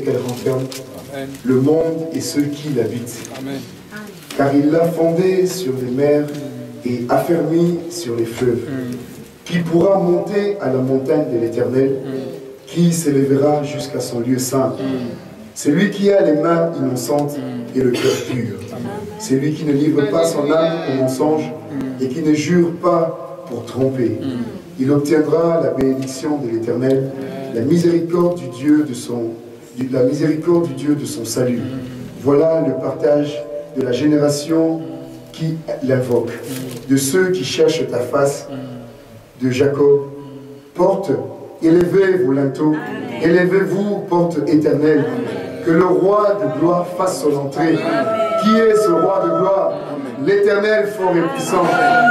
qu'elle renferme, Amen. le monde et ceux qui l'habitent. Car il l'a fondé sur les mers et affermi sur les fleuves. Mm. Qui pourra monter à la montagne de l'éternel, qui s'élèvera jusqu'à son lieu saint. C'est lui qui a les mains innocentes et le cœur pur. C'est lui qui ne livre pas son âme au mensonge et qui ne jure pas pour tromper. Il obtiendra la bénédiction de l'éternel, la miséricorde du Dieu de son, du- la miséricorde du Dieu de son salut. Voilà le partage de la génération qui l'invoque, de ceux qui cherchent ta face, de Jacob. Porte, élevez vos linteaux, élevez-vous, porte éternelle. Que le roi de gloire fasse son entrée. Qui est ce roi de gloire? L'éternel fort et puissant,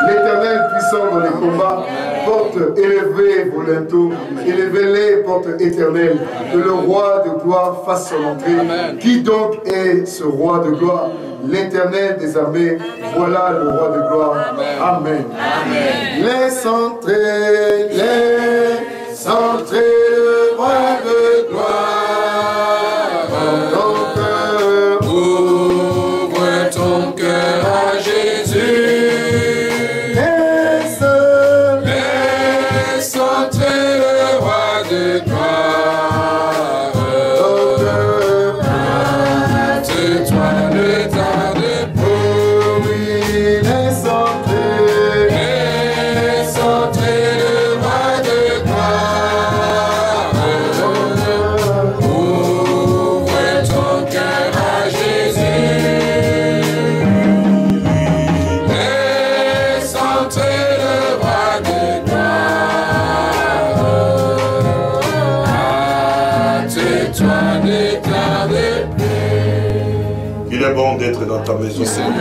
l'éternel puissant dans les combats. Porte, élevez vos linteaux, élevez-les, porte éternelle. Que le roi de gloire fasse son entrée. Qui donc est ce roi de gloire? L'éternel des armées, voilà le roi de gloire. Amen. Laisse entrer, laisse entrer le roi de gloire. Ta maison. Seigneur.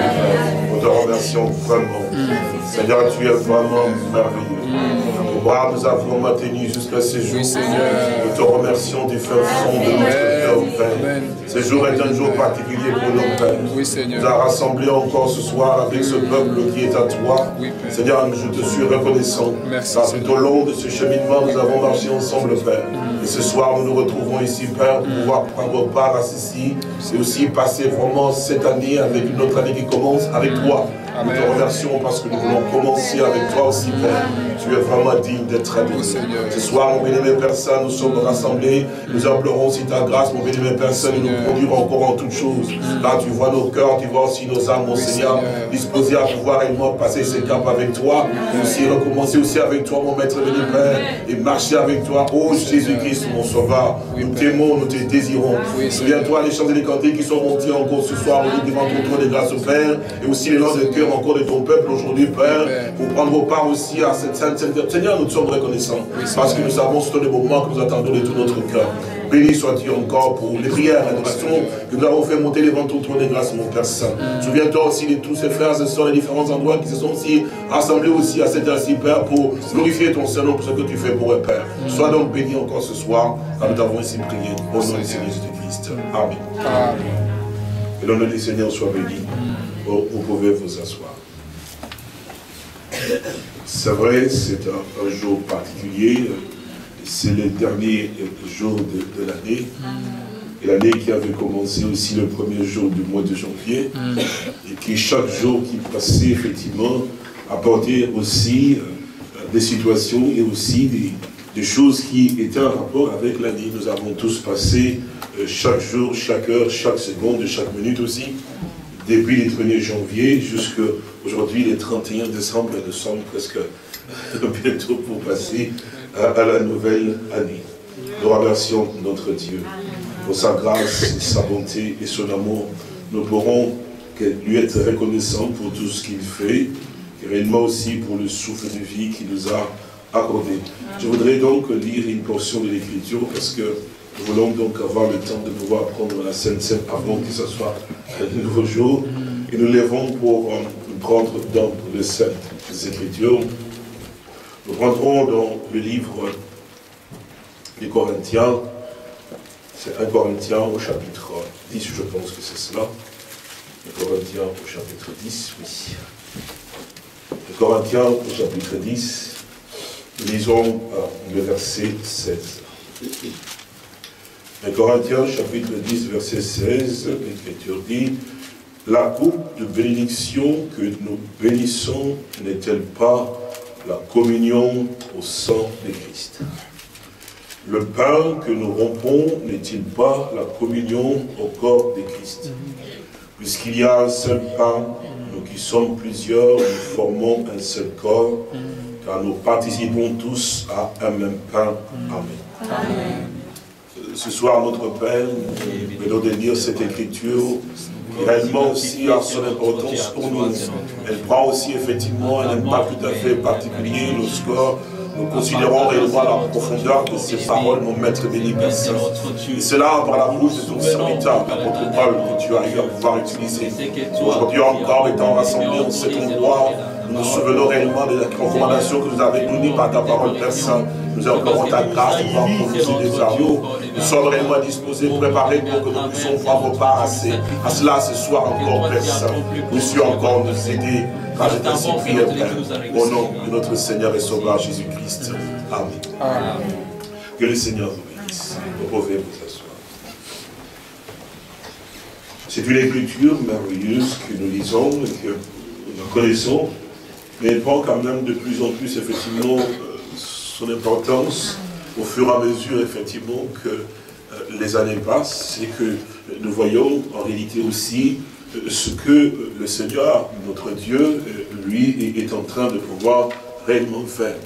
Nous te remercions vraiment. Seigneur, tu es vraiment merveilleux. Voir nous avons maintenu jusqu'à ce jour. Nous te remercions du fin fond de notre cœur, Père. Ce jour est un jour particulier pour nos pères. Nous Seigneur. a rassemblés encore ce soir avec ce peuple qui est à toi. Seigneur, je te suis reconnaissant. Car Seigneur. tout au long de ce cheminement, nous avons marché ensemble, Père. Et ce soir, nous nous retrouvons ici, Père, pour pouvoir prendre part à ceci. Et aussi passer vraiment cette année avec une autre année qui commence avec toi. Nous te remercions parce que nous voulons commencer avec toi aussi, Père. Tu es vraiment digne d'être Seigneur. Ce soir, mon béni-aimé Père Saint, nous sommes rassemblés. Nous implorons aussi ta grâce, mon béni-aimé Père Saint, de nous conduire encore en toutes choses. Là, tu vois nos cœurs, tu vois aussi nos âmes, mon Seigneur, disposés à pouvoir réellement passer ces caps avec toi. Aussi recommencer aussi avec toi, mon Maître béni Père, et marcher avec toi. Oh Jésus-Christ, mon Sauveur, nous t'aimons, nous te désirons. Souviens-toi les chants et les cantiques qui sont montés encore ce soir, au devant ton trône de grâce, Père, et aussi les lances de cœur encore de ton peuple aujourd'hui, Père, Père. pour prendre part aussi à cette sainte Seigneur, nous te sommes reconnaissants, parce que Seigneur. nous savons ce sont des moments que nous attendons de tout notre cœur. Béni sois-tu encore pour les prières et l'adoration que nous avons fait monter devant ton trône de grâce, mon Père Saint. Souviens-toi aussi de tous ces frères et sœurs des différents endroits qui se sont aussi rassemblés aussi à cet ainsi, Père, pour glorifier ton Saint-Nom pour ce que tu fais pour eux, Père. Sois donc béni encore ce soir, car nous t'avons ainsi prié. Au nom du Seigneur Jésus-Christ. Amen. Que le nom du Seigneur soit béni. Vous pouvez vous asseoir? C'est vrai, c'est un, un jour particulier. C'est le dernier jour de, de l'année. L'année qui avait commencé aussi le premier jour du mois de janvier. Et qui chaque jour qui passait, effectivement, apportait aussi euh, des situations et aussi des, des choses qui étaient en rapport avec l'année. Nous avons tous passé euh, chaque jour, chaque heure, chaque seconde, chaque minute aussi, depuis le 1er janvier jusqu'à aujourd'hui, le 31 décembre, nous sommes presque bientôt pour passer à, la nouvelle année. Nous remercions notre Dieu pour sa grâce, sa bonté et son amour. Nous pourrons lui être reconnaissants pour tout ce qu'il fait, et réellement aussi pour le souffle de vie qu'il nous a accordé. Je voudrais donc lire une portion de l'Écriture parce que nous voulons donc avoir le temps de pouvoir prendre la Sainte Seine avant que ce soit un nouveau jour. Et nous lèvons pour prendre dans les Saintes Écritures. Nous prendrons dans le livre des Corinthiens, c'est 1 Corinthiens au chapitre 10, je pense que c'est cela. 1 Corinthiens au chapitre 10, oui. 1 Corinthiens au chapitre 10, lisons euh, le verset 16. 1 Corinthiens chapitre 10, verset 16, l'Écriture dit, la coupe de bénédiction que nous bénissons n'est-elle pas la communion au sang de Christ? Le pain que nous rompons n'est-il pas la communion au corps de Christ? Puisqu'il y a un seul pain, nous qui sommes plusieurs, nous formons un seul corps, car nous participons tous à un même pain. Amen. Ce soir, notre Père, nous venons de lire cette écriture réellement aussi a son importance pour nous. Elle prend aussi effectivement un impact tout à fait particulier lorsque nous considérons réellement la profondeur de ces paroles, mon maître béni Et cela par la bouche de ton serviteur, l'apôtre Paul, que tu as eu à pouvoir utiliser. Aujourd'hui encore, étant rassemblés en cet endroit, nous nous souvenons réellement de la recommandation que nous avons donnée par ta parole, Père Saint. Nous implorons ta grâce de pouvoir prononcer des agneaux. Nous sommes réellement disposés, préparés pour que nous puissions prendre part à, à cela ce soir encore, Père Saint. Nous encore nous aider, car je ainsi prié, Père, au nom de notre Seigneur et Sauveur Jésus-Christ. Amen. Que le Seigneur vous bénisse. Vous pouvez vous asseoir. C'est une écriture merveilleuse que nous lisons et que nous connaissons, mais prend quand même de plus en plus, effectivement, son importance au fur et à mesure, effectivement, que euh, les années passent et que nous voyons en réalité aussi euh, ce que le Seigneur, notre Dieu, euh, lui, est en train de pouvoir réellement faire.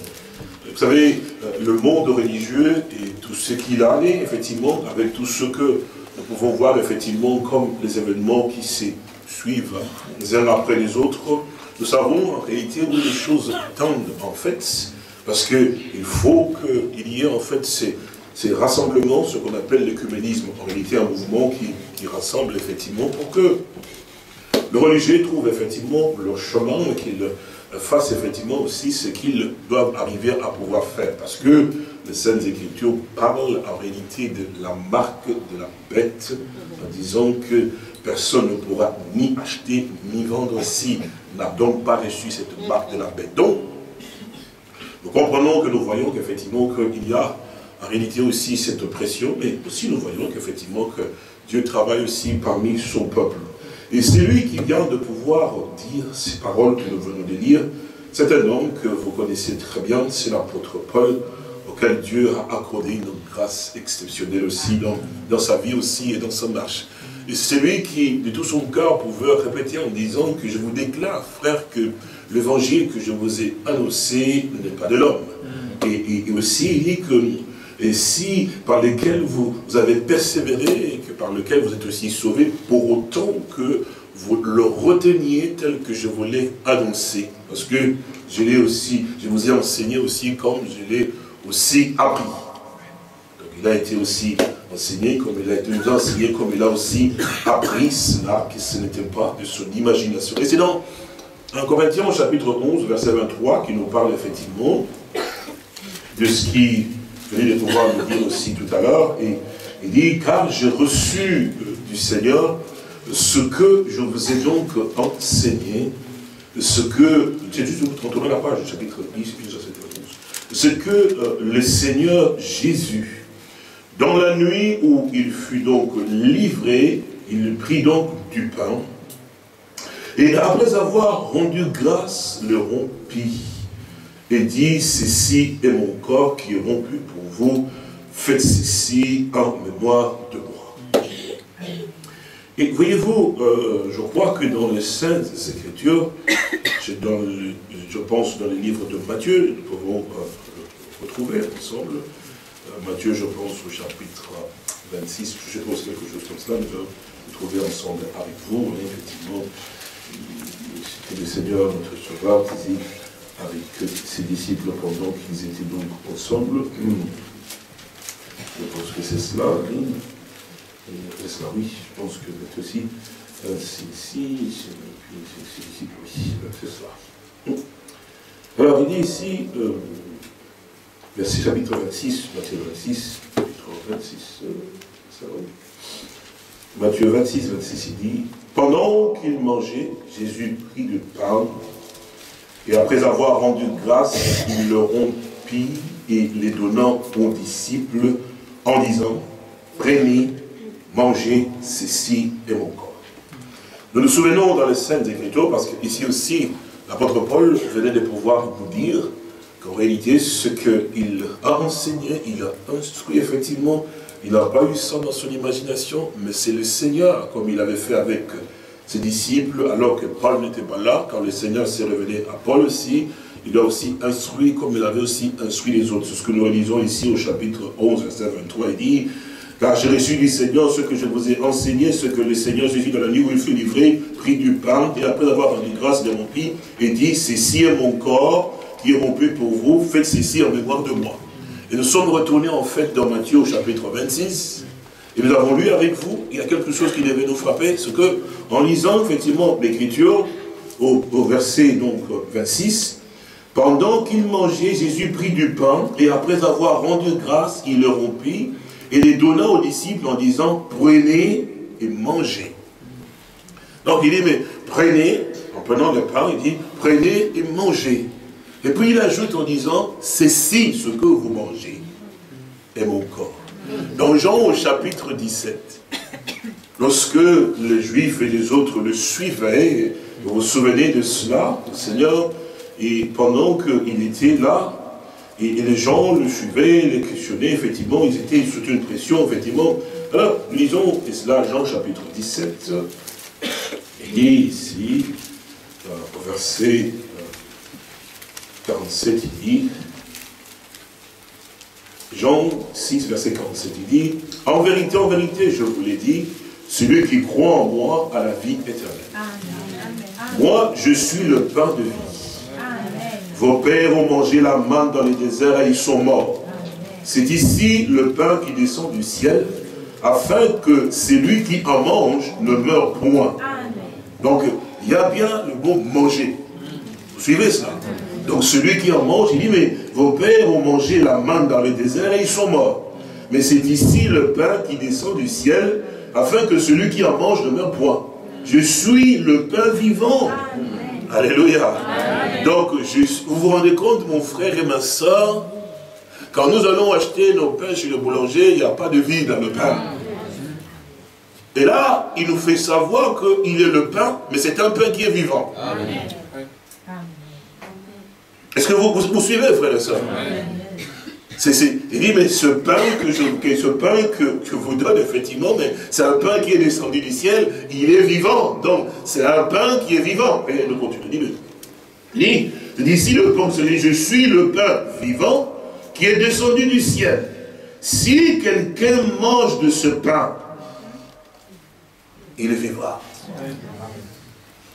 Vous savez, le monde religieux et tout ce qu'il a est, effectivement, avec tout ce que nous pouvons voir, effectivement, comme les événements qui se suivent les uns après les autres, nous savons en réalité où les choses tendent, en fait, parce qu'il faut qu'il y ait en fait ces, rassemblements, ce qu'on appelle l'écuménisme, en réalité un mouvement qui, rassemble effectivement pour que le religieux trouve effectivement leur chemin et qu'il fasse effectivement aussi ce qu'ils doivent arriver à pouvoir faire. Parce que les Saintes Écritures parlent en réalité de la marque de la bête, en disant que personne ne pourra ni acheter ni vendre si n'a donc pas reçu cette marque de la bête. Donc, nous comprenons que nous voyons qu'effectivement qu'il y a en réalité aussi cette pression, mais aussi nous voyons qu'effectivement que Dieu travaille aussi parmi son peuple. Et c'est lui qui vient de pouvoir dire ces paroles que nous venons de lire. C'est un homme que vous connaissez très bien, c'est l'apôtre Paul, auquel Dieu a accordé une grâce exceptionnelle aussi dans, dans sa vie aussi et dans sa marche. Et c'est lui qui, de tout son cœur, pouvait répéter en disant que je vous déclare, frère, que l'évangile que je vous ai annoncé n'est pas de l'homme. Mm. Et, aussi, il dit que et si par lesquels vous, avez persévéré et que par lequel vous êtes aussi sauvés, pour autant que vous le reteniez tel que je vous l'ai annoncé. Parce que je l'ai aussi, je vous ai enseigné aussi comme je l'ai aussi appris. Donc il a été aussi enseigné comme il a été enseigné comme il a aussi appris cela, que ce n'était pas de son imagination. Et c'est dans un Corinthiens au chapitre 11, verset 23, qui nous parle effectivement de ce qui venait de pouvoir nous dire aussi tout à l'heure. Et il dit, car j'ai reçu euh, du Seigneur ce que je vous ai donc enseigné, ce que, c'est juste vous la page, chapitre 10, verset 11, ce que euh, le Seigneur Jésus, dans la nuit où il fut donc livré, il prit donc du pain, et après avoir rendu grâce, le rompit et dit, ceci est mon corps qui est rompu pour vous, faites ceci en mémoire de moi. Et voyez-vous, euh, je crois que dans les Saintes Écritures, je pense dans les livres de Matthieu, nous pouvons euh, retrouver ensemble, Matthieu, je pense, au chapitre 26, je pense quelque chose comme cela, nous allons trouver ensemble avec vous, effectivement, c'était le Seigneur, notre Sauveur, qui dit avec ses disciples pendant qu'ils étaient donc ensemble. Je pense que c'est cela. C'est cela, oui, je pense que c'est aussi. c'est ici, c'est oui, c'est cela. Alors il dit ici, euh, verset chapitre 26, Matthieu 26, chapitre 26, ça Matthieu 26, 26, il dit, pendant qu'il mangeait, Jésus prit du pain, et après avoir rendu grâce, il le rompit et les donnant aux disciples en disant, prenez, mangez, ceci est mon corps. Nous nous souvenons dans les Saintes Écritures, parce qu'ici aussi, l'apôtre Paul venait de pouvoir nous dire qu'en réalité, ce qu'il a enseigné, il a instruit effectivement, il n'a pas eu ça dans son imagination, mais c'est le Seigneur, comme il avait fait avec ses disciples, alors que Paul n'était pas là, quand le Seigneur s'est révélé à Paul aussi, il a aussi instruit comme il avait aussi instruit les autres. C'est ce que nous lisons ici au chapitre 11, verset 23, il dit, car j'ai reçu du Seigneur ce que je vous ai enseigné, ce que le Seigneur Jésus dans la nuit où il fut livré, prit du pain, et après avoir rendu grâce de rempli, et dit, ceci est mon corps qui est rompu pour vous, faites ceci en mémoire de moi. Et nous sommes retournés en fait dans Matthieu au chapitre 26, et nous avons lu avec vous, il y a quelque chose qui devait nous frapper, c'est que, en lisant effectivement l'écriture, au, au, verset donc 26, pendant qu'il mangeait, Jésus prit du pain, et après avoir rendu grâce, il le rompit, et les donna aux disciples en disant, prenez et mangez. Donc il dit, mais prenez, en prenant le pain, il dit, prenez et mangez. Et puis il ajoute en disant, c'est si ce que vous mangez est mon corps. Dans Jean au chapitre 17, lorsque les Juifs et les autres le suivaient, vous vous souvenez de cela, le Seigneur, et pendant qu'il était là, et, les gens le suivaient, les questionnaient, effectivement, ils étaient sous une pression, effectivement. Alors, lisons cela, Jean chapitre 17, il dit ici, euh, verset 47, euh, il dit, Jean 6, verset 47, il dit, En vérité, en vérité, je vous l'ai dit, celui qui croit en moi a la vie éternelle. Moi, je suis le pain de vie. Vos pères ont mangé la manne dans les déserts et ils sont morts. C'est ici le pain qui descend du ciel, afin que celui qui en mange ne meure point. Donc, il y a bien le mot manger. Vous suivez ça Donc, celui qui en mange, il dit, mais vos pères ont mangé la manne dans les déserts et ils sont morts. Mais c'est ici le pain qui descend du ciel, afin que celui qui en mange ne meure point. Je suis le pain vivant. Alléluia. Donc, vous vous rendez compte, mon frère et ma soeur, quand nous allons acheter nos pains chez le boulanger, il n'y a pas de vie dans le pain. Et là, il nous fait savoir qu'il est le pain, mais c'est un pain qui est vivant. Est-ce que vous, vous, suivez, frère et soeur il dit, mais ce pain que je, ce pain que, je vous donne, effectivement, mais c'est un pain qui est descendu du ciel, il est vivant. Donc, c'est un pain qui est vivant. Et le continue, dit, lis, dit, si le pain, je suis le pain vivant qui est descendu du ciel. Si quelqu'un mange de ce pain, il vivra.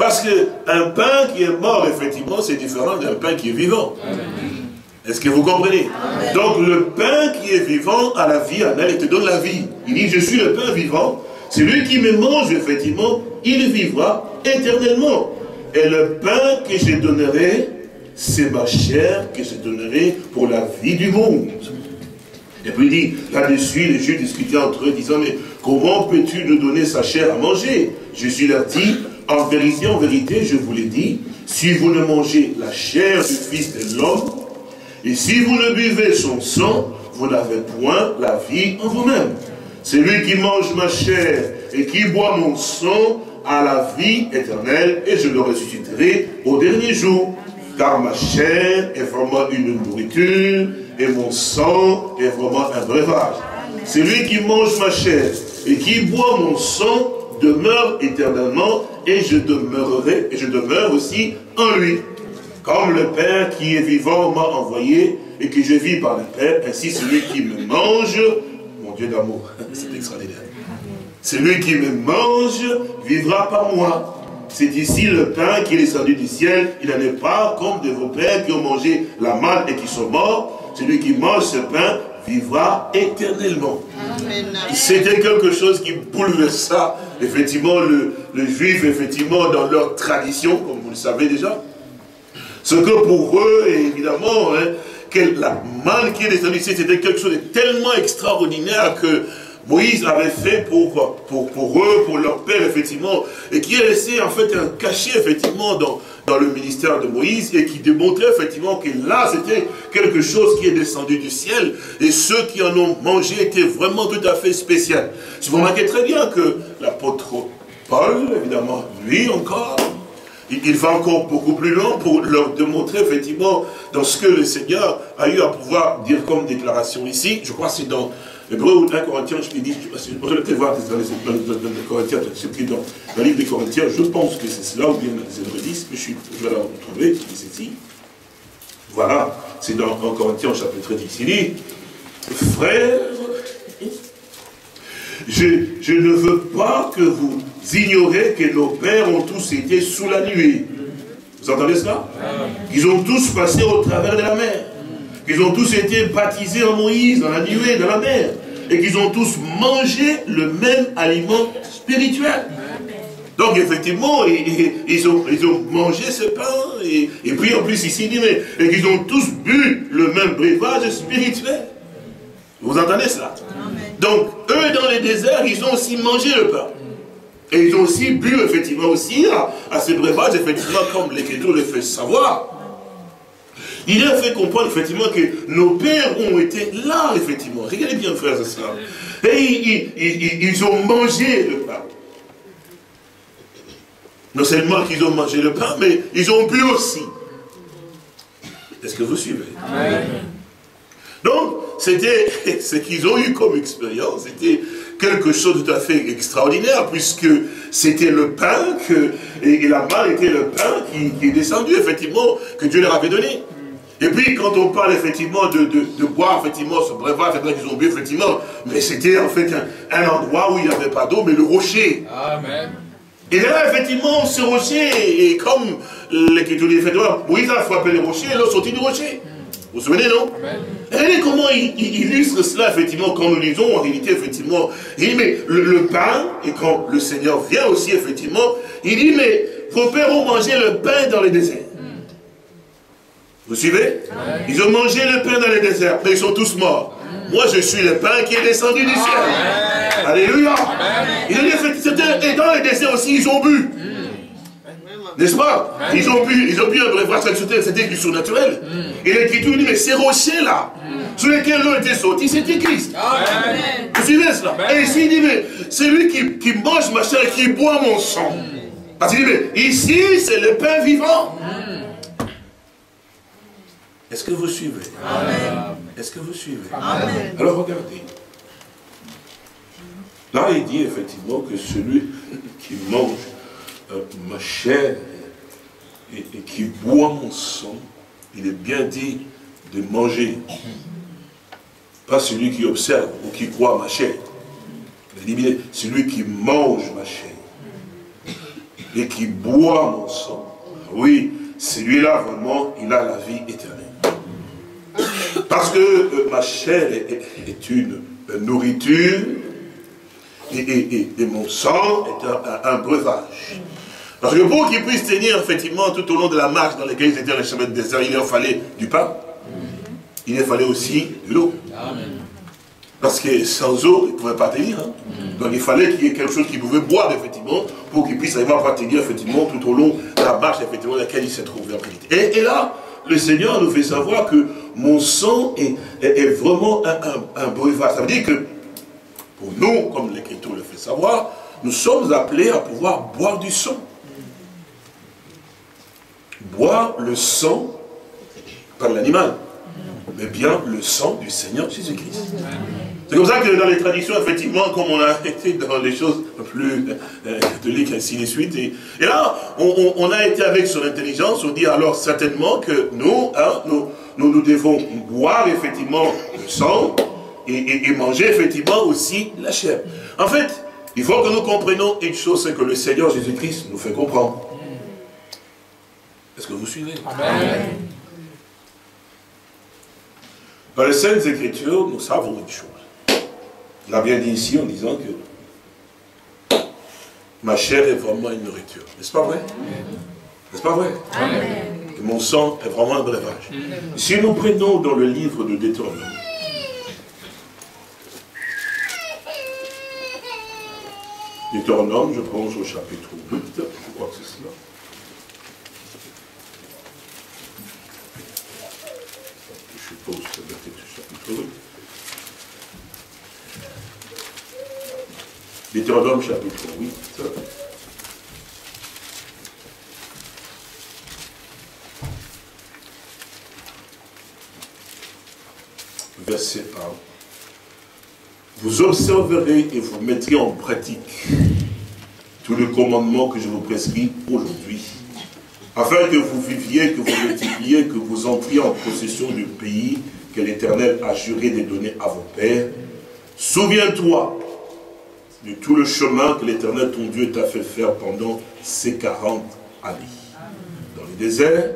Parce qu'un pain qui est mort, effectivement, c'est différent d'un pain qui est vivant. Est-ce que vous comprenez? Donc le pain qui est vivant a la vie en elle, il te donne la vie. Il dit, je suis le pain vivant. Celui qui me mange, effectivement, il vivra éternellement. Et le pain que je donnerai, c'est ma chair que je donnerai pour la vie du monde. Et puis il dit, là-dessus, les Juifs discutaient entre eux, disant, mais comment peux-tu nous donner sa chair à manger? Jésus leur dit, en vérité, en vérité, je vous l'ai dit, si vous ne mangez la chair du Fils de l'homme et si vous ne buvez son sang, vous n'avez point la vie en vous-même. Celui qui mange ma chair et qui boit mon sang a la vie éternelle et je le ressusciterai au dernier jour. Car ma chair est vraiment une nourriture et mon sang est vraiment un breuvage. Celui qui mange ma chair et qui boit mon sang demeure éternellement et je demeurerai et je demeure aussi en lui. Comme le Père qui est vivant m'a envoyé et que je vis par le Père, ainsi celui qui me mange, mon Dieu d'amour, c'est extraordinaire. Celui qui me mange vivra par moi. C'est ici le pain qui est descendu du ciel. Il n'en est pas comme de vos pères qui ont mangé la manne et qui sont morts. Celui qui mange ce pain vivra éternellement. C'était quelque chose qui bouleversa effectivement le, le juif, effectivement, dans leur tradition, comme vous le savez déjà. Ce que pour eux, évidemment, hein, que la manne qui est descendue ici, c'était quelque chose de tellement extraordinaire que Moïse avait fait pour, pour, pour eux, pour leur père, effectivement, et qui est laissé en fait un cachet, effectivement, dans, dans le ministère de Moïse, et qui démontrait, effectivement, que là, c'était quelque chose qui est descendu du ciel, et ceux qui en ont mangé étaient vraiment tout à fait spécial. Vous remarquez très bien que l'apôtre Paul, évidemment, lui encore, il va encore beaucoup plus loin pour leur démontrer effectivement dans ce que le Seigneur a eu à pouvoir dire comme déclaration ici. Je crois que c'est dans Hébreu ou 1 Corinthiens, je l'ai dit, peut-être voir dans les, Corinthiens, c'est dans, le livre des Corinthiens, je pense que c'est cela, ou bien dans les Hébreux 10, mais je, suis, je vais la retrouver, c'est ici. Voilà, c'est dans 1 Corinthiens chapitre 10. Il dit, frères, je, je, ne veux pas que vous ignorez que nos pères ont tous été sous la nuée. Vous entendez cela? Ils ont tous passé au travers de la mer. Ils ont tous été baptisés en Moïse, dans la nuée, dans la mer et qu'ils ont tous mangé le même aliment spirituel. Donc effectivement, ils, ont, ils ont mangé ce pain, et, puis en plus ici, et qu'ils ont tous bu le même breuvage spirituel. Vous entendez cela? Donc, eux dans les déserts, ils ont aussi mangé le pain. Et ils ont aussi bu, effectivement, aussi à, à ce breuvage, effectivement, comme l'Écriture le fait savoir. Il a fait comprendre effectivement que nos pères ont été là, effectivement. Regardez bien, frères et sœurs. Et ils, ont mangé le pain. Non seulement qu'ils ont mangé le pain, mais ils ont bu aussi. Est-ce que vous suivez? Donc, c'était ce qu'ils ont eu comme expérience, c'était quelque chose de tout à fait extraordinaire, puisque c'était le pain que, et, la main était le pain qui, qui est descendu, effectivement, que Dieu leur avait donné. Et puis, quand on parle effectivement de, de, boire, effectivement, ce breuvage, qu'ils ont bu, effectivement, mais c'était en fait un, endroit où il n'y avait pas d'eau, mais le rocher. Amen. Et là, effectivement, ce rocher, et comme l'Écriture dit, effectivement, Moïse a frappé le rocher, et l'eau sortit du rocher. Vous vous souvenez, non? Amen. Regardez comment il, illustre cela, effectivement, quand nous lisons, en réalité, effectivement. Il dit, mais le, le, pain, et quand le Seigneur vient aussi, effectivement, il dit, mais vos pères ont mangé le pain dans les déserts. Vous suivez Ils ont mangé le pain dans le désert, mais ils sont tous morts. Moi, je suis le pain qui est descendu du ciel. Alléluia. Il et dans le désert aussi, ils ont bu. N'est-ce pas Ils ont bu, ils ont bu un breuvage c'était du surnaturel. Et l'Écriture dit, mais ces rochers-là, sur lesquels l'eau était sortie, c'était Christ. Vous suivez cela Et ici, il dit, mais celui qui, qui mange ma chair et qui boit mon sang. Parce qu'il dit, mais ici, c'est le pain vivant. Est-ce que vous suivez? Amen. Est-ce que vous suivez? Amen. Alors regardez. Là, il dit effectivement que celui qui mange euh, ma chair et, qui boit mon sang, il est bien dit de manger. Pas celui qui observe ou qui croit ma chair. Il dit bien celui qui mange ma chair et qui boit mon sang. Oui, celui-là, vraiment, il a la vie éternelle. Parce que euh, ma chair est, une nourriture et, mon sang est un, breuvage. Parce que pour qu'ils puissent tenir effectivement tout au long de la marche dans laquelle ils étaient les chemins de désert, il leur fallait du pain, il leur fallait aussi de l'eau. Parce que sans eau, ils ne pouvaient pas tenir. Hein. Donc il fallait qu'il y ait quelque chose qu'ils pouvaient boire, effectivement, pour qu'ils puissent arriver à tenir, effectivement, tout au long de la marche, effectivement, dans laquelle ils se trouvaient en réalité. Et, là, le Seigneur nous fait savoir que mon sang est, vraiment un, un. Ça veut dire que, pour nous, comme l'Écriture le fait savoir, nous sommes appelés à pouvoir boire du sang. Boire le sang, de l'animal, mais bien le sang du Seigneur Jésus-Christ. C'est comme ça que dans les traditions, effectivement, comme on a été dans les choses plus euh, catholiques, ainsi de suite, et, là, on, a été avec son intelligence, on dit alors certainement que nous, hein, nous, nous, devons boire effectivement le sang et, manger effectivement aussi la chair. En fait, il faut que nous comprenions une chose, c'est que le Seigneur Jésus-Christ nous fait comprendre. Est-ce que vous suivez? Amen. Dans les Saintes Écritures, nous savons une chose. Il a bien dit ici en disant que ma chair est vraiment une nourriture. N'est-ce pas vrai? N'est-ce pas vrai? Et mon sang est vraiment un breuvage. Si nous prenons dans le livre de Deutéronome, Deutéronome, je pense au chapitre 8, je crois que c'est cela. Je suppose que être le chapitre 8. Deutéronome chapitre 8. Verset 1. Vous observerez et vous mettrez en pratique tous les commandements que je vous prescris aujourd'hui, afin que vous viviez, que vous multipliez, que vous entriez en possession du pays que l'Éternel a juré de donner à vos pères. Souviens-toi de tout le chemin que l'Éternel, ton Dieu, t'a fait faire pendant ces 40 années dans le désert,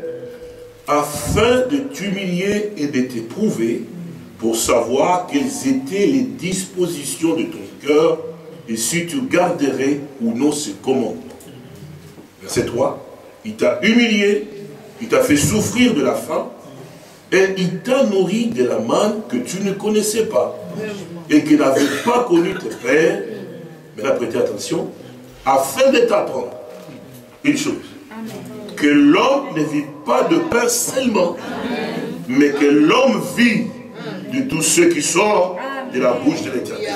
afin de t'humilier et de t'éprouver pour savoir quelles étaient les dispositions de ton cœur et si tu garderais ou non ce commandements. Verset 3. Il t'a humilié, il t'a fait souffrir de la faim, et il t'a nourri de la manne que tu ne connaissais pas, et qui n'avait pas connu tes pères, mais là prêtez attention, afin de t'apprendre une chose, que l'homme ne vit pas de pain seulement, mais que l'homme vit de tout ce qui sort de la bouche de l'éternel.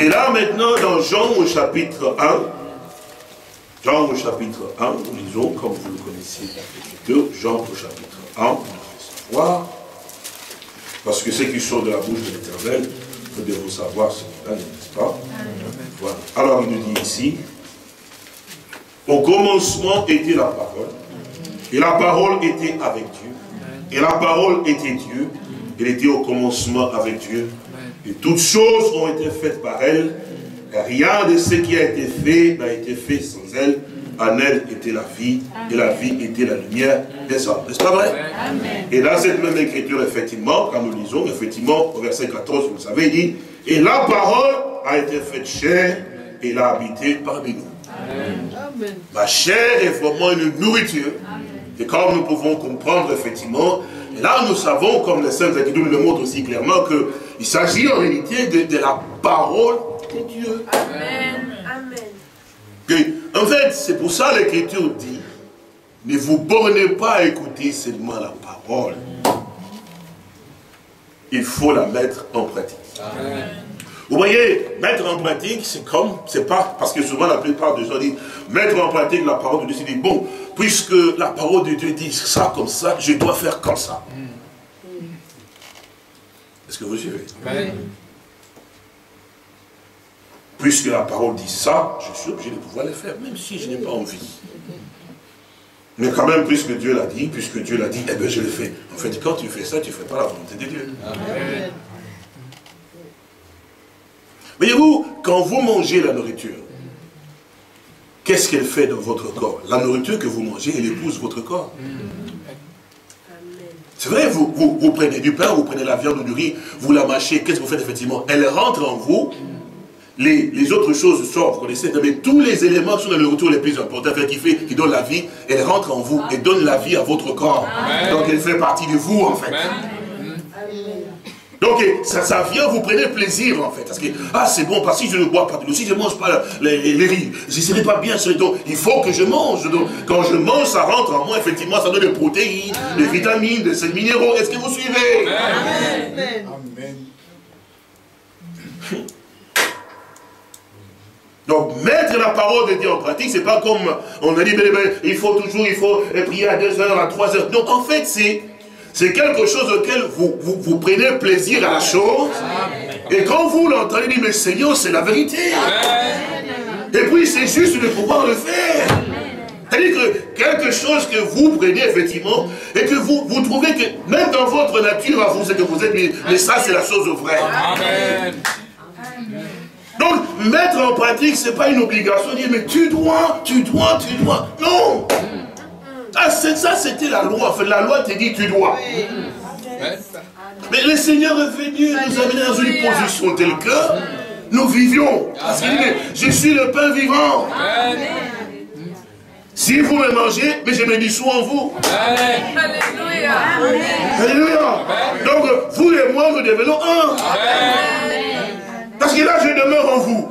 Et là maintenant dans Jean au chapitre 1, Jean au chapitre 1, nous lisons, comme vous le connaissez, Jean au chapitre 1, vous devez savoir, parce que ce qui sort de la bouche de l'éternel, vous devez savoir ce n'est n'est-ce pas. Alors il nous dit ici, au commencement était la parole, et la parole était avec Dieu, et la parole était Dieu, elle était au commencement avec Dieu. Et toutes choses ont été faites par elle. Rien de ce qui a été fait n'a été fait sans elle. En elle était la vie, et la vie était la lumière des hommes. N'est-ce pas vrai? Et dans cette même écriture, effectivement, quand nous lisons, effectivement, au verset 14, vous le savez, il dit, et la parole a été faite chair, et elle a habité parmi nous. Amen. La chair est vraiment une nourriture. Et comme nous pouvons comprendre, effectivement, et là, nous savons, comme les Saintes Écritures nous le montrent aussi clairement, qu'il s'agit en réalité de, la parole de Dieu. Amen. Amen. En fait, c'est pour ça l'Écriture dit, ne vous bornez pas à écouter seulement la parole. Il faut la mettre en pratique. Amen. Vous voyez, mettre en pratique, c'est comme, c'est pas, parce que souvent la plupart des gens disent, mettre en pratique la parole de Dieu, c'est dit, bon, puisque la parole de Dieu dit ça comme ça, je dois faire comme ça. Est-ce que vous suivez? Puisque la parole dit ça, je suis obligé de pouvoir le faire, même si je n'ai pas envie. Mais quand même, puisque Dieu l'a dit, puisque Dieu l'a dit, eh bien je le fais. En fait, quand tu fais ça, tu ne fais pas la volonté de Dieu. Amen. Voyez-vous, quand vous mangez la nourriture, qu'est-ce qu'elle fait dans votre corps? La nourriture que vous mangez, elle épouse votre corps. C'est vrai, vous, vous, prenez du pain, vous prenez la viande ou du riz, vous la mâchez, qu'est-ce que vous faites effectivement? Elle rentre en vous, les, autres choses sortent, vous connaissez, mais tous les éléments sont dans le retour les plus importants, qui fait, qui donne la vie, elle rentre en vous et donne la vie à votre corps. Donc elle fait partie de vous en fait. Donc ça, ça vient, vous prenez plaisir en fait. Parce que, ah c'est bon, parce que si je ne bois pas de l'eau, si je ne mange pas les, riz, je ne serai pas bien. Donc il faut que je mange. Donc quand je mange, ça rentre en moi, effectivement, ça donne des protéines, des vitamines, des minéraux. Est-ce que vous suivez? Amen. Donc, mettre la parole de Dieu en pratique, c'est pas comme on a dit, il faut toujours, il faut prier à 2 heures, à 3 heures. Donc, en fait, c'est quelque chose auquel vous, prenez plaisir à la chose. Et quand vous l'entendez, dites, mais Seigneur, c'est la vérité. Et puis, c'est juste de pouvoir le faire. C'est-à-dire que quelque chose que vous prenez effectivement, et que vous, vous trouvez que même dans votre nature à vous, c'est que vous êtes, mais, ça c'est la chose vraie. Donc, mettre en pratique, ce n'est pas une obligation de dire, mais tu dois, tu dois, tu dois. Non ah, ça, c'était la loi. Enfin, la loi te dit tu dois. Mais le Seigneur est venu nous amener dans une position telle que nous vivions. Parce qu'il dit, je suis le pain vivant. Si vous me mangez, mais je me dissous en vous. Alléluia. Alléluia. Donc, vous et moi, nous devenons un. Parce que là, je demeure en vous.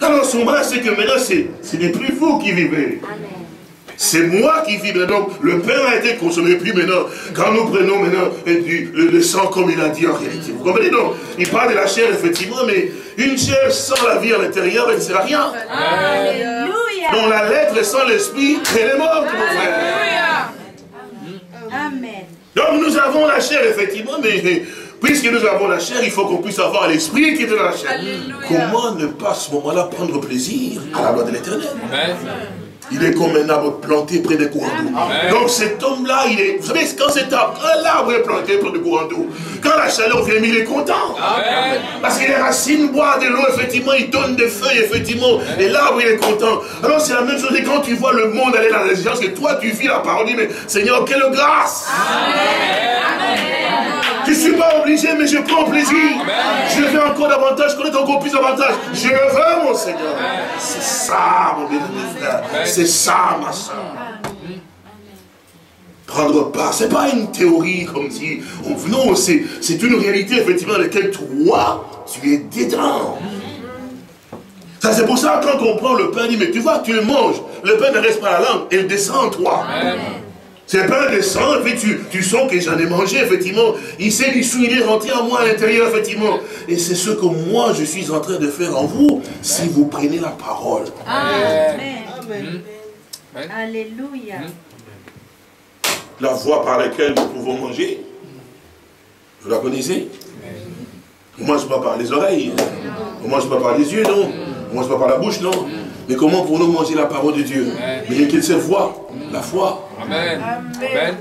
Alors, ce moment c'est que maintenant, ce n'est plus vous qui vivez. C'est moi qui vis. Donc, le pain a été consommé. Puis maintenant, quand nous prenons maintenant le, sang, comme il a dit en réalité. Vous comprenez? Donc Il parle de la chair, effectivement, mais une chair sans la vie à l'intérieur, elle ne sert à rien. Alléluia. Donc, la lettre sans l'esprit, elle est morte, mon frère. Amen. Donc, nous avons la chair, effectivement, mais puisque nous avons la chair, il faut qu'on puisse avoir l'esprit qui est dans la chair. Comment ne pas à ce moment-là prendre plaisir à la loi de l'éternel? Il est comme un arbre planté près des courants d'eau. Donc cet homme-là, il est. Vous savez, quand cet arbre, quand l'arbre est planté près des courants d'eau, quand la chaleur vient, il est content. Parce que les racines boivent de l'eau, effectivement, il donne des feuilles, effectivement, et l'arbre, il est content. Alors c'est la même chose, et quand tu vois le monde aller dans la résistance, que toi, tu vis la parole, dis, mais Seigneur, quelle grâce. Je ne suis pas obligé, mais je prends plaisir. Je veux encore davantage, connaître encore plus davantage. Je le veux, mon Seigneur. C'est ça, mon frère. C'est ça, ma soeur. Prendre part, ce n'est pas une théorie comme si... non, c'est une réalité, effectivement, dans laquelle toi, tu es dedans. C'est pour ça, quand on prend le pain, dit, mais tu vois, tu le manges. Le pain ne reste pas à la langue, il descend en toi. Amen. C'est pas un descend, et puis tu, tu sens que j'en ai mangé, effectivement. Il s'est dissous, il est rentré en moi à l'intérieur, effectivement. Et c'est ce que moi, je suis en train de faire en vous, si vous prenez la parole. Amen. Amen. Alléluia. La voie par laquelle nous pouvons manger, vous la connaissez? On ne mange pas par les oreilles, on ne mange pas par les yeux, non On ne mange pas par la bouche, non Mais comment pouvons-nous manger la parole de Dieu? Mais il y a qu'une seule voie, la foi. Amen. Amen.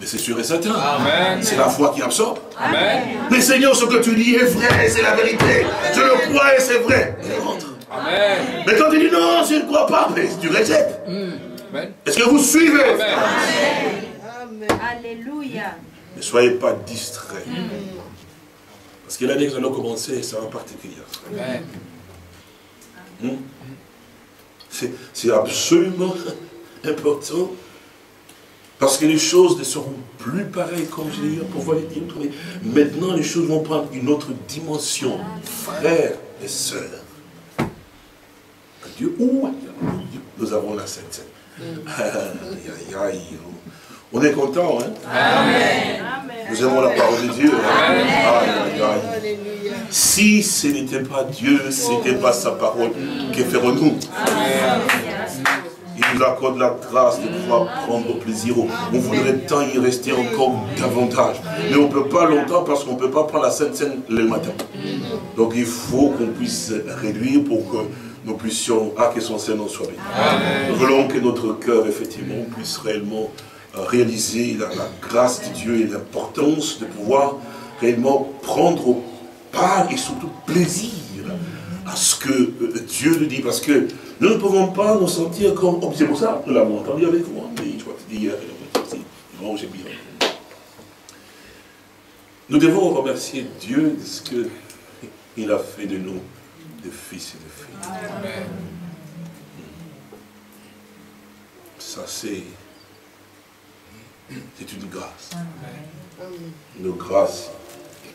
Mais c'est sûr et certain. C'est la foi qui absorbe. Amen. Mais Seigneur, ce que tu dis est vrai, c'est la vérité. Je le crois et c'est vrai. Amen. Mais quand tu dis non, je ne crois pas, mais tu rejettes. Mm. Est-ce que vous suivez? Amen. Alléluia. Ne soyez pas distraits. Parce que l'année que nous allons commencer sera particulière. Amen. Hmm? C'est absolument important. Parce que les choses ne seront plus pareilles, comme je l'ai dit pour voir les. Maintenant, les choses vont prendre une autre dimension. Frères et sœurs. Dieu, nous avons la Sainte On est content, hein? Amen. Nous aimons la parole de Dieu. Si ce n'était pas Dieu, ce n'était pas sa parole, que ferons-nous? Il nous accorde la grâce de pouvoir prendre plaisir. On voudrait tant y rester encore davantage. Mais on ne peut pas longtemps parce qu'on ne peut pas prendre la Sainte Seine le matin. Donc il faut qu'on puisse réduire pour que nous puissions, ah, que son Seigneur soit béni. Nous voulons que notre cœur, effectivement, puisse réellement euh, réaliser la, grâce de Dieu et l'importance de pouvoir réellement prendre part et surtout plaisir à ce que euh, Dieu nous dit. Parce que nous ne pouvons pas nous sentir comme... Oh, c'est pour ça, nous l'avons entendu avec vous. Hein, mais je crois que hier, j'ai bien. Nous devons remercier Dieu de ce qu'il a fait de nous, des fils et de. Amen. Ça, c'est... C'est une grâce. Une grâce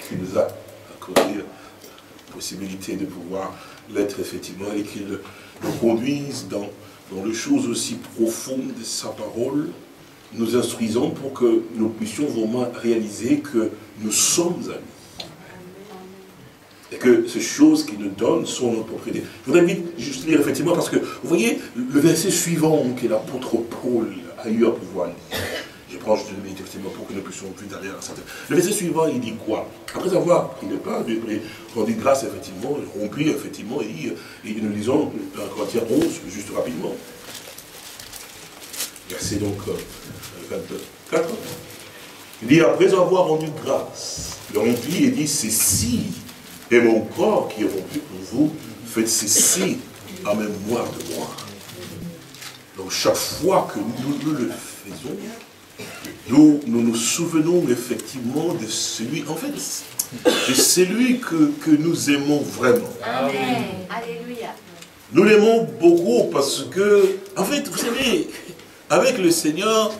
qui nous a accordé la possibilité de pouvoir l'être effectivement et qu'il nous conduise dans, dans les choses aussi profondes de sa parole, nous instruisons pour que nous puissions vraiment réaliser que nous sommes amis. Et que ces choses qu'il nous donne sont notre propriété. Je voudrais juste lire effectivement parce que, vous voyez, le verset suivant que l'apôtre Paul a eu à pouvoir lire proche de lui, effectivement, pour que nous puissions plus aller à cette... Le verset suivant, il dit quoi? Après avoir pris le pain, rendu grâce, effectivement, rompu, effectivement, il dit, et nous lisons dans Corinthiens 11, juste rapidement. Verset donc 22. Euh, il dit, après avoir rendu grâce, le rempli et dit, ceci est mon corps qui est rompu pour vous, faites ceci en mémoire de moi. Donc chaque fois que nous le faisons, nous, nous nous souvenons effectivement de celui, en fait, de celui que, que nous aimons vraiment. Amen. Alléluia. Nous l'aimons beaucoup parce que, en fait, vous savez, avec le Seigneur,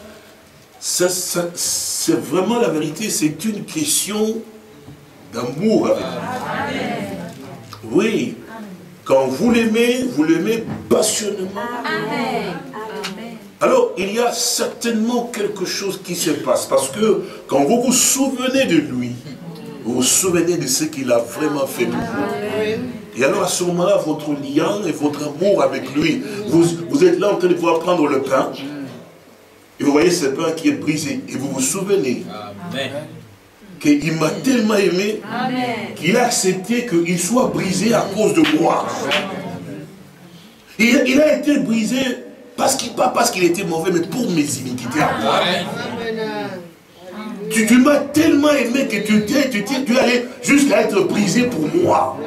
c'est vraiment la vérité, c'est une question d'amour avec lui. Oui, quand vous l'aimez, vous l'aimez passionnément. Alors, il y a certainement quelque chose qui se passe, parce que quand vous vous souvenez de lui, vous vous souvenez de ce qu'il a vraiment fait pour vous. Et alors à ce moment-là, votre lien et votre amour avec lui, vous, vous êtes là en train de pouvoir prendre le pain, et vous voyez ce pain qui est brisé, et vous vous souvenez qu'il m'a tellement aimé qu'il a accepté qu'il soit brisé à cause de moi. Il, il a été brisé parce qu'il, pas parce qu'il était mauvais, mais pour mes iniquités à moi. Tu, m'as tellement aimé que tu, t'es, tu, tu allé jusqu'à être brisé pour moi.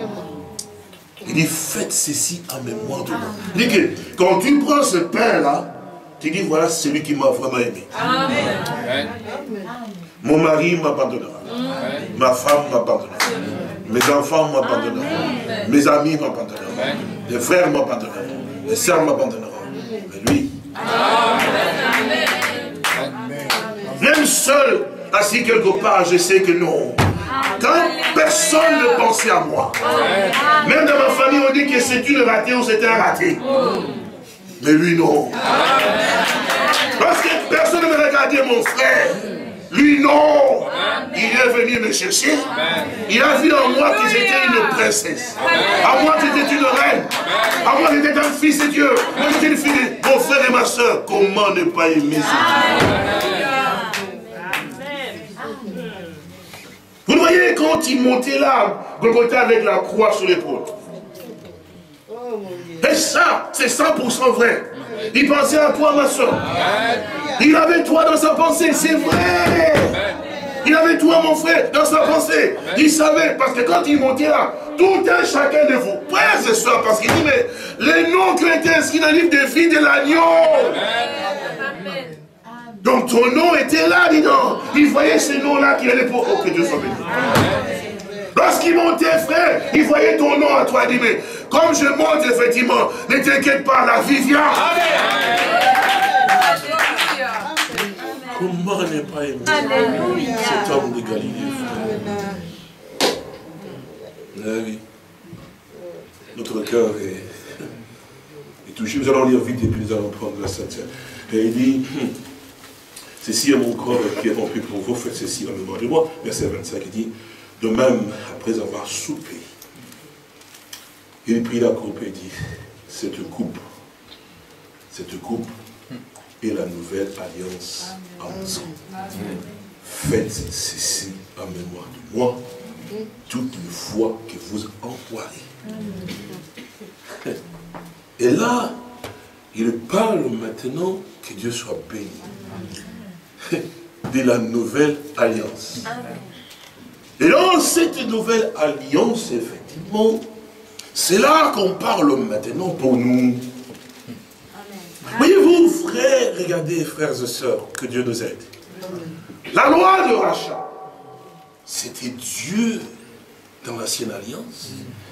Il dit, faites ceci en mémoire de moi. Il dit que quand tu prends ce pain-là, tu dis, voilà celui qui m'a vraiment aimé. Amen. Mon mari m'abandonnera. Ma femme m'abandonnera. Mes enfants m'abandonneront. Mes amis m'abandonneront. Les frères m'abandonneront. Les sœurs m'abandonneront. Mais lui, même seul, assis quelque part, je sais que non. Quand personne ne pensait à moi. Même dans ma famille, on dit que c'est une ratée ou c'est un raté. Mais lui, non. Parce que personne ne me regardait, mon frère. Lui, non. Il est venu me chercher. Il a vu en moi que j'étais une princesse. À moi, j'étais une reine. À moi, j'étais un fils de Dieu. Moi, j'étais une fille de mon frère et ma soeur. Comment ne pas aimer ce Dieu? Vous voyez quand il montait là, Golgotha avec la croix sur l'épaule. Et ça, c'est 100% vrai. Il pensait à toi, ma soeur. Il avait toi dans sa pensée, c'est vrai. Il avait toi, mon frère, dans sa pensée. Il savait, parce que quand il montait là, tout un chacun de vous, frères et soeurs, parce qu'il dit, mais les qui été inscrits dans le livre de vie de l'agneau. Donc ton nom était là, dis donc. Il voyait ces noms-là qu'il allait pour... Oh, que Dieu soit béni. Lorsqu'il montait, frère, il voyait ton nom à toi. Il dit, mais comme je monte, effectivement, ne t'inquiète pas, la vie vient. Comment ne pas aimer cet homme de Galilée, frère oui. Notre cœur est, est, touché. Nous allons lire vite et puis nous allons prendre la Sainte Et il dit, Ceci est mon corps qui est rompu pour vous, faites ceci en mémoire de moi. Verset 25, il dit, de même, après avoir soupé, il prit la coupe et dit, cette coupe, cette coupe est la nouvelle alliance en sang. Faites ceci en mémoire de moi, toutes les fois que vous envoierez. Et là, il parle maintenant que Dieu soit béni de la nouvelle alliance. Et dans cette nouvelle alliance, effectivement, c'est là qu'on parle maintenant pour nous. Voyez-vous, frères, regardez, frères et sœurs, que Dieu nous aide. La loi de rachat, c'était Dieu dans l'ancienne alliance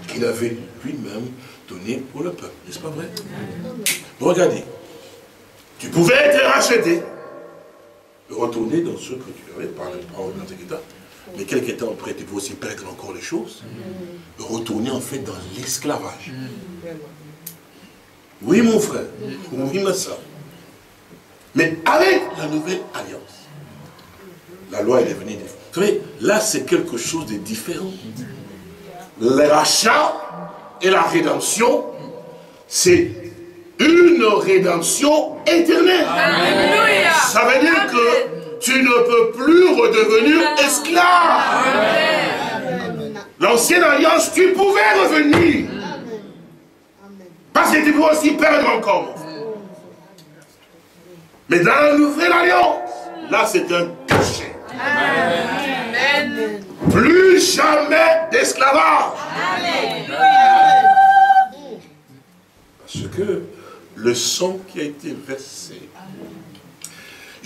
qu'il avait lui-même donné pour le peuple. N'est-ce pas vrai? Regardez, tu pouvais être racheté retourner dans ce que tu avais par le parole d'Antiquita. Mais quelques temps après, tu peux aussi perdre encore les choses. Retourner en fait dans l'esclavage. Oui, mon frère. Oui, ma soeur. Mais avec la nouvelle alliance, la loi, elle est venue. Vous savez, là, c'est quelque chose de différent. Le rachat et la rédemption, c'est une rédemption éternelle. Ça veut dire que tu ne peux plus redevenir esclave. L'ancienne alliance, tu pouvais revenir. Parce que tu peux aussi perdre encore. Mais dans la nouvelle alliance, là c'est un cachet. Plus jamais d'esclavage. Parce que le sang qui a été versé.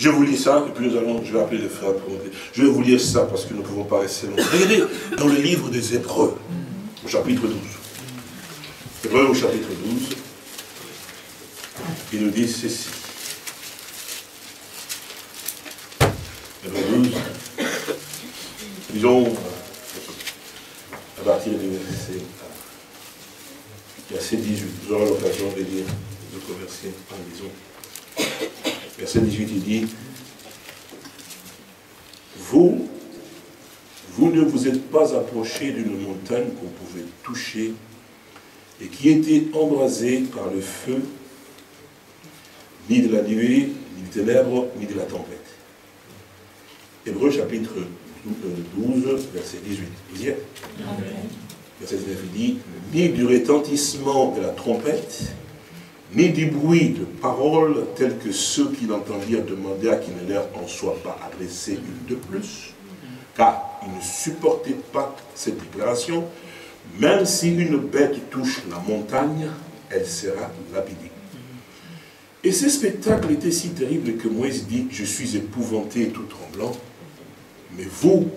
Je vous lis ça, et puis nous allons, je vais appeler les frères pour Je vais vous lire ça parce que nous ne pouvons pas rester longtemps. Regardez dans le livre des Hébreux, au chapitre 12. Hébreu au chapitre 12, il nous dit ceci. Hébreu 12, disons, à partir du verset, verset 18, nous aurons l'occasion de lire d'autres versets en disons. Verset 18, il dit, vous, vous ne vous êtes pas approché d'une montagne qu'on pouvait toucher et qui était embrasée par le feu, ni de la nuit, ni des ténèbres, ni de la tempête. Hébreu chapitre 12, verset 18. Vous y êtes Verset 19, il dit, ni du retentissement de la trompette, ni du bruit de paroles telles que ceux qui l'entendirent demander à qui ne leur en soit pas adressé une de plus, car ils ne supportaient pas cette déclaration, même si une bête touche la montagne, elle sera lapidée. Et ce spectacle était si terrible que Moïse dit, je suis épouvanté et tout tremblant, mais vous,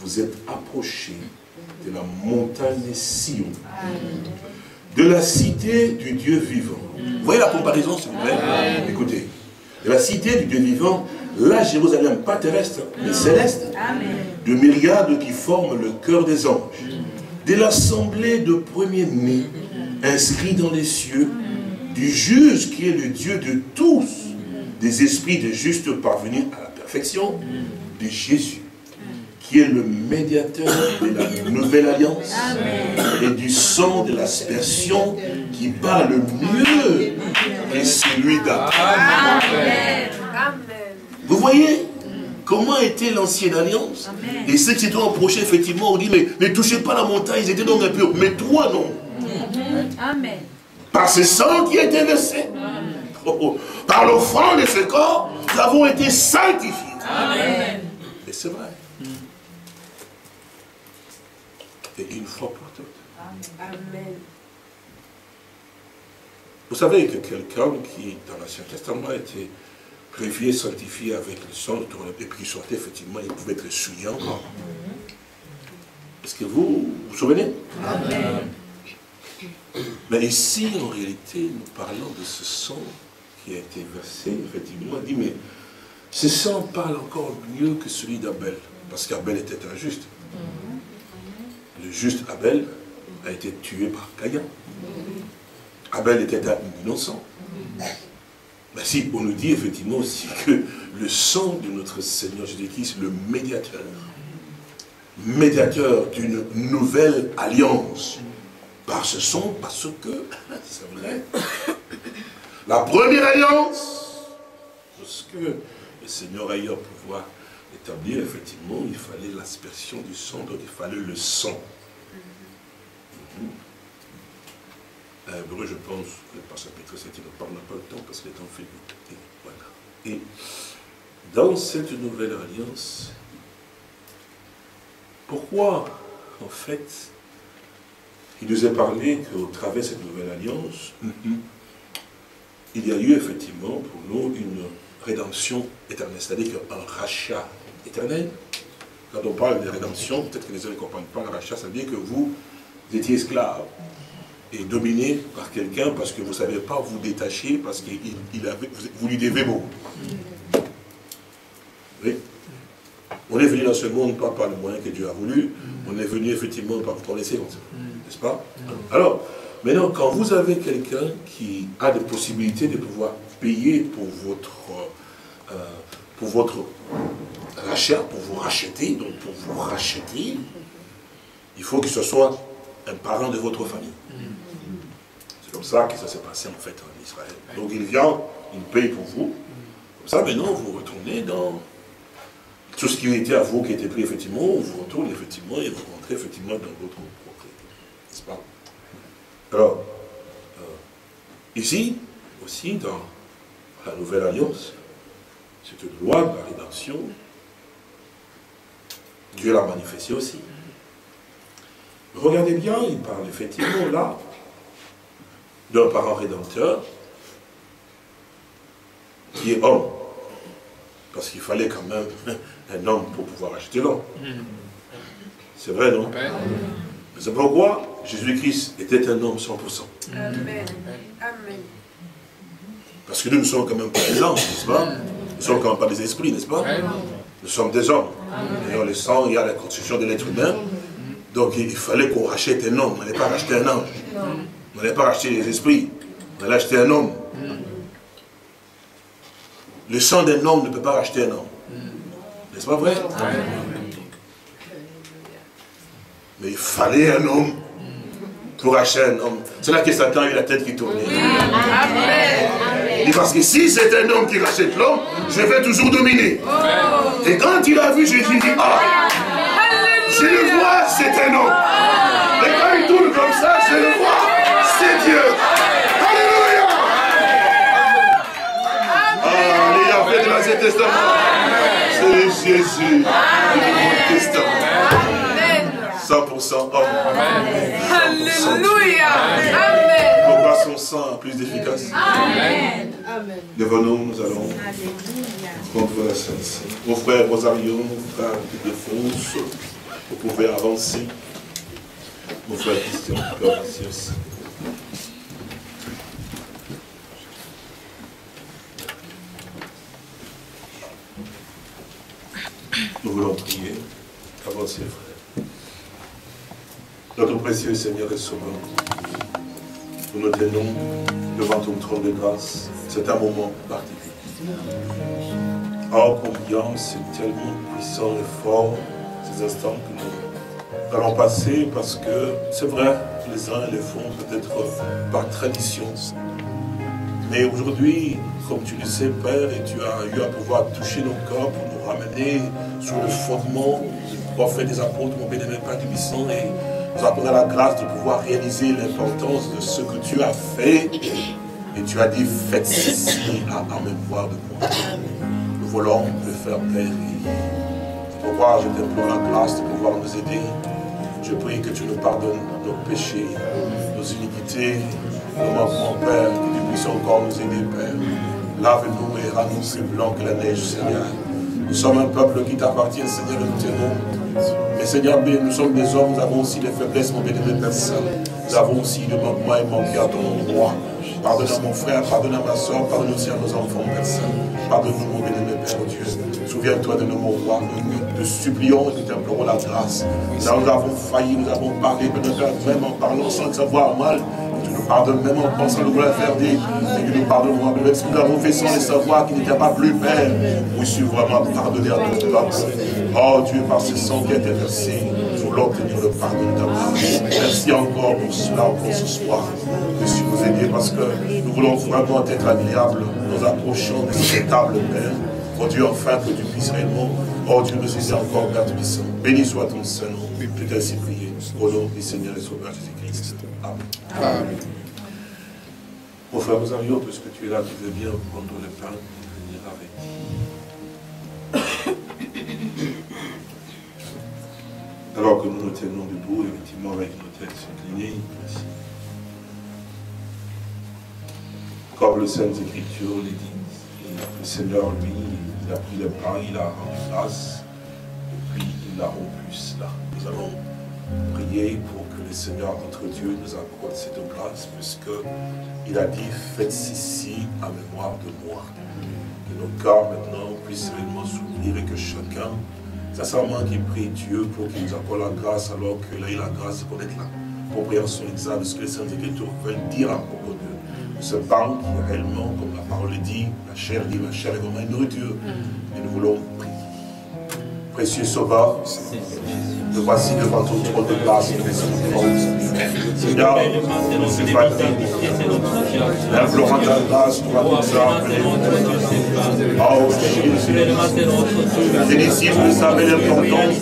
vous êtes approchés de la montagne Sion, de la cité du Dieu vivant. Vous voyez la comparaison, s'il vous plaît Écoutez, de la cité du Dieu vivant, la Jérusalem, pas terrestre, mais céleste, de myriades qui forment le cœur des anges, de l'assemblée de premiers-nés, inscrits dans les cieux, du juge qui est le Dieu de tous, des esprits de justes parvenus à la perfection, de Jésus, qui est le médiateur de la nouvelle alliance et du sang de l'aspersion qui parle mieux que celui d'Abraham. Vous voyez comment était l'ancienne alliance? Et ceux qui s'étaient approchés, effectivement, ont dit, mais ne touchez pas la montagne, ils étaient donc impurs. Mais toi, non. Amen. Par ce sang qui a été versé. Oh, oh. Par l'offrande de ce corps, nous avons été sanctifiés. Amen. Et c'est vrai. Et une fois pour toutes. Amen. Vous savez que quelqu'un qui, dans l'Ancien Testament, était préfié, sanctifié avec le sang, et puis il sortait, effectivement, il pouvait être souillé encore. Est-ce que vous vous, souvenez? Amen. Mais ici, en réalité, nous parlons de ce sang qui a été versé, effectivement. Dit, mais ce sang parle encore mieux que celui d'Abel, parce qu'Abel était injuste. Juste Abel a été tué par Caïn. Abel était innocent. Mais si, on nous dit effectivement aussi que le sang de notre Seigneur Jésus-Christ, le médiateur, médiateur d'une nouvelle alliance, par ce sang, parce que, c'est vrai, la première alliance, parce que le Seigneur a eu à pouvoir établir, effectivement, il fallait l'aspersion du sang, donc il fallait le sang. Euh, je pense, que par chapitre 7, il ne parle pas le temps parce que le temps fait vite. Et, voilà. Et dans cette nouvelle alliance, pourquoi, en fait, il nous est parlé qu'au travers de cette nouvelle alliance, il y a eu effectivement pour nous une rédemption éternelle, c'est-à-dire un rachat éternel. Quand on parle de rédemption, peut-être que les gens ne comprennent pas le rachat, ça veut dire que vous étiez esclave et dominé par quelqu'un parce que vous ne savez pas vous détacher, parce que il vous lui devez beaucoup. On est venu dans ce monde pas par le moyen que Dieu a voulu, on est venu effectivement par comme ça. N'est-ce pas? Alors, maintenant, quand vous avez quelqu'un qui a des possibilités de pouvoir payer pour votre, euh, pour votre rachat, pour vous racheter, donc pour vous racheter, il faut que ce soit un parent de votre famille. Ça que ça s'est passé en fait en Israël. Donc il vient, il paye pour vous. Comme ça, maintenant, vous retournez dans tout ce qui était à vous, qui était pris effectivement, vous retournez effectivement et vous rentrez effectivement dans votre propriété. N'est-ce pas? Alors, euh, ici, aussi, dans la Nouvelle Alliance, cette loi de la rédemption, Dieu l'a manifesté aussi. Regardez bien, il parle effectivement là d'un parent rédempteur qui est homme. Parce qu'il fallait quand même un homme pour pouvoir acheter l'homme. C'est vrai, non? Mais c'est pourquoi Jésus-Christ était un homme 100%. Amen. Amen. Parce que nous ne sommes quand même pas des anges, n'est-ce pas? Nous ne sommes quand même pas des esprits, n'est-ce pas? Nous sommes des hommes. Et dans le sang, il y a la constitution de l'être humain. Donc il fallait qu'on rachète un homme. On n'allait pas racheter un ange. On n'allait pas racheter les esprits. On allait acheter un homme. Le sang d'un homme ne peut pas racheter un homme. N'est-ce pas vrai? Mais il fallait un homme pour racheter un homme. C'est là que Satan a eu la tête qui tournait. Il dit parce que si c'est un homme qui rachète l'homme, je vais toujours dominer. Et quand il a vu Jésus, il dit, ah, je le vois, c'est un homme. Et quand il tourne comme ça, je le vois, c'est Dieu. Alléluia. Ah, les Yahvé de l'Ancien Testament, c'est Jésus du Nouveau Testament. 100% homme. 100% Dieu. Alléluia. Amen. Pourquoi son sang plus d'efficace Amen. Lève-nous, nous allons contre la Seine. Mon frère Rosario, mon frère de France, vous pouvez avancer. Mon frère Christian, vous pouvez avancer aussi. Nous voulons prier. Avancez, frère. Notre précieux Seigneur et Sauveur, nous nous tenons devant ton trône de grâce. C'est un moment particulier. Oh, combien c'est tellement puissant et fort ces instants que nous allons passer parce que c'est vrai, les uns le font peut-être par tradition. Mais aujourd'hui, comme tu le sais, Père, et tu as eu à pouvoir toucher nos corps pour nous ramener sur le fondement du prophète des apôtres, mon bénévole Père du Bisson, et nous accorder la grâce de pouvoir réaliser l'importance de ce que tu as fait. Et tu as dit, faites ceci à, en mémoire de moi. Nous voulons le faire, Père. Et pourquoi je t'implore la grâce de pouvoir nous aider. Je prie que tu nous pardonnes nos péchés, nos iniquités, nos manquements, Père, que tu puisses encore nous aider, Père. Lave-nous et rends-nous plus blancs que la neige, Seigneur. Nous sommes un peuple qui t'appartient, Seigneur, nous t'aimons. Mais Seigneur, nous sommes des hommes, nous avons aussi des faiblesses, mon bénévole Saint. Nous avons aussi des manquements et manqués à ton roi. Pardonne à mon frère, pardonne à ma soeur, pardonne aussi à nos enfants, Saint. Pardonne-nous, mon bénévole Père Dieu. Souviens-toi de nous, mon roi. Nous te supplions nous t'implorons la grâce. Nous avons failli, nous avons parlé, mais nous même en parlant sans le savoir mal. Tu nous pardonnes même en pensant le vouloir faire dire. Et que nous pardonnons, même que nous avons fait sans le savoir, qu'il n'était pas plus Père. Oui, suis vraiment pardonné à ton peuple. Oh Dieu, par ce sang qui a été versé, nous voulons obtenir le pardon de ta. Merci encore pour cela, pour ce soir. Merci nous aider parce que nous voulons vraiment être agréables. Nous approchons de cette table, Père. Oh Dieu, enfin que tu puisses réellement, oh Dieu, nous aider encore, Père. Béni soit ton Saint-Nom. T'ai ainsi prié. Au nom du Seigneur et Sauveur Jésus-Christ. Amen. Amen. Mon frère Rosario, puisque tu es là, tu veux bien prendre le pain et venir avec. Alors que nous nous tenons debout, effectivement, avec nos têtes inclinées. Comme le Sainte Écriture les dit, le Seigneur, lui, il a pris le pain, il a rendu grâce, et puis il l'a rompu cela. Nous allons prier pour que le Seigneur, notre Dieu, nous accorde cette grâce, puisqu'il a dit, faites ceci à mémoire de moi. Que nos cœurs maintenant puissent réellement s'ouvrir et que chacun, sincèrement, qui prie Dieu pour qu'il nous accorde la grâce, alors qu'il a eu la grâce de connaître la compréhension exacte de ce que les Saintes Écritures veulent dire à propos de ce pain qui est réellement, comme la parole le dit, la chair dit, la chair est vraiment une nourriture. Et nous voulons prier. Précieux Sauveur, nous voici devant ton trône de grâce et de Seigneur, nous sommes implorant ta grâce pour appeler. Oh Jésus, les disciples savaient l'importance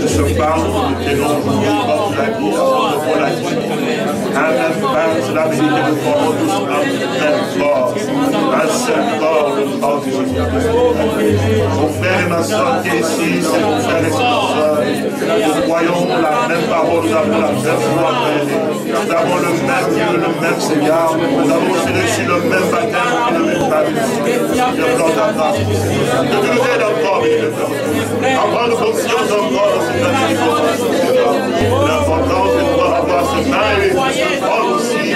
de ce pain que tenons de la vie de la vie. Un pain, cela veut tous un même corps, seul corps, le corps de Jésus. Mon frère et ma soeur qui est ici, c'est mon frère et ma soeur nous croyons la même parole, nous avons la même foi, Nous avons le même le même Seigneur. Nous avons aussi reçu le même baptême le même baptême. Je prends encore, à prendre conscience encore L'importance de pouvoir avoir ce mal et aussi,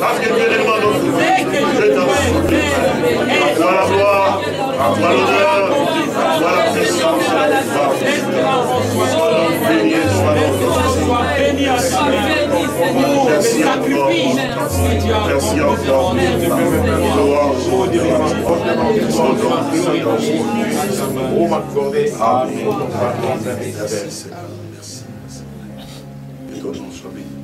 parce que tu es le je t'en supplie. Gloire, béni soit Merci encore. Vous m'accordez. Amen. Merci. Que ton nom soit béni.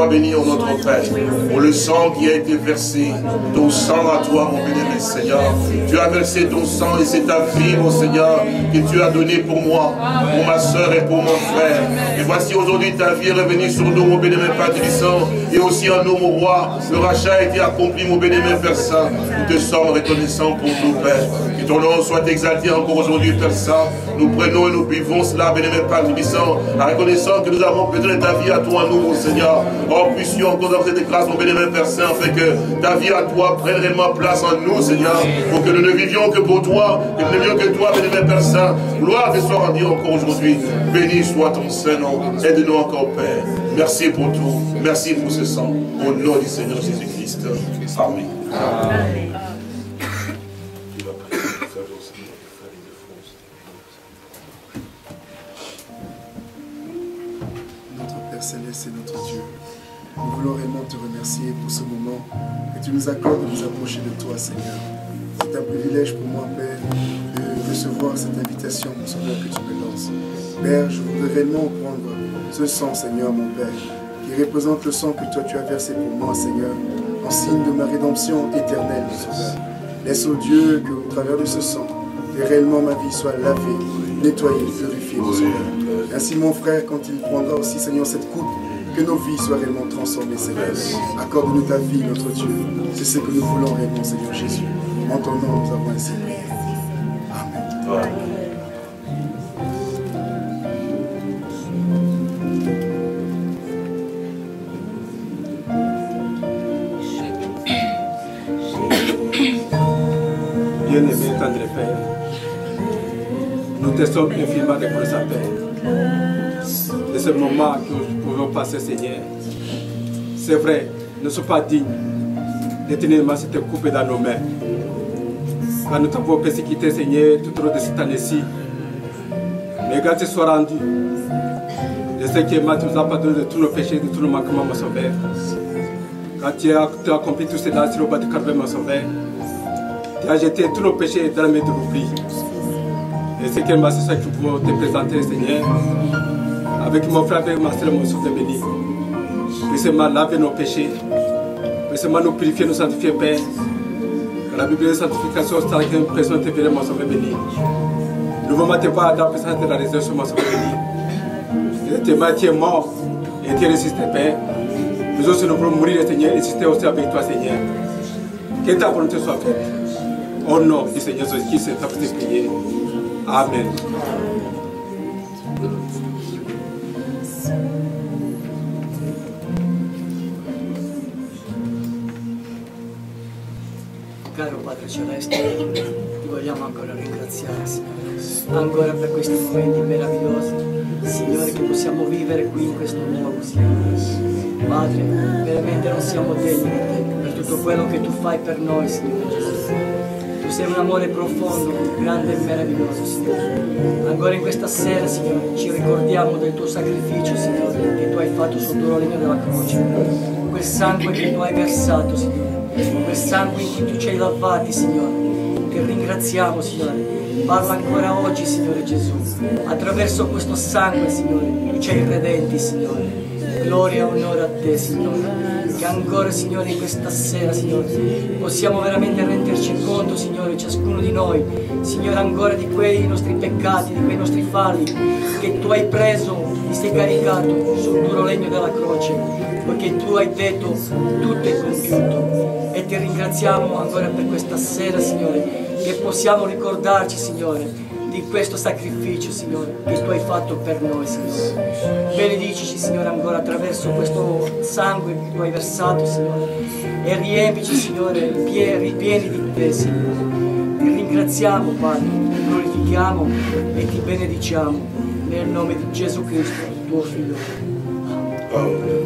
Soit béni en notre Père. Pour le sang qui a été versé, ton sang à toi, mon bénémoine Seigneur. Tu as versé ton sang et c'est ta vie, mon Seigneur, que tu as donné pour moi, pour ma soeur et pour mon frère. Et voici aujourd'hui ta vie est revenue sur nous, mon bénémoine Père Télissant, et aussi en nous, mon roi. Le rachat a été accompli, mon bénémoine Père Saint. Nous te sommes reconnaissants pour nous, Père. Que ton nom soit exalté encore aujourd'hui, Père Saint. Nous prenons et nous buvons cela, bénémoine Père Télissant, en reconnaissant que nous avons besoin de ta vie à toi, nous, mon Seigneur. Oh, puissions encore dans cette grâce, mon bénémoine Père Saint, afin que ta vie à toi prenne réellement place en nous, Seigneur, pour que nous ne vivions que pour toi, que nous ne vivions que toi, bénémoine Père Saint. Gloire te soit rendue encore aujourd'hui. Béni soit ton Saint-Nom. Aide-nous encore, Père. Merci pour tout. Merci pour ce sang. Au nom du Seigneur Jésus-Christ. Amen. Tu nous voulons réellement te remercier pour ce moment que tu nous accordes de nous approcher de toi, Seigneur. C'est un privilège pour moi, Père, de recevoir cette invitation, mon Seigneur, que tu me lances. Père, je voudrais réellement prendre ce sang, Seigneur, mon Père, qui représente le sang que toi tu as versé pour moi, Seigneur, en signe de ma rédemption éternelle, mon Sauveur. Laisse, au Dieu, qu'au travers de ce sang, que réellement ma vie soit lavée, nettoyée, purifiée, mon Sauveur. Ainsi, mon frère, quand il prendra aussi, Seigneur, cette coupe, que nos vies soient réellement transformées, Seigneur. Accorde-nous ta vie, notre Dieu. C'est ce que nous voulons réellement, Seigneur Jésus. En ton nom, nous avons ainsi prié. Amen. Bien-aimé tendre Père, nous te sommes infiniment reconnaissants, Père, de ce moment que nous pouvons passer, Seigneur. C'est vrai, ne sommes pas dignes de tenir cette coupe dans nos mains. Quand nous t'avons persécuté, Seigneur, tout au long de cette année-ci, mais tu sois rendu, de ce qui est mal, tu nous as pardonné de tous nos péchés, de tous nos manquements, mon sauveur. Quand tu as, tu as accompli tout cela sur le bas du Calvaire, mon sauveur, tu as jeté tous nos péchés dans la main de l'oubli. Et c'est quel c'est ça que nous pouvons te présenter, Seigneur, avec mon frère, avec ma soeur, mon sauveur béni. Puisse-moi laver nos péchés, puisse-moi nous purifier, nous sanctifier, Père. La Bible de sanctification, c'est une présence te mon sauveur béni. Nous voulons te voir dans la présence de la résurrection, mon sauveur béni. Et te tu es mort et tu es ressuscité, Père. Nous aussi, nous voulons mourir, Seigneur, et résister aussi avec toi, Seigneur. Que ta volonté soit faite. Au nom du Seigneur Jésus-Christ, c'est ta prière. Amen. Celeste, ti vogliamo ancora ringraziare, Signore, ancora per questi momenti meravigliosi, Signore, che possiamo vivere qui in questo luogo, Signore. Padre, veramente non siamo degni di te per tutto quello che tu fai per noi, Signore Gesù. Tu sei un amore profondo, grande e meraviglioso, Signore. Ancora in questa sera, Signore, ci ricordiamo del tuo sacrificio, Signore, che tu hai fatto sul tuo legno della croce. Quel sangue che tu hai versato, Signore. Quel sangue in cui tu ci hai lavati, Signore. Ti ringraziamo, Signore. Parla ancora oggi, Signore Gesù. Attraverso questo sangue, Signore, tu ci hai redenti, Signore. Gloria e onore a te, Signore. Che ancora, Signore, in questa sera, Signore, possiamo veramente renderci conto, Signore, ciascuno di noi, Signore, ancora di quei nostri peccati, di quei nostri falli, che tu hai preso, ti sei caricato sul duro legno della croce, perché tu hai detto tutto è compiuto. E ti ringraziamo ancora per questa sera, Signore, che possiamo ricordarci, Signore, di questo sacrificio, Signore, che tu hai fatto per noi, Signore. Benedicici, Signore, ancora attraverso questo sangue che tu hai versato, Signore, e riempici, Signore, pie- ripieni di te, Signore. Ti ringraziamo, Padre, ti glorifichiamo e ti benediciamo nel nome di Gesù Cristo, tuo Figlio.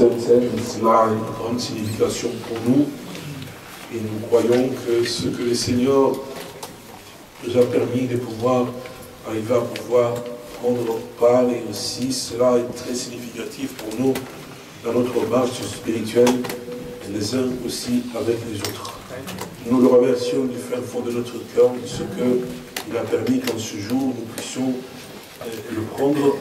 Cela a une grande signification pour nous. Et nous croyons que ce que le Seigneur nous a permis de pouvoir arriver à pouvoir prendre part et aussi cela est très significatif pour nous dans notre marche spirituelle et les uns aussi avec les autres. Nous le remercions du fin fond de notre cœur de ce qu'il a permis qu'en ce jour nous puissions euh, le prendre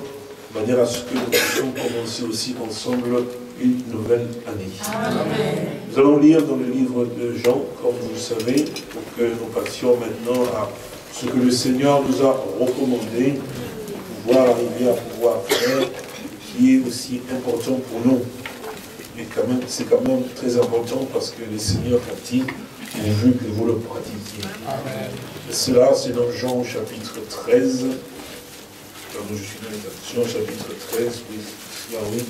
de manière à ce que nous puissions commencer aussi ensemble une nouvelle année. Nous allons lire dans le livre de Jean, comme vous le savez, pour que nous passions maintenant à ce que le Seigneur nous a recommandé pour pouvoir arriver à pouvoir faire, qui est aussi important pour nous. Mais quand même, c'est quand même très important parce que le Seigneur a dit, pourvu que vous le pratiquiez. Cela, c'est dans Jean chapitre 13. Je suis dans les chapitre 13, oui, oui.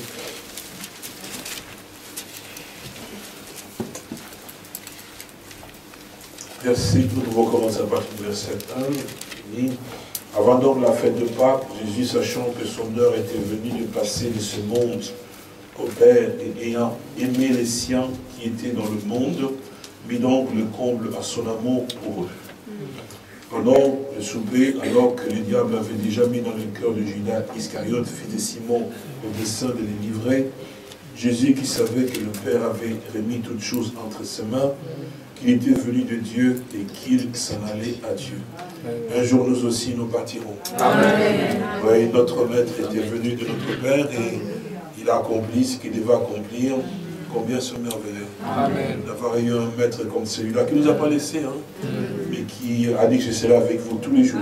verset, nous devons commencer à partir du verset 1, Avant donc la fête de Pâques, Jésus, sachant que son heure était venue de passer de ce monde au Père et ayant aimé les siens qui étaient dans le monde, mit donc le comble à son amour pour eux. Mm. Pendant le souper, alors que le diable avait déjà mis dans le cœur de Judas Iscariote, fils de Simon, le dessein de les livrer, Jésus, qui savait que le Père avait remis toutes choses entre ses mains, qu'il était venu de Dieu et qu'il s'en allait à Dieu. Un jour, nous aussi, nous partirons. Oui, notre Maître était venu de notre Père et il a accompli ce qu'il devait accomplir. Combien ce merveilleux d'avoir eu un maître comme celui-là, qui ne nous a pas laissé, hein, mais qui a dit que je serai avec vous tous les jours.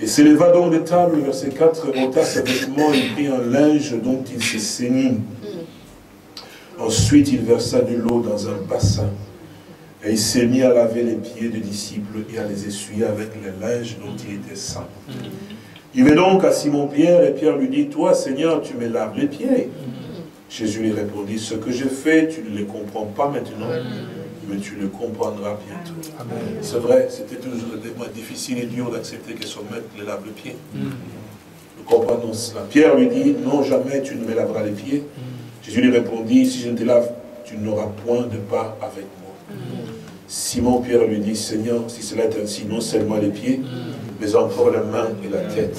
Et s'éleva donc de table, verset 4, ôta ses vêtements et prit un linge dont il se saignit. Ensuite, il versa de l'eau dans un bassin. Et il s'est mis à laver les pieds des disciples et à les essuyer avec le linge dont il était saint. Il vint donc à Simon-Pierre et Pierre lui dit, Toi, Seigneur, tu me laves les pieds. Jésus lui répondit, Ce que je fais, tu ne le comprends pas maintenant, mais tu le comprendras bientôt. C'est vrai, c'était toujours difficiles et dur d'accepter que son maître le lave les pieds. Nous comprenons cela. Pierre lui dit, Non, jamais tu ne me laveras les pieds. Jésus lui répondit, Si je ne te lave, tu n'auras point de part avec moi. Simon-Pierre lui dit, Seigneur, si cela est ainsi, non seulement les pieds, mais encore les mains et la tête.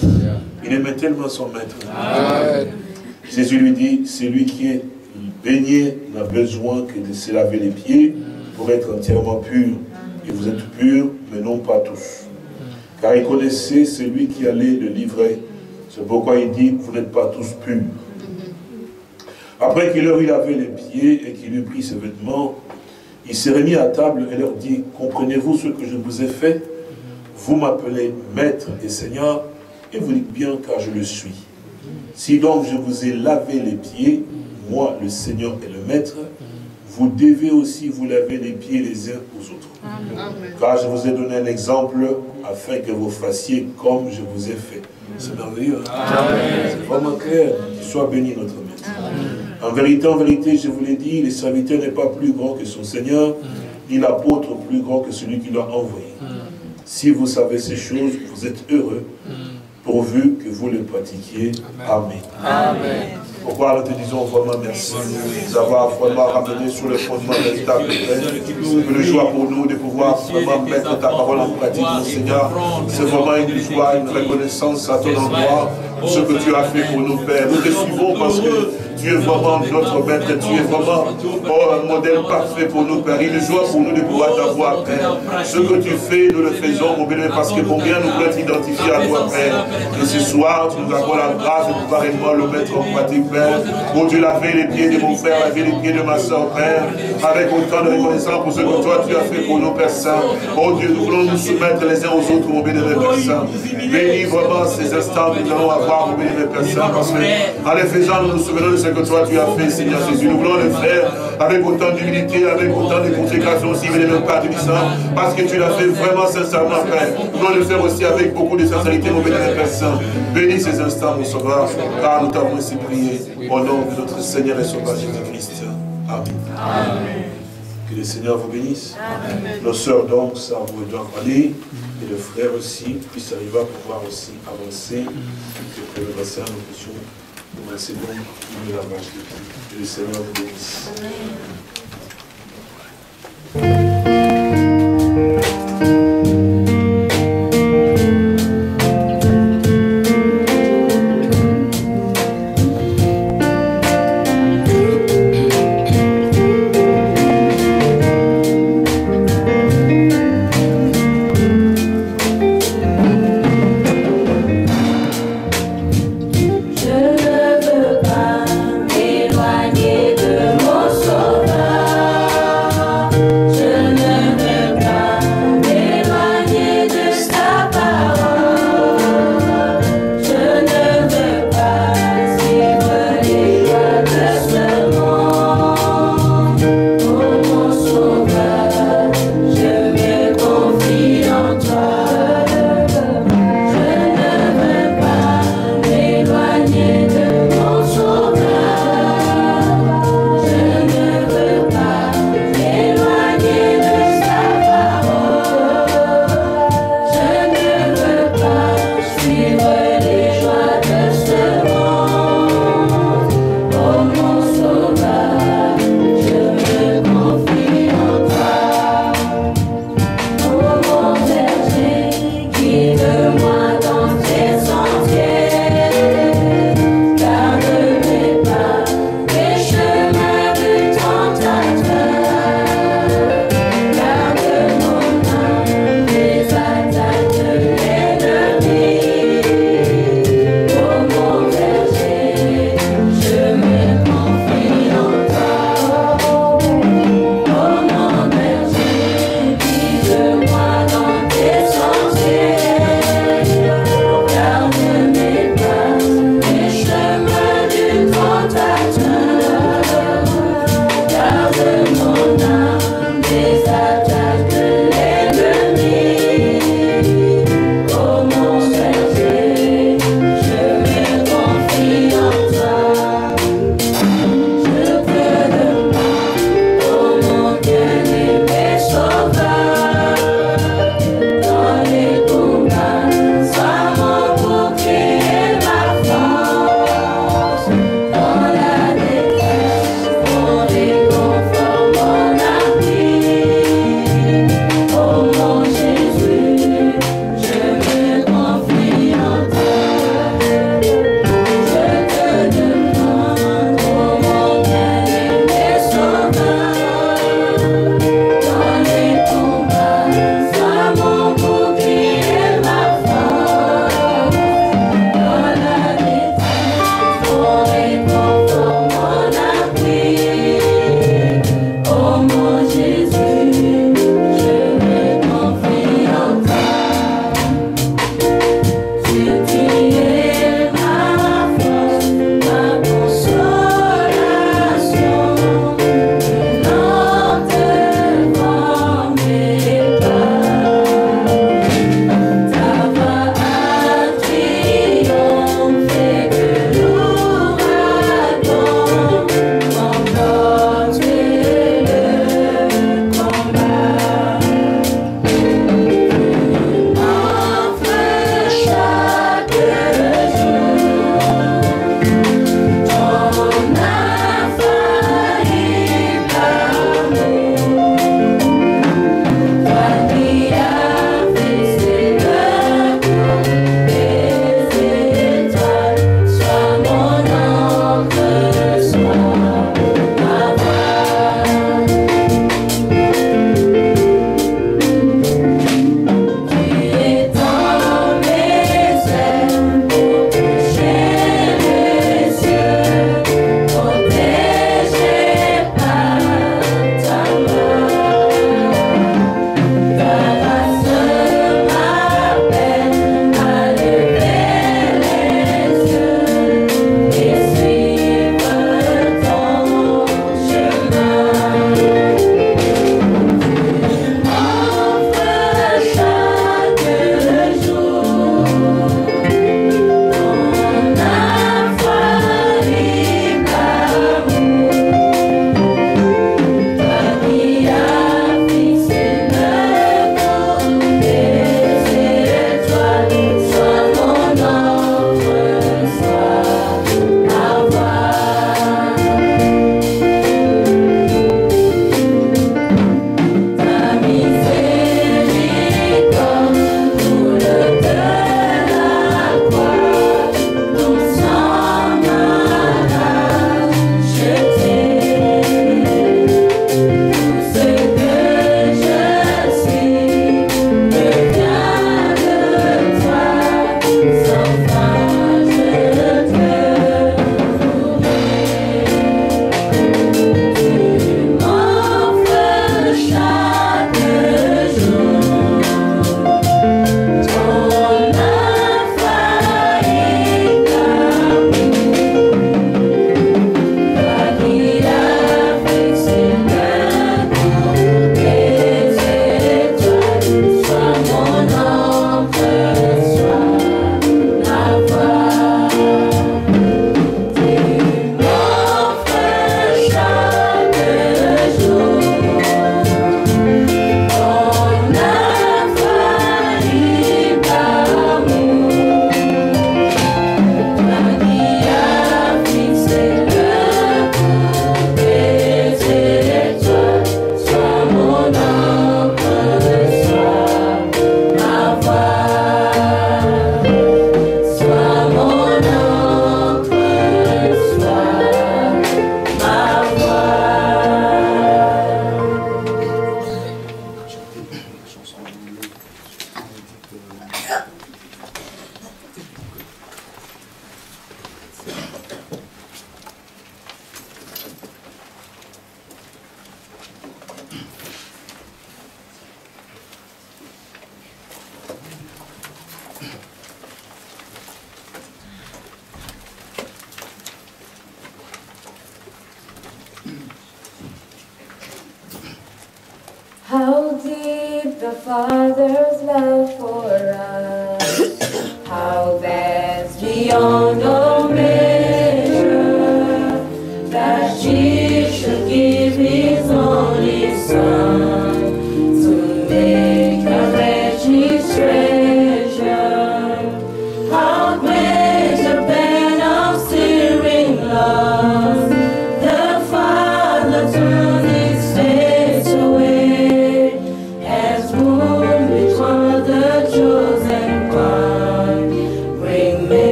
Il aimait tellement son maître. Jésus lui dit, celui qui est baigné n'a besoin que de se laver les pieds pour être entièrement pur. Et vous êtes purs, mais non pas tous. Car il connaissait celui qui allait le livrer. C'est pourquoi il dit, vous n'êtes pas tous purs. Après qu'il leur eut lavé les pieds et qu'il eut pris ses vêtements, il s'est remis à table et leur dit, comprenez-vous ce que je vous ai fait? Vous m'appelez maître et seigneur, et vous dites bien car je le suis. Si donc je vous ai lavé les pieds, moi le seigneur et le maître, vous devez aussi vous laver les pieds les uns aux autres. Car je vous ai donné un exemple afin que vous fassiez comme je vous ai fait. C'est merveilleux. hein? C'est vraiment clair. Qu'il soit béni notre maître. En vérité, en vérité, je vous l'ai dit, le serviteur n'est pas plus grand que son Seigneur, ni l'apôtre plus grand que celui qui l'a envoyé. Si vous savez ces choses, vous êtes heureux, pourvu que vous les pratiquiez. Amen. Pourquoi nous te disons vraiment merci de nous avoir vraiment ramené sur le fondement véritable de une joie pour nous de pouvoir vraiment mettre ta parole en pratique, mon Seigneur. C'est vraiment une joie, une reconnaissance à ton endroit pour ce que tu as fait pour nous, Père. Nous te suivons parce que tu es vraiment notre maître, tu es vraiment oh, un modèle parfait pour nous, Père. Il est joie pour nous de pouvoir t'avoir, Père. Ce que tu fais, nous le faisons, mon bénévole, parce que pour bien nous pouvons t'identifier à toi, Père. Et ce soir, tu nous accordes la grâce de pouvoir réellement le mettre en pratique, Père. Pour Dieu laver les pieds de mon frère, laver les pieds de ma soeur, Père. Avec autant de reconnaissance pour ce que toi tu as fait pour Père Saint. Oh Dieu, nous voulons nous soumettre les uns aux autres, mon Père Saint. Bénis vraiment ces instants que nous allons avoir, mon Père Saint. Parce que, en les faisant, nous nous souvenons de ce que toi tu as fait, Seigneur Jésus. Nous voulons le faire avec autant d'humilité, avec autant de consécration aussi, bénévole Père du Saint. Parce que tu l'as fait vraiment sincèrement, Père. Nous voulons le faire aussi avec beaucoup de sincérité, mon bénévole Père Saint. Bénis ces instants, mon sauveur, car nous t'avons ainsi prié. Au nom de notre Seigneur et Sauveur Jésus-Christ. Amen. Que le Seigneur vous bénisse. Nos sœurs donc, ça vous doit aller. Et le frère aussi puisse arriver à pouvoir aussi avancer. Que le bassin, nous puissions commencer donc le lavage de pieds. Que le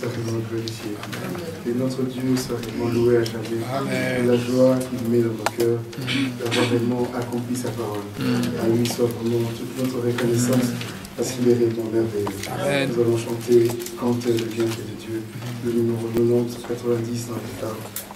certainement glorifié. Que notre Dieu soit vraiment loué à jamais. Amen. La joie qu'il met dans nos cœurs d'avoir vraiment accompli sa parole. Mm. À lui soit vraiment toute notre reconnaissance parce qu'il est vraiment merveilleux. Nous allons chanter Quand le bienfait de Dieu, le numéro 90, dans les femmes.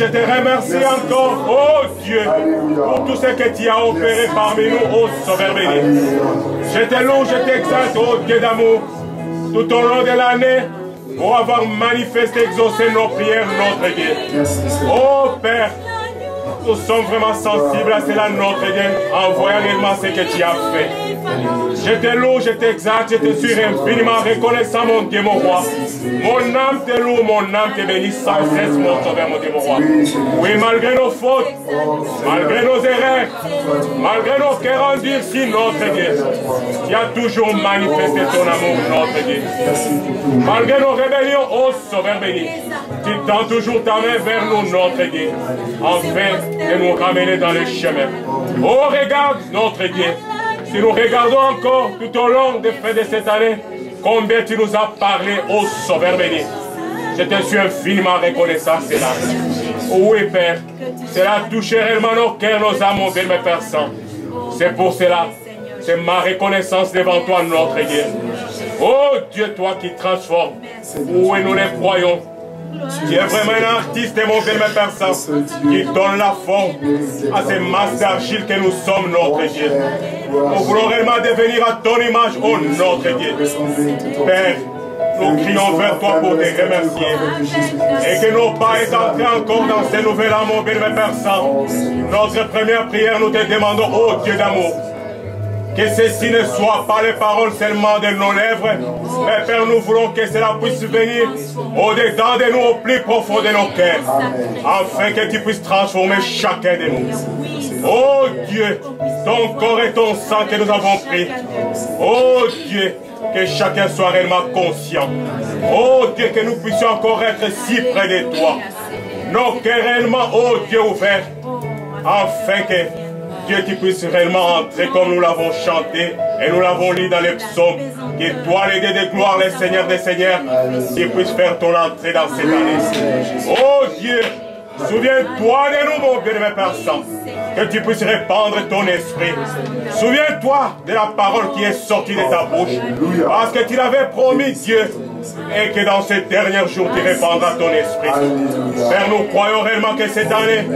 Je te remercie encore, oh Dieu, pour tout ce que tu as opéré parmi nous, oh Sauveur béni. Je te loue, je t'exalte, oh Dieu d'amour, tout au long de l'année, pour avoir manifesté, exaucé nos prières, notre Dieu. Seigneur. Oh Père, nous sommes vraiment sensibles à cela, notre Dieu, en voyant réellement ce que tu as fait. Je te loue, je t'exalte, je te suis infiniment reconnaissant, mon Dieu, mon roi. Mon âme te loue, mon âme te bénit sans cesse, mon sauveur, mon Dieu, mon roi. Oui, malgré nos fautes, malgré nos erreurs, malgré nos cœurs endurcis, notre Dieu, tu as toujours manifesté ton amour, notre Dieu. Malgré nos rébellions, ô Sauveur béni, tu tends toujours ta main vers nous, notre Dieu, afin de nous ramener dans le chemin. Oh, regarde, notre Dieu, si nous regardons encore tout au long des fêtes de cette année, combien tu nous as parlé, ô Sauveur béni. Je te suis infiniment reconnaissant, cela. Oui, Père, cela a touché réellement nos cœurs, nos âmes, mon bien, Père Saint. C'est pour cela, c'est ma reconnaissance devant toi, notre Dieu. Oh Dieu, toi qui transformes, où nous les croyons. Tu es vraiment un artiste, mon bien, mes Saint, qui donne la forme à ces masses d'argile que nous sommes, notre Dieu. Nous voulons réellement devenir à ton image, oh notre Dieu. Père, nous crions vers toi pour te remercier. Et que nos pas aient entré encore dans ces nouvelles amours, mes Saint. Notre première prière, nous te demandons, oh Dieu d'amour, que ceci ne soit pas les paroles seulement de nos lèvres, mais Père, nous voulons que cela puisse venir au-dedans de nous, au plus profond de nos cœurs, afin que tu puisses transformer chacun de nous. Oh Dieu, ton corps et ton sang que nous avons pris. Oh Dieu, que chacun soit réellement conscient. Oh Dieu, que nous puissions encore être si près de toi. Nos cœurs réellement, oh Dieu, ouverts, afin que Dieu, tu puisses réellement entrer comme nous l'avons chanté et nous l'avons lu dans les psaumes. Que toi, le Dieu de gloire, le Seigneur des Seigneurs, tu puisses faire ton entrée dans cette année. Oh Dieu, souviens-toi de nous, mon bien-aimé Père Saint, que tu puisses répandre ton esprit. Souviens-toi de la parole qui est sortie de ta bouche, parce que tu l'avais promis, Dieu, et que dans ces derniers jours, tu répandras ton esprit. Père, nous croyons réellement que cette année,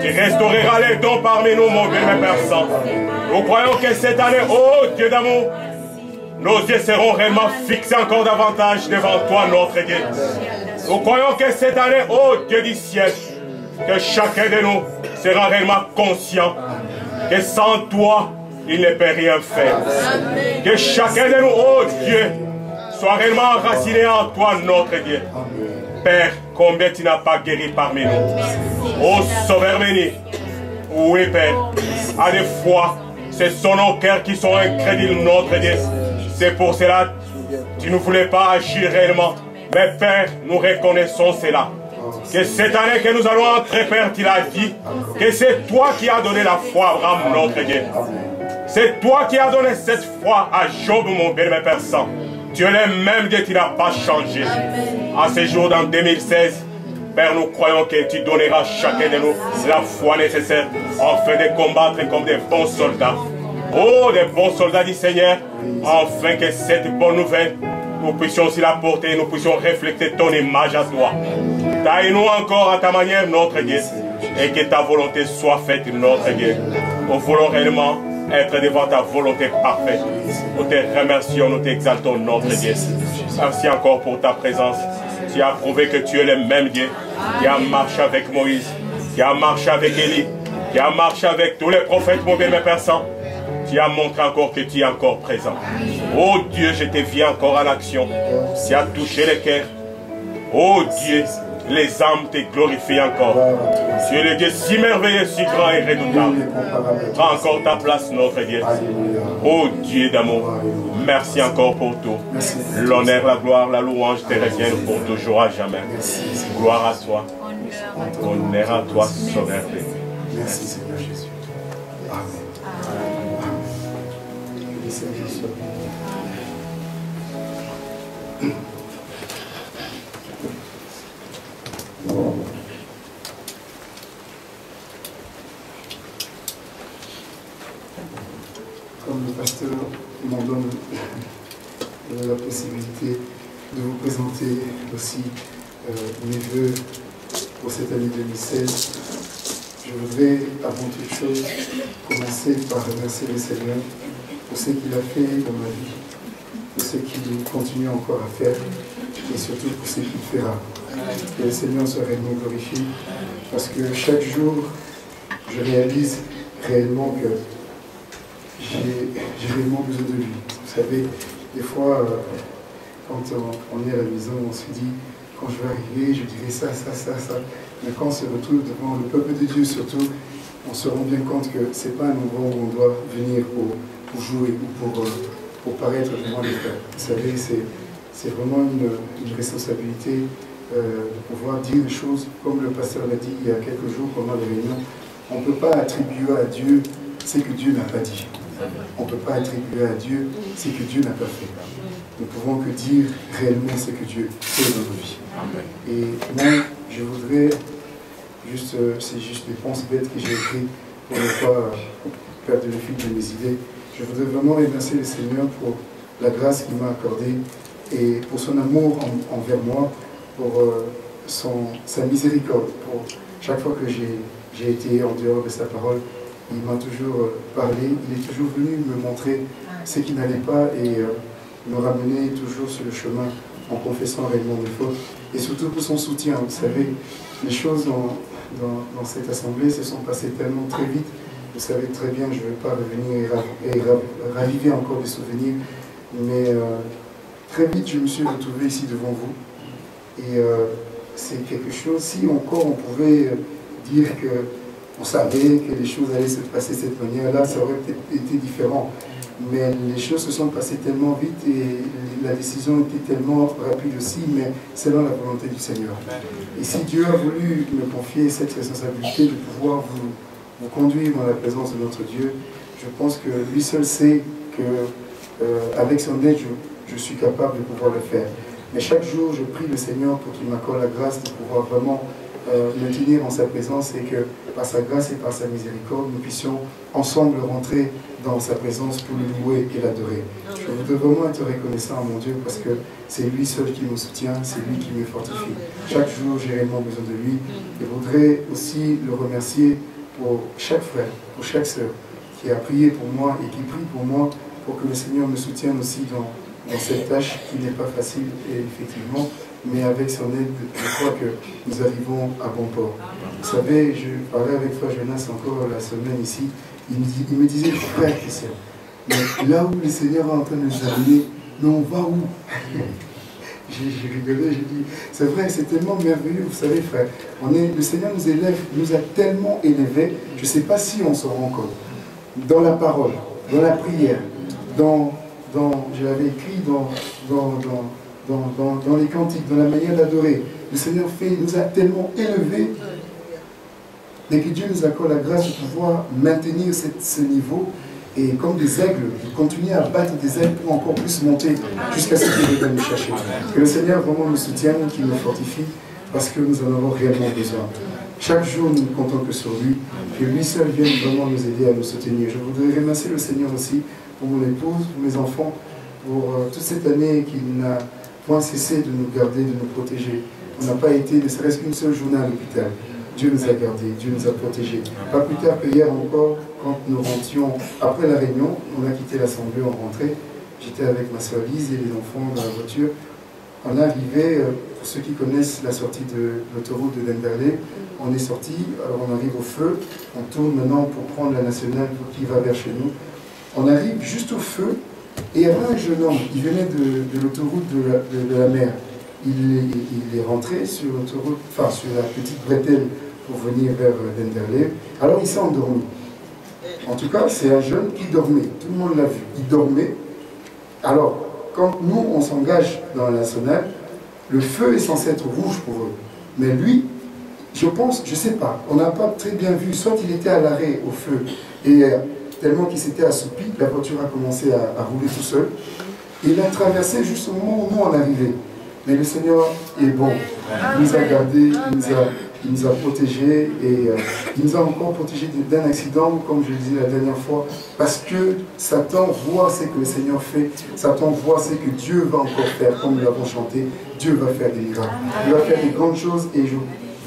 tu restaureras les dons parmi nous, mon bien-aimé Père Saint. Nous croyons que cette année, oh Dieu d'amour, nos yeux seront réellement fixés encore davantage devant toi, notre Dieu. Nous croyons que cette année, oh Dieu du ciel, que chacun de nous sera réellement conscient que sans toi, il ne peut rien faire. Que chacun de nous, oh Dieu, soit réellement enraciné en toi, notre Dieu. Père, combien tu n'as pas guéri parmi nous? Oh Sauveur béni. Oui, Père. À des fois, ce sont nos cœurs qui sont incrédules, notre Dieu. C'est pour cela que tu ne voulais pas agir réellement. Mais Père, nous reconnaissons cela. Que cette année que nous allons entrer, Père, tu l'as dit, que c'est toi qui as donné la foi à Abraham, notre Dieu. C'est toi qui as donné cette foi à Job, mon bien, Père Saint. Tu es le même Dieu qui n'a pas changé. À ce jour, dans 2016, Père, nous croyons que tu donneras à chacun de nous la foi nécessaire afin de combattre comme des bons soldats. Oh, des bons soldats du Seigneur, afin que cette bonne nouvelle, nous puissions aussi la porter, nous puissions refléter ton image à toi. Taille-nous encore à ta manière, notre Dieu, et que ta volonté soit faite, notre Dieu. Nous voulons réellement être devant ta volonté parfaite. Nous te remercions, nous t'exaltons, notre Dieu. Merci encore pour ta présence. Tu as prouvé que tu es le même Dieu qui a marché avec Moïse, qui a marché avec Élie, qui a marché avec tous les prophètes, mon bien, mes Saint. Tu as montré encore que tu es encore présent. Oh Dieu, je te viens encore en action. Tu as touché les cœurs. Oh Dieu, les âmes te glorifient encore. Tu es le Dieu si merveilleux, si grand et redoutable. Prends encore ta place, notre Dieu. Oh Dieu d'amour, merci encore pour tout. L'honneur, la gloire, la louange te reviennent pour toujours à jamais. Gloire à toi. Honneur à toi, Sauveur. Merci Seigneur Jésus. Amen. Comme le pasteur m'en donne la possibilité de vous présenter aussi euh, mes voeux pour cette année 2016, je voudrais, avant toute chose, commencer par remercier le Seigneur pour ce qu'il a fait dans ma vie, pour ce qu'il continue encore à faire et surtout pour ce qu'il fera. Que le Seigneur soit réellement glorifié parce que chaque jour, je réalise réellement que j'ai réellement besoin de lui. Vous savez, des fois, euh, quand on, on est à la maison, on se dit, quand je vais arriver, je dirai ça, ça, ça, ça. Mais quand on se retrouve devant le peuple de Dieu surtout, on se rend bien compte que ce n'est pas un endroit où on doit venir pour, pour jouer ou pour, euh, pour paraître devant les. Vous savez, c'est vraiment une, une responsabilité euh, de pouvoir dire les choses, comme le pasteur l'a dit il y a quelques jours pendant les réunions, on ne peut pas attribuer à Dieu ce que Dieu n'a pas dit. On ne peut pas attribuer à Dieu ce que Dieu n'a pas fait. Nous pouvons que dire réellement ce que Dieu fait dans nos vies. Et moi, je voudrais, juste, euh, c'est juste des penses bêtes que j'ai écrites pour ne pas perdre le fil de mes idées. Je voudrais vraiment remercier le Seigneur pour la grâce qu'il m'a accordée et pour son amour en- envers moi, pour euh, son, sa miséricorde, pour chaque fois que j'ai été en dehors de sa parole, il m'a toujours euh, parlé, il est toujours venu me montrer ce qui n'allait pas et euh, me ramener toujours sur le chemin en confessant réellement mes fautes et surtout pour son soutien. Vous savez, les choses dans, dans, dans cette assemblée se sont passées tellement très vite. Vous savez très bien, je ne vais pas revenir et, ra- et ra- raviver encore des souvenirs, mais euh, très vite je me suis retrouvé ici devant vous. Et euh, c'est quelque chose, si encore on pouvait euh, dire que on savait que les choses allaient se passer de cette manière-là, ça aurait peut-être été différent. Mais les choses se sont passées tellement vite et la décision était tellement rapide aussi, mais selon la volonté du Seigneur. Et si Dieu a voulu me confier cette responsabilité de pouvoir vous, vous conduire dans la présence de notre Dieu, je pense que lui seul sait que euh, avec son aide, je, suis capable de pouvoir le faire. Mais chaque jour, je prie le Seigneur pour qu'il m'accorde la grâce de pouvoir vraiment euh, me tenir en sa présence et que par sa grâce et par sa miséricorde, nous puissions ensemble rentrer dans sa présence pour le louer et l'adorer. Je voudrais vraiment être reconnaissant à mon Dieu parce que c'est lui seul qui me soutient, c'est lui qui me fortifie. Chaque jour, j'ai réellement besoin de lui. Je voudrais aussi le remercier pour chaque frère, pour chaque sœur qui a prié pour moi et qui prie pour moi pour que le Seigneur me soutienne aussi dans, dans cette tâche qui n'est pas facile, et effectivement, mais avec son aide, je crois que nous arrivons à bon port. Vous savez, je parlais avec Frère Jonas encore la semaine ici, il me, dit- il me disait, frère Christian, mais là où le Seigneur est en train de nous amener, mais on va où? J'ai rigolé, j'ai dit, c'est vrai, c'est tellement merveilleux, vous savez, frère. On est, le Seigneur nous élève, nous a tellement élevés, je ne sais pas si on se rend compte, dans la parole, dans la prière, dans, dans je l'avais écrit, dans, dans, dans, dans, les cantiques, dans la manière d'adorer. Le Seigneur fait, nous a tellement élevés, et que Dieu nous accorde la grâce de pouvoir maintenir ce niveau. Et comme des aigles, de continuer à battre des ailes pour encore plus monter jusqu'à ce qu'il vienne nous chercher. Que le Seigneur vraiment nous soutienne, qu'il nous fortifie, parce que nous en avons réellement besoin. Chaque jour, nous ne comptons que sur lui, que lui seul vienne vraiment nous aider à nous soutenir. Je voudrais remercier le Seigneur aussi pour mon épouse, pour mes enfants, pour euh, toute cette année qu'il n'a point cessé de nous garder, de nous protéger. On n'a pas été, ne serait-ce qu'une seule journée à l'hôpital. Dieu nous a gardés, Dieu nous a protégés. Pas plus tard que hier encore, quand nous rentions, après la réunion, on a quitté l'assemblée, on rentrait. J'étais avec ma soeur Lise et les enfants dans la voiture. On arrivé, euh, pour ceux qui connaissent la sortie de l'autoroute de Denderley, on est sorti, alors on arrive au feu, on tourne maintenant pour prendre la nationale qui va vers chez nous. On arrive juste au feu, et il y avait un jeune homme, il venait de, l'autoroute de, la- mer. Il, il est rentré sur l'autoroute, enfin sur la petite bretelle pour venir vers Denderleeuw. Alors il s'est endormi. En tout cas, c'est un jeune qui dormait. Tout le monde l'a vu. Il dormait. Alors, quand nous, on s'engage dans la nationale, le feu est censé être rouge pour eux. Mais lui, je pense, je sais pas, on n'a pas très bien vu. Soit il était à l'arrêt au feu, et euh, tellement qu'il s'était assoupi, la voiture a commencé à, à rouler tout seul. Il a traversé juste au moment où nous on arrivait. Mais le Seigneur est bon. Il nous a gardés, il nous a, il nous a protégés et euh, il nous a encore protégés d'un accident, comme je le disais la dernière fois, parce que Satan voit ce que le Seigneur fait, Satan voit ce que Dieu va encore faire, comme nous l'avons chanté, Dieu va faire des miracles. Il va faire des grandes choses et je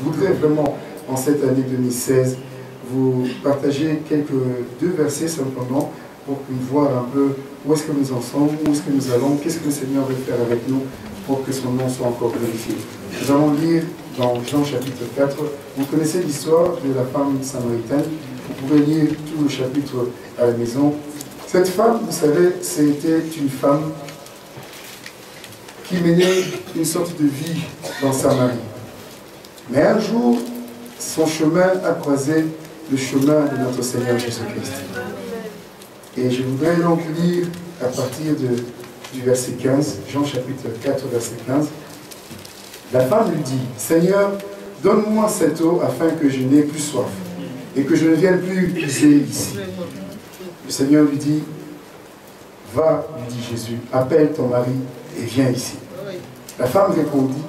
voudrais vraiment, en cette année 2016, vous partager quelques deux versets simplement pour voir un peu où est-ce que nous en sommes, où est-ce que nous allons, qu'est-ce que le Seigneur veut faire avec nous pour que son nom soit encore glorifié. Nous allons lire dans Jean chapitre 4, vous connaissez l'histoire de la femme samaritaine, vous pouvez lire tout le chapitre à la maison. Cette femme, vous savez, c'était une femme qui menait une sorte de vie dans Samarie. Mais un jour, son chemin a croisé le chemin de notre Seigneur Jésus-Christ. Et je voudrais donc lire à partir de- du verset 15, Jean chapitre 4, verset 15. La femme lui dit, Seigneur, donne-moi cette eau afin que je n'ai plus soif et que je ne vienne plus puiser ici. Le Seigneur lui dit, va, lui dit Jésus, appelle ton mari et viens ici. La femme répondit,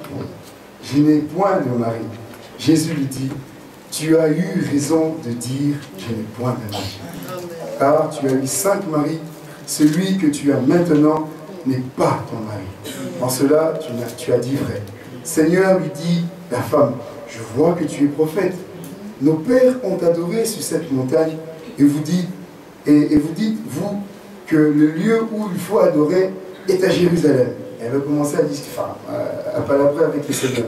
je n'ai point de mari. Jésus lui dit, tu as eu raison de dire, je n'ai point de mari. Car tu as eu cinq maris, celui que tu as maintenant n'est pas ton mari. En cela, tu, as dit vrai. Seigneur lui dit, la femme, je vois que tu es prophète. Nos pères ont adoré sur cette montagne et vous dites, vous que le lieu où il faut adorer est à Jérusalem. Elle va commencer à discuter, à, avec le Seigneur.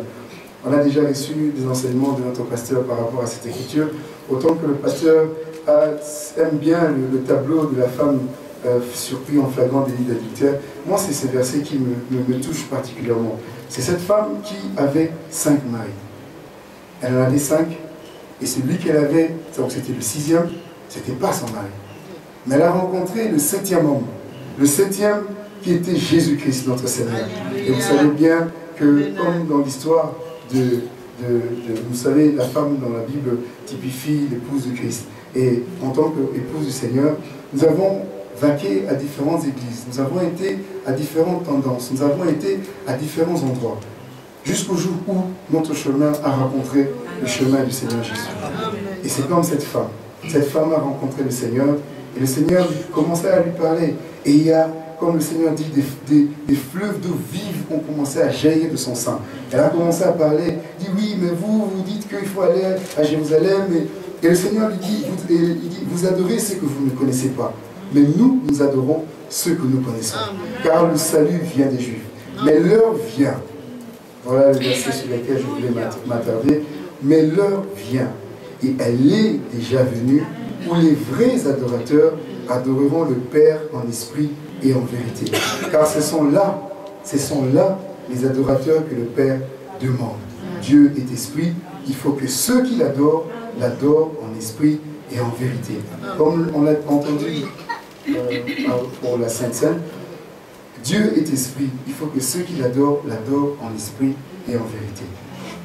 On a déjà reçu des enseignements de notre pasteur par rapport à cette écriture, autant que le pasteur aime bien le, le tableau de la femme euh, surpris en flagrant délit d'adultère. Moi, c'est ces versets qui me, me, particulièrement. C'est cette femme qui avait cinq maris. Elle en avait cinq, et celui qu'elle avait, donc c'était le sixième, c'était pas son mari. Mais elle a rencontré le septième homme. Le septième qui était Jésus-Christ, notre Seigneur. Et vous savez bien que, comme dans l'histoire de, Vous savez, la femme dans la Bible typifie l'épouse de Christ. Et en tant qu'épouse du Seigneur, nous avons vaqué à différentes églises. Nous avons été à différentes tendances. Nous avons été à différents endroits. Jusqu'au jour où notre chemin a rencontré le chemin du Seigneur Jésus. Et c'est comme cette femme. Cette femme a rencontré le Seigneur et le Seigneur commençait à lui parler. Et il y a, comme le Seigneur dit, des, fleuves d'eau vive ont commencé à jaillir de son sein. Elle a commencé à parler, dit oui, mais vous, vous dites qu'il faut aller à Jérusalem. Et, le Seigneur lui dit, vous adorez ce que vous ne connaissez pas. Mais nous, nous adorons ce que nous connaissons. Car le salut vient des Juifs. Mais l'heure vient. Voilà le verset sur lequel je voulais m'at- m'attarder. Mais l'heure vient, et elle est déjà venue, où les vrais adorateurs adoreront le Père en esprit et en vérité. Car ce sont là, ce sont là les adorateurs que le Père demande. Dieu est esprit, il faut que ceux qui l'adorent, l'adorent en esprit et en vérité. Comme on l'a entendu pour la Sainte Seine, Dieu est esprit. Il faut que ceux qui l'adorent, l'adorent en esprit et en vérité.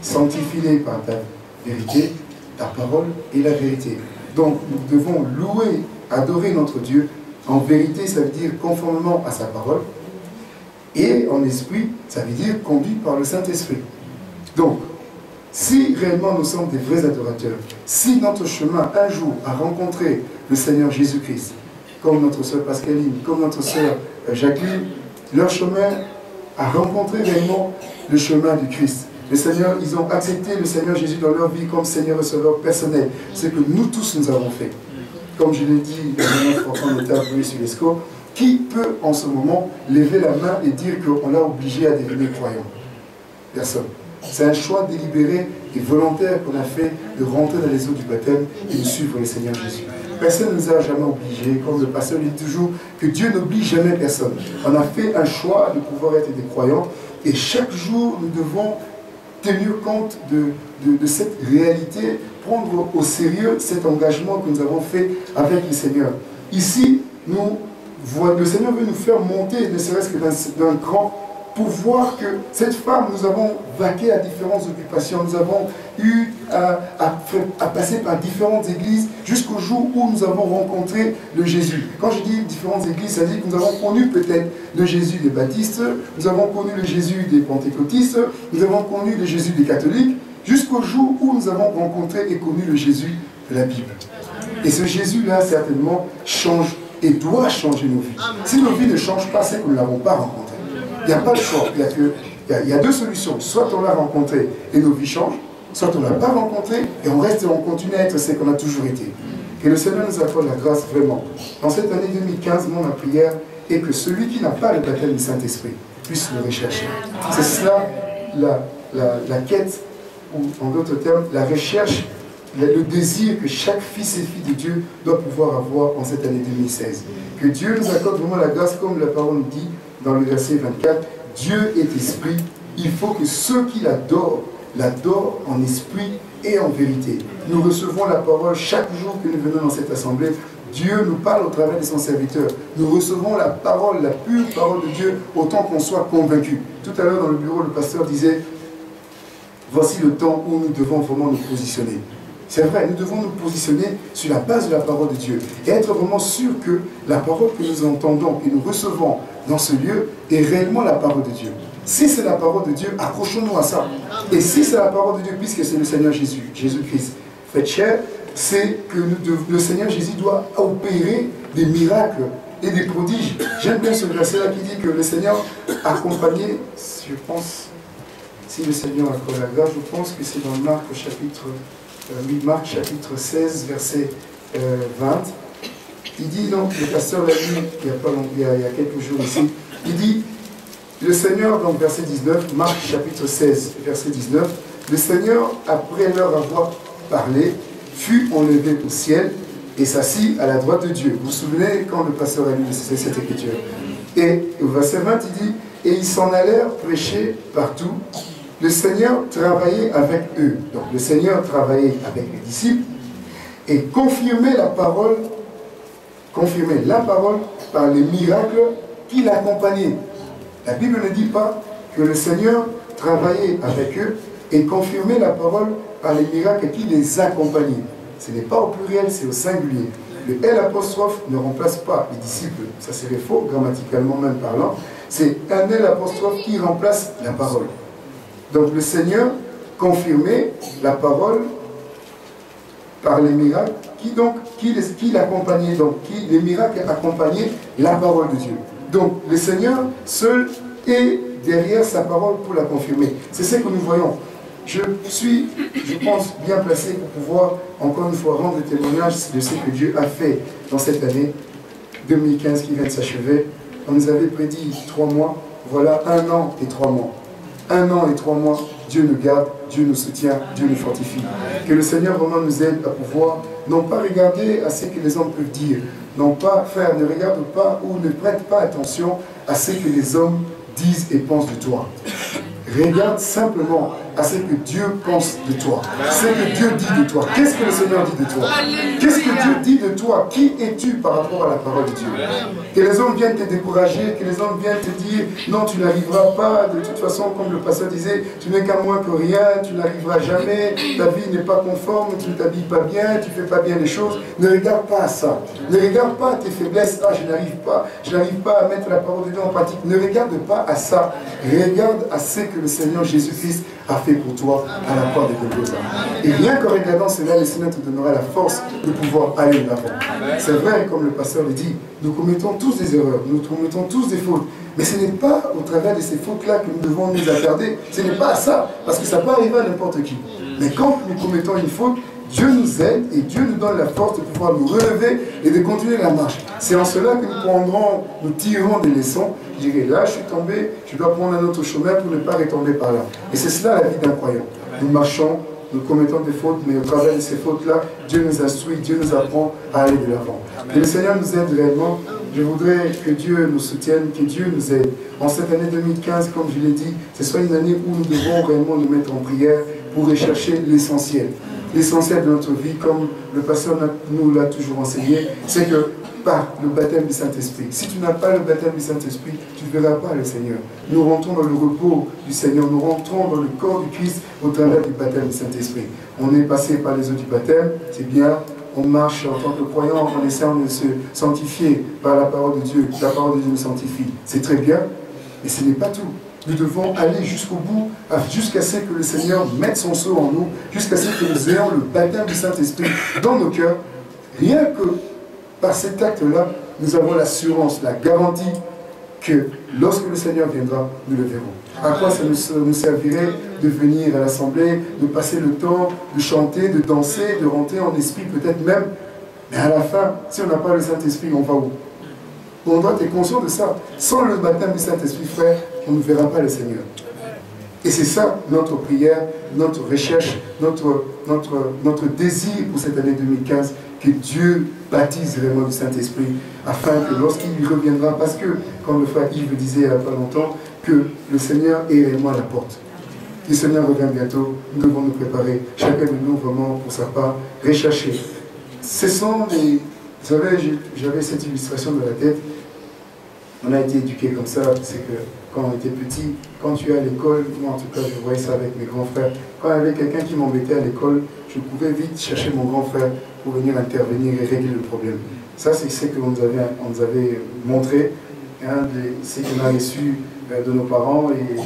Sanctifie-les par ta vérité, ta parole et la vérité. Donc nous devons louer adorer notre Dieu, en vérité, ça veut dire conformément à sa parole, et en esprit, ça veut dire conduit par le Saint-Esprit. Donc, si réellement nous sommes des vrais adorateurs, si notre chemin un jour a rencontré le Seigneur Jésus-Christ, comme notre sœur Pascaline, comme notre sœur euh, Jacqueline, leur chemin a rencontré réellement le chemin du Christ. Le Seigneur, ils ont accepté le Seigneur Jésus dans leur vie comme Seigneur et Sauveur personnel. Ce que nous tous nous avons fait. Comme je l'ai dit, était appuyé sur qui peut en ce moment lever la main et dire qu'on l'a obligé à devenir croyant? Personne. C'est un choix délibéré et volontaire qu'on a fait de rentrer dans les eaux du baptême et de suivre le Seigneur Jésus. Personne ne nous a jamais obligés, comme le pasteur dit toujours, que Dieu n'oblige jamais personne. On a fait un choix de pouvoir être des croyants et chaque jour nous devons tenir compte de, cette réalité, prendre au sérieux cet engagement que nous avons fait avec le Seigneur. Ici, le Seigneur veut nous faire monter, ne serait-ce que d'un cran, pour voir que cette femme, nous avons vaqué à différentes occupations, nous avons eu à, passer par différentes églises jusqu'au jour où nous avons rencontré le Jésus. Quand je dis différentes églises, ça veut dire que nous avons connu peut-être le Jésus des baptistes, nous avons connu le Jésus des pentecôtistes, nous avons connu le Jésus des catholiques, jusqu'au jour où nous avons rencontré et connu le Jésus de la Bible. Et ce Jésus-là, certainement, change et doit changer nos vies. Si nos vies ne changent pas, c'est que nous ne l'avons pas rencontré. Il n'y a pas de choix. Il y a, deux solutions. Soit on l'a rencontré et nos vies changent, soit on ne l'a pas rencontré et on reste et on continue à être ce qu'on a toujours été. Que le Seigneur nous accorde la grâce vraiment. Dans cette année 2015, mon prière est que celui qui n'a pas le baptême du Saint-Esprit puisse le rechercher. C'est cela la, la, la quête, ou en d'autres termes, la recherche, le, le désir que chaque fils et fille de Dieu doit pouvoir avoir en cette année 2016. Que Dieu nous accorde vraiment la grâce, comme la parole nous dit dans le verset 24, Dieu est esprit, il faut que ceux qui l'adorent, l'adorent en esprit et en vérité. Nous recevons la parole chaque jour que nous venons dans cette assemblée. Dieu nous parle au travers de son serviteur. Nous recevons la parole, la pure parole de Dieu, autant qu'on soit convaincu. Tout à l'heure dans le bureau, le pasteur disait, voici le temps où nous devons vraiment nous positionner. C'est vrai, nous devons nous positionner sur la base de la parole de Dieu et être vraiment sûr que la parole que nous entendons, que nous recevons dans ce lieu est réellement la parole de Dieu. Si c'est la parole de Dieu, accrochons-nous à ça. Et si c'est la parole de Dieu, puisque c'est le Seigneur Jésus, Jésus-Christ, fait chair, c'est que le Seigneur Jésus doit opérer des miracles et des prodiges. J'aime bien ce verset-là qui dit que le Seigneur accompagné, je pense, si le Seigneur accorde la grâce, je pense que c'est dans Marc au chapitre, euh, oui, Marc chapitre 16, verset euh, 20. Il dit, donc, le pasteur l'a dit il y, a il, il y a quelques jours ici, il dit, le Seigneur, donc verset 19, Marc chapitre 16, verset 19, le Seigneur, après leur avoir parlé, fut enlevé au ciel et s'assit à la droite de Dieu. Vous vous souvenez quand le pasteur a lu cette écriture? Et au verset 20, il dit, et ils s'en allèrent prêcher partout. Le Seigneur travaillait avec eux. Donc le Seigneur travaillait avec les disciples et confirmait la parole, confirmait la parole par les miracles qui l'accompagnaient. La Bible ne dit pas que le Seigneur travaillait avec eux et confirmait la parole par les miracles qui les accompagnaient. Ce n'est pas au pluriel, c'est au singulier. Le L apostrophe ne remplace pas les disciples. Ça serait faux, grammaticalement même parlant. C'est un L apostrophe qui remplace la parole. Donc le Seigneur confirmait la parole par les miracles qui donc qui, l'accompagnaient donc qui les miracles accompagnaient la parole de Dieu. Donc le Seigneur seul est derrière sa parole pour la confirmer. C'est ce que nous voyons. Je suis, je pense, bien placé pour pouvoir encore une fois rendre témoignage de ce que Dieu a fait dans cette année 2015 qui vient de s'achever. On nous avait prédit trois mois, voilà un an et trois mois. Un an et trois mois, Dieu nous garde, Dieu nous soutient, Dieu nous fortifie. Que le Seigneur vraiment nous aide à pouvoir non pas regarder à ce que les hommes peuvent dire, non pas faire, ne regarde pas ou ne prête pas attention à ce que les hommes disent et pensent de toi. Regarde simplement à ce que Dieu pense de toi, ce que Dieu dit de toi. Qu'est-ce que le Seigneur dit de toi? Qu'est-ce que Dieu dit de toi? Qui es-tu par rapport à la parole de Dieu? Que les hommes viennent te décourager, que les hommes viennent te dire non, tu n'arriveras pas, de toute façon, comme le pasteur disait, tu n'es qu'à moins que rien, tu n'arriveras jamais, ta vie n'est pas conforme, tu ne t'habilles pas bien, tu ne fais pas bien les choses. Ne regarde pas à ça. Ne regarde pas à tes faiblesses. Ah, je n'arrive pas, je n'arrive pas à mettre la parole de Dieu en pratique. Ne regarde pas à ça. Regarde à ce que le Seigneur Jésus-Christ a fait pour toi à la croix de Golgotha. Et rien qu'en regardant cela, le Seigneur te donnera la force de pouvoir aller de l'avant. C'est vrai, comme le pasteur le dit, nous commettons tous des erreurs, nous commettons tous des fautes. Mais ce n'est pas au travers de ces fautes-là que nous devons nous attarder. Ce n'est pas à ça, parce que ça peut arriver à n'importe qui. Mais quand nous commettons une faute, Dieu nous aide et Dieu nous donne la force de pouvoir nous relever et de continuer la marche. C'est en cela que nous prendrons, nous tirerons des leçons. Je dirais, là, je suis tombé, je dois prendre un autre chemin pour ne pas retomber par là. Et c'est cela la vie d'un croyant. Nous marchons, nous commettons des fautes, mais au travers de ces fautes-là, Dieu nous instruit, Dieu nous apprend à aller de l'avant. Que le Seigneur nous aide réellement. Je voudrais que Dieu nous soutienne, que Dieu nous aide. En cette année 2015, comme je l'ai dit, ce soit une année où nous devons réellement nous mettre en prière pour rechercher l'essentiel l'essentiel de notre vie, comme le pasteur nous l'a toujours enseigné, c'est que par le baptême du Saint-Esprit. Si tu n'as pas le baptême du Saint-Esprit, tu ne verras pas le Seigneur. Nous rentrons dans le repos du Seigneur, nous rentrons dans le corps du Christ au travers du baptême du Saint-Esprit. On est passé par les eaux du baptême, c'est bien, on marche en tant que croyant en essayant de se sanctifier par la parole de Dieu. La parole de Dieu nous sanctifie. C'est très bien, mais ce n'est pas tout. Nous devons aller jusqu'au bout, jusqu'à ce que le Seigneur mette son sceau en nous, jusqu'à ce que nous ayons le baptême du Saint-Esprit dans nos cœurs. Rien que par cet acte-là, nous avons l'assurance, la garantie que lorsque le Seigneur viendra, nous le verrons. À quoi ça nous, nous servirait de venir à l'assemblée, de passer le temps, de chanter, de danser, de rentrer en esprit peut-être même? Mais à la fin, si on n'a pas le Saint-Esprit, on va où? On doit être conscient de ça. Sans le baptême du Saint-Esprit, frère, on ne verra pas le Seigneur. Et c'est ça notre prière, notre recherche, notre, notre, notre désir pour cette année 2015, que Dieu baptise vraiment du Saint-Esprit, afin que lorsqu'il reviendra, parce que, comme le frère Yves disait il n'y a pas longtemps, que le Seigneur est réellement à la porte. Le Seigneur revient bientôt, nous devons nous préparer, chacun de nous vraiment pour sa part, rechercher. Ce sont des... Vous savez, j'avais cette illustration dans la tête, on a été éduqués comme ça, c'est que quand on était petit, quand tu es à l'école, moi en tout cas je voyais ça avec mes grands frères, quand il y avait quelqu'un qui m'embêtait à l'école, je pouvais vite chercher mon grand frère pour venir intervenir et régler le problème. Ça c'est ce qu'on nous avait, nous avait montré, hein, ce qu'on a reçu euh, de nos parents et,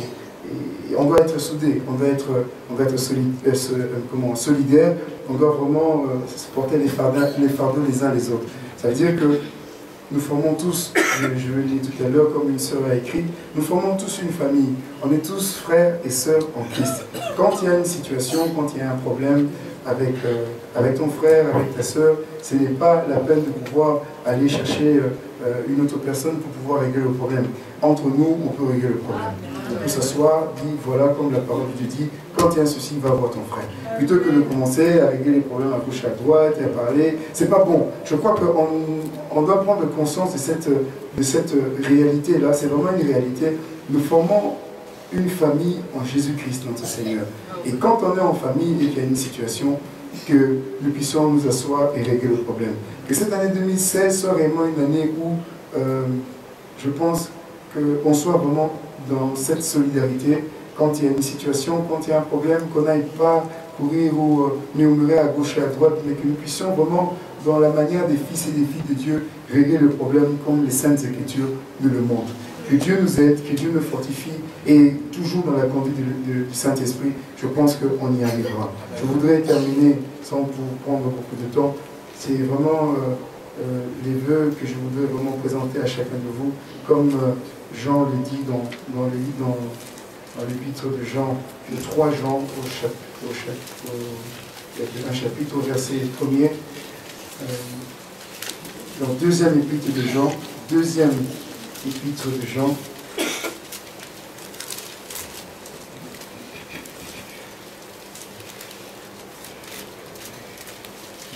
on doit être soudés, on doit être, on doit être solide, euh, comment, solidaire, on doit vraiment euh, porter les fardeaux, les fardeaux les uns les autres. Ça veut dire que nous formons tous, je, le dis tout à l'heure, comme une sœur a écrit, nous formons tous une famille. On est tous frères et sœurs en Christ. Quand il y a une situation, quand il y a un problème avec, euh, avec ton frère, avec ta sœur, ce n'est pas la peine de pouvoir aller chercher euh, une autre personne pour pouvoir régler le problème. Entre nous, on peut régler le problème. On peut s'asseoir, dire, voilà, comme la parole de Dieu dit, quand il y a un souci, va voir ton frère. Plutôt que de commencer à régler les problèmes à gauche, à droite, et à parler, c'est pas bon. Je crois qu'on on doit prendre conscience de cette, de cette réalité-là. C'est vraiment une réalité. Nous formons une famille en Jésus-Christ, notre Seigneur. Et quand on est en famille et qu'il y a une situation, que nous puissions nous asseoir et régler le problème. Que cette année 2016 soit vraiment une année où euh, je pense qu'on soit vraiment dans cette solidarité quand il y a une situation, quand il y a un problème, qu'on n'aille pas courir ou euh, murmurer à gauche et à droite, mais que nous puissions vraiment, dans la manière des fils et des filles de Dieu, régler le problème comme les Saintes Écritures nous le montrent. Que Dieu nous aide, que Dieu nous fortifie et toujours dans la conduite du Saint-Esprit, je pense qu'on y arrivera. Je voudrais terminer, sans vous prendre beaucoup de temps, c'est vraiment euh, euh, les vœux que je voudrais vraiment présenter à chacun de vous, comme Jean le dit dans, dans, le, dans, dans l'épître de Jean, le 3 Jean au chapitre, au chapitre un chapitre au verset 1er, dans deuxième épître de Jean, deuxième épître de Jean,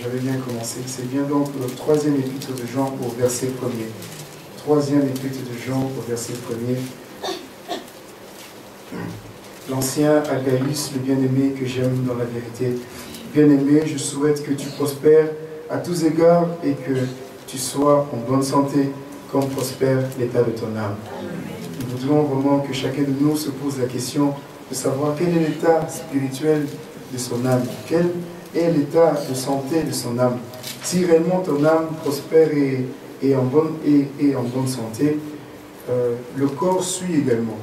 J'avais bien commencé. C'est bien donc le troisième épître de Jean au verset premier. Troisième épître de Jean au verset premier. L'ancien Agaïus, le bien-aimé que j'aime dans la vérité. Bien-aimé, je souhaite que tu prospères à tous égards et que tu sois en bonne santé comme prospère l'état de ton âme. Nous voudrions vraiment que chacun de nous se pose la question de savoir quel est l'état spirituel de son âme, quel est l'état de santé de son âme. Si réellement ton âme prospère et, et en, bonne, et, et en bonne santé, euh, le corps suit également.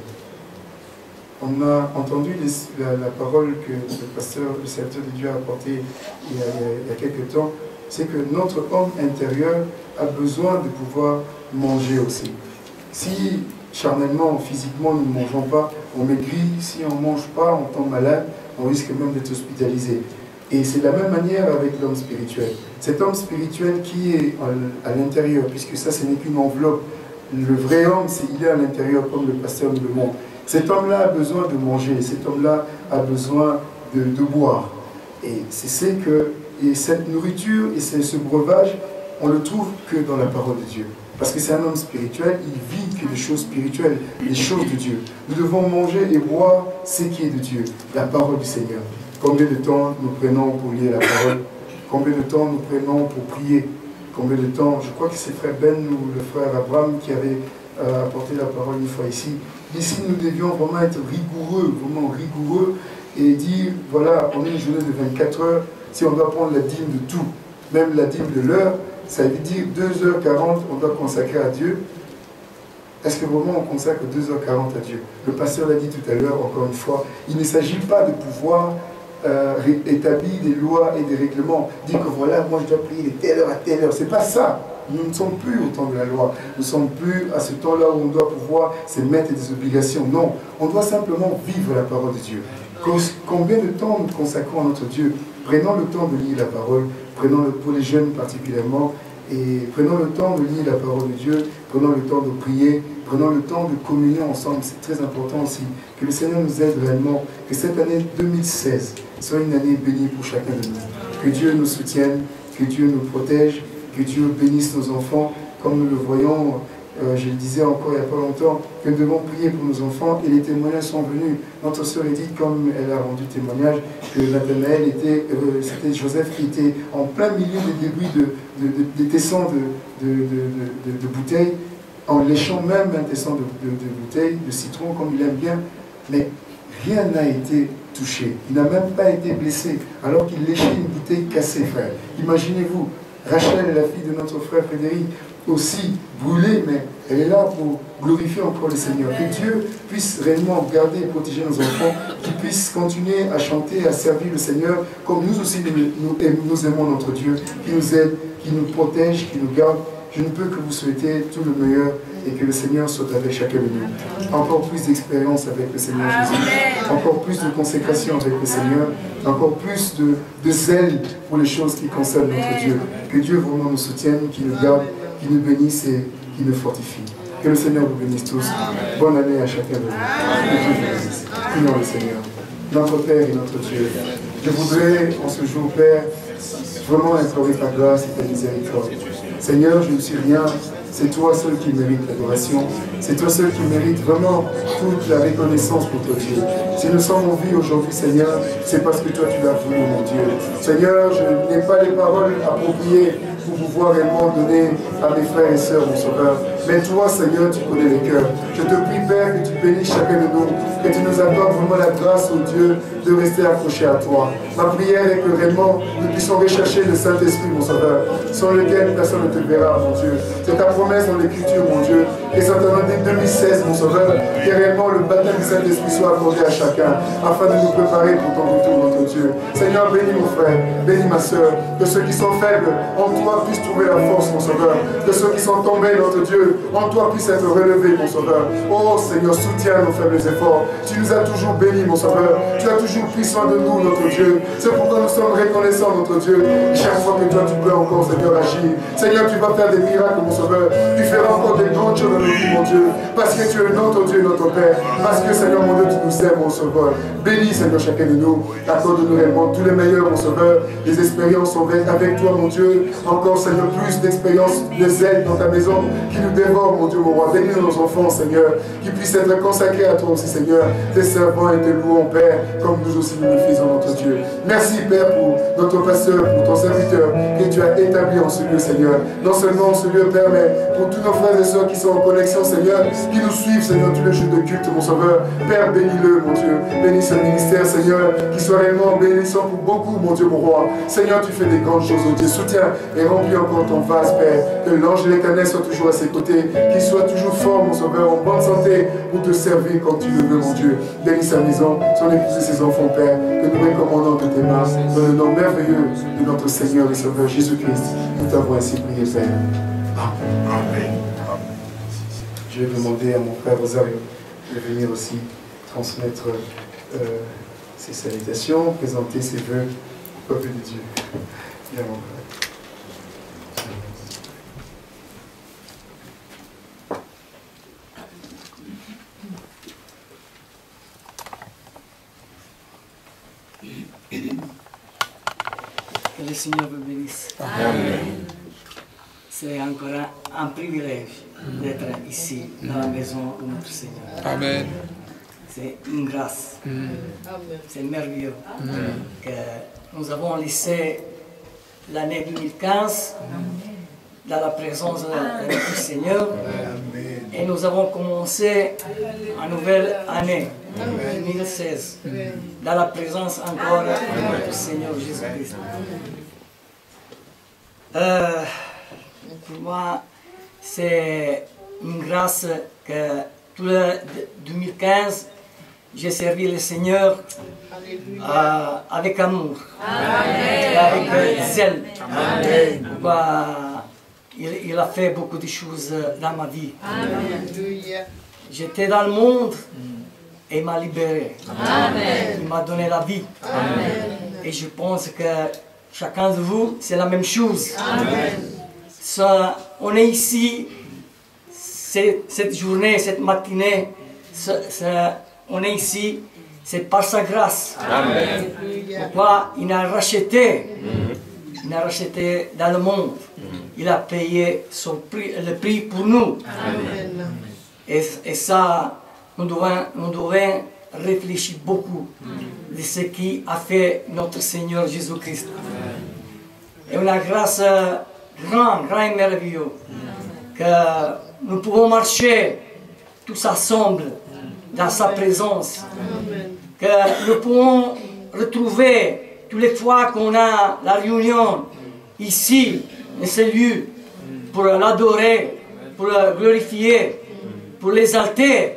On a entendu la, parole que le pasteur, le serviteur de Dieu a apportée il y a, il quelques temps, c'est que notre homme intérieur a besoin de pouvoir manger aussi. Si charnellement, physiquement, nous ne mangeons pas, on maigrit, si on ne mange pas, on tombe malade, on risque même d'être hospitalisé. Et c'est de la même manière avec l'homme spirituel. Cet homme spirituel qui est à l'intérieur, puisque ça, ce n'est qu'une enveloppe. Le vrai homme, c'est il est à l'intérieur, comme le pasteur nous le montre. Cet homme-là a besoin de manger, cet homme-là a besoin de, boire. Et c'est que et cette nourriture et ce, breuvage, on le trouve que dans la parole de Dieu. Parce que c'est un homme spirituel, il vit que des choses spirituelles, des choses de Dieu. Nous devons manger et boire ce qui est de Dieu, la parole du Seigneur. Combien de temps nous prenons pour lire la parole? Combien de temps nous prenons pour prier? Combien de temps? Je crois que c'est frère Ben ou le frère Abraham qui avait euh, apporté la parole une fois ici. Ici, nous devions vraiment être rigoureux, vraiment rigoureux, et dire, voilà, on est une journée de 24 heures, si on doit prendre la dîme de tout, même la dîme de l'heure, ça veut dire 2h40, on doit consacrer à Dieu. Est-ce que vraiment on consacre 2h40 à Dieu? Le pasteur l'a dit tout à l'heure, encore une fois, il ne s'agit pas de pouvoir euh, établir des lois et des règlements, dire que voilà, moi je dois prier de telle heure à telle heure. C'est pas ça. Nous ne sommes plus au temps de la loi. Nous ne sommes plus à ce temps-là où on doit pouvoir se mettre des obligations. Non, on doit simplement vivre la parole de Dieu. Combien de temps nous consacrons à notre Dieu? Prenons le temps de lire la parole, prenons le pour les jeunes particulièrement, et prenons le temps de lire la parole de Dieu, prenons le temps de prier, prenons le temps de communier ensemble. C'est très important aussi que le Seigneur nous aide réellement, que cette année 2016 soit une année bénie pour chacun de nous. Que Dieu nous soutienne, que Dieu nous protège, que Dieu bénisse nos enfants, comme nous le voyons. euh, je le disais encore il n'y a pas longtemps, que nous devons prier pour nos enfants et les témoignages sont venus. Notre sœur Edith, comme elle a rendu témoignage, que Nathanaël était, euh, c'était Joseph qui était en plein milieu des débris de, de, de- des tessons de, bouteilles, en léchant même un tesson de, de, de bouteille, de citron, comme il aime bien, mais rien n'a été touché. Il n'a même pas été blessé, alors qu'il léchait une bouteille cassée, frère. Imaginez-vous, Rachel, la fille de notre frère Frédéric, aussi brûlée, mais elle est là pour glorifier encore le Seigneur. Que Dieu puisse réellement garder et protéger nos enfants, qu'ils puissent continuer à chanter, à servir le Seigneur, comme nous aussi nous aimons notre Dieu, qui nous aide, qui nous protège, qui nous garde. Je ne peux que vous souhaiter tout le meilleur et que le Seigneur soit avec chacun de nous. Encore plus d'expérience avec le Seigneur Jésus, encore plus de consécration avec le Seigneur, encore plus de, de zèle pour les choses qui concernent notre Dieu. Que Dieu vraiment nous soutienne, qui nous garde, qui nous bénisse et qui nous fortifie. Que le Seigneur vous bénisse tous. Bonne année à chacun de vous. Que Dieu vous bénisse. Prions le Seigneur. Notre Père et notre Dieu, je voudrais en ce jour, Père, vraiment implorer ta grâce et ta miséricorde. Seigneur, je ne suis rien. C'est toi seul qui mérite l'adoration. C'est toi seul qui mérite vraiment toute la reconnaissance pour ton Dieu. Si nous sommes en vie aujourd'hui, Seigneur, c'est parce que toi tu l'as voulu, mon Dieu. Seigneur, je n'ai pas les paroles appropriées pour pouvoir réellement donner à mes frères et sœurs, mon Sauveur. Mais toi, Seigneur, tu connais les cœurs. Je te prie, Père, que tu bénisses chacun de nous, que tu nous accordes vraiment la grâce, au Dieu, de rester accrochés à toi. Ma prière est que réellement nous puissions rechercher le Saint-Esprit, mon Sauveur, sans lequel personne ne te verra, mon Dieu. C'est ta promesse dans l'Écriture, mon Dieu. Et certainement dès 2016, mon Sauveur, que réellement le baptême du Saint-Esprit soit accordé à chacun, afin de nous préparer pour ton retour, notre Dieu. Seigneur, bénis mon frère, bénis ma soeur, que ceux qui sont faibles en toi puissent trouver la force, mon Sauveur. Que ceux qui sont tombés, notre Dieu, en toi puissent être relevés, mon Sauveur. Oh Seigneur, soutiens nos faibles efforts. Tu nous as toujours bénis, mon Sauveur. Tu as toujours pris soin de nous, notre Dieu. C'est pourquoi nous sommes reconnaissants, notre Dieu. Chaque fois que toi tu peux encore, Seigneur, agir. Seigneur, tu vas faire des miracles, mon Sauveur. Tu feras encore des grandes choses dans nos vies, mon Dieu. Parce que tu es notre Dieu, notre Père. Parce que, Seigneur, mon Dieu, tu nous aimes, mon Sauveur. Bénis, Seigneur, chacun de nous. Accorde-nous réellement tous les meilleurs, mon Sauveur. Les expériences avec avec toi, mon Dieu. Encore, Seigneur, plus d'expériences, de zèle dans ta maison qui nous mon Dieu, mon roi. Bénis nos enfants, Seigneur, qui puissent être consacrés à toi aussi, Seigneur. Tes servants et tes louons, Père, comme nous aussi nous le faisons, notre Dieu. Merci, Père, pour notre pasteur, pour ton serviteur que tu as établi en ce lieu, Seigneur. Non seulement en ce lieu, Père, mais pour tous nos frères et sœurs qui sont en connexion, Seigneur, qui nous suivent, Seigneur, tous les jours de culte, mon Sauveur. Père, bénis-le, mon Dieu. Bénis ce ministère, Seigneur, qui soit réellement bénissant pour beaucoup, mon Dieu, mon roi. Seigneur, tu fais des grandes choses, oh Dieu. Soutiens et remplis encore ton vase, Père. Que l'ange de l'éternel soit toujours à ses côtés, qu'il soit toujours fort, mon Sauveur, en bonne santé, pour te servir comme tu le veux, mon Dieu. Bénis sa maison, son épouse et ses enfants, Père, que nous recommandons de tes mains, dans le nom merveilleux de notre Seigneur et Sauveur Jésus-Christ. Nous t'avons ainsi prié, Père. Amen. Je vais demander à mon frère Rosario de venir aussi transmettre euh, ses salutations, présenter ses voeux au peuple de Dieu. Viens, mon frère. Que le Seigneur vous bénisse. Amen. C'est encore un, un privilège d'être ici, dans la maison de notre Seigneur. Amen. C'est une grâce. C'est merveilleux que nous avons laissé l'année 2015 dans la présence de notre Seigneur. Et nous avons commencé une nouvelle année 2016 dans la présence encore de notre Seigneur Jésus-Christ. Euh, pour moi, c'est une grâce que tout le 2015, j'ai servi le Seigneur euh, avec amour, et avec zèle. Pourquoi il, il a fait beaucoup de choses dans ma vie. J'étais dans le monde et il m'a libéré. Il m'a donné la vie. Et je pense que chacun de vous, c'est la même chose. Ça, on est ici, c'est- cette journée, cette matinée, ça- ça- on est ici, c'est par sa grâce. Pourquoi il a racheté, il a racheté dans le monde. Il a payé son prix, le prix pour nous. Et, et ça, nous devons, nous devons réfléchir beaucoup de ce qui a fait notre Seigneur Jésus-Christ. Et une grâce euh, grande, grande et merveilleuse que nous pouvons marcher tous ensemble dans sa présence. Que nous pouvons retrouver toutes les fois qu'on a la réunion ici, dans ce lieu, pour l'adorer, pour le glorifier, pour l'exalter.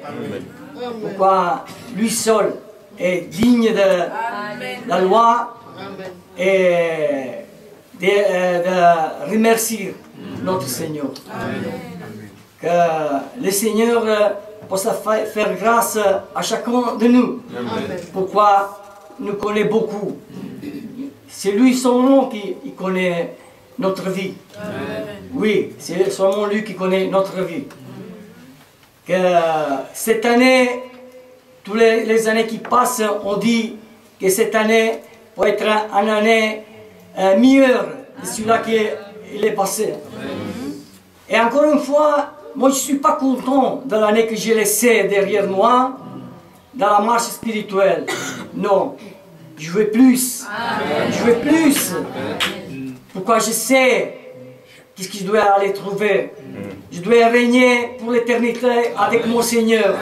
Pourquoi lui seul est digne de la loi et de, euh, de remercier notre Seigneur. Que le Seigneur euh, puisse fa- faire grâce à chacun de nous. Pourquoi nous connaît beaucoup. C'est lui son nom qui il connaît notre vie. Oui, c'est seulement lui qui connaît notre vie. Que cette année, toutes les, les années qui passent, on dit que cette année peut être une année euh, meilleure que celui-là qui est, il est passé. Et encore une fois, moi je ne suis pas content de l'année que j'ai laissée derrière moi dans la marche spirituelle. Non, je veux plus. Je veux plus. Pourquoi je sais qu'est-ce que je dois aller trouver? Je dois régner pour l'éternité avec mon Seigneur.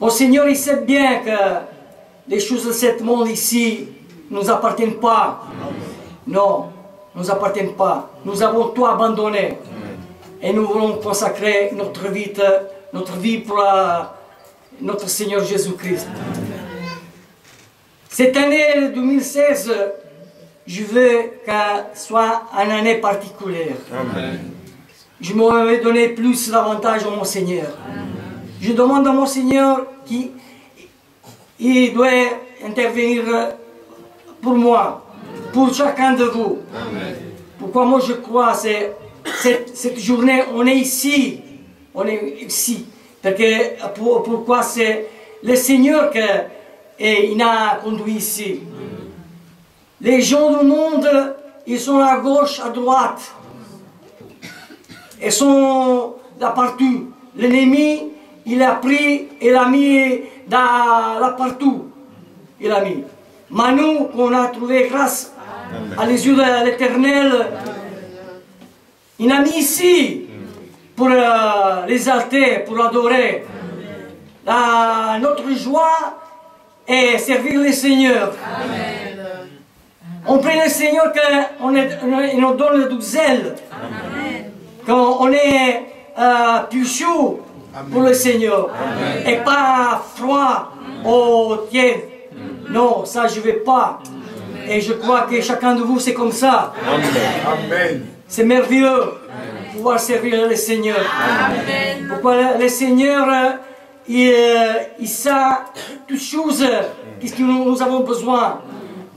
Mon Seigneur, il sait bien que les choses de ce monde ici ne nous appartiennent pas. Non, ne nous appartiennent pas. Nous avons tout abandonné. Et nous voulons consacrer notre vie, notre vie pour la- notre Seigneur Jésus-Christ. Cette année 2016, je veux qu'elle soit une année particulière. Je me vais donner plus d'avantages à mon Seigneur. Je demande à mon Seigneur qui il doit intervenir pour moi, pour chacun de vous. Pourquoi moi je crois c'est cette, cette journée, on est ici, on est ici. Que, pour- pourquoi c'est le Seigneur qu'il a conduit ici. Les gens du monde, ils sont à gauche, à droite. Ils sont là partout. L'ennemi, il a pris et l'a mis dans, là partout. Il a mis. Mais nous, qu'on a trouvé grâce à les yeux de l'éternel, il a mis ici pour euh, l'exalter, pour l'adorer. La- notre joie est servir le Seigneur. On prie le Seigneur qu'il nous donne du zèle. Qu'on est euh, plus chaud pour le Seigneur. Et pas froid ou tiède. Non, ça je ne vais pas. Et je crois que chacun de vous c'est comme ça. Amen. C'est merveilleux de pouvoir servir le Seigneur. Pourquoi le, Seigneur, euh, il, euh, il sait toutes choses qu'est-ce que nous, avons besoin.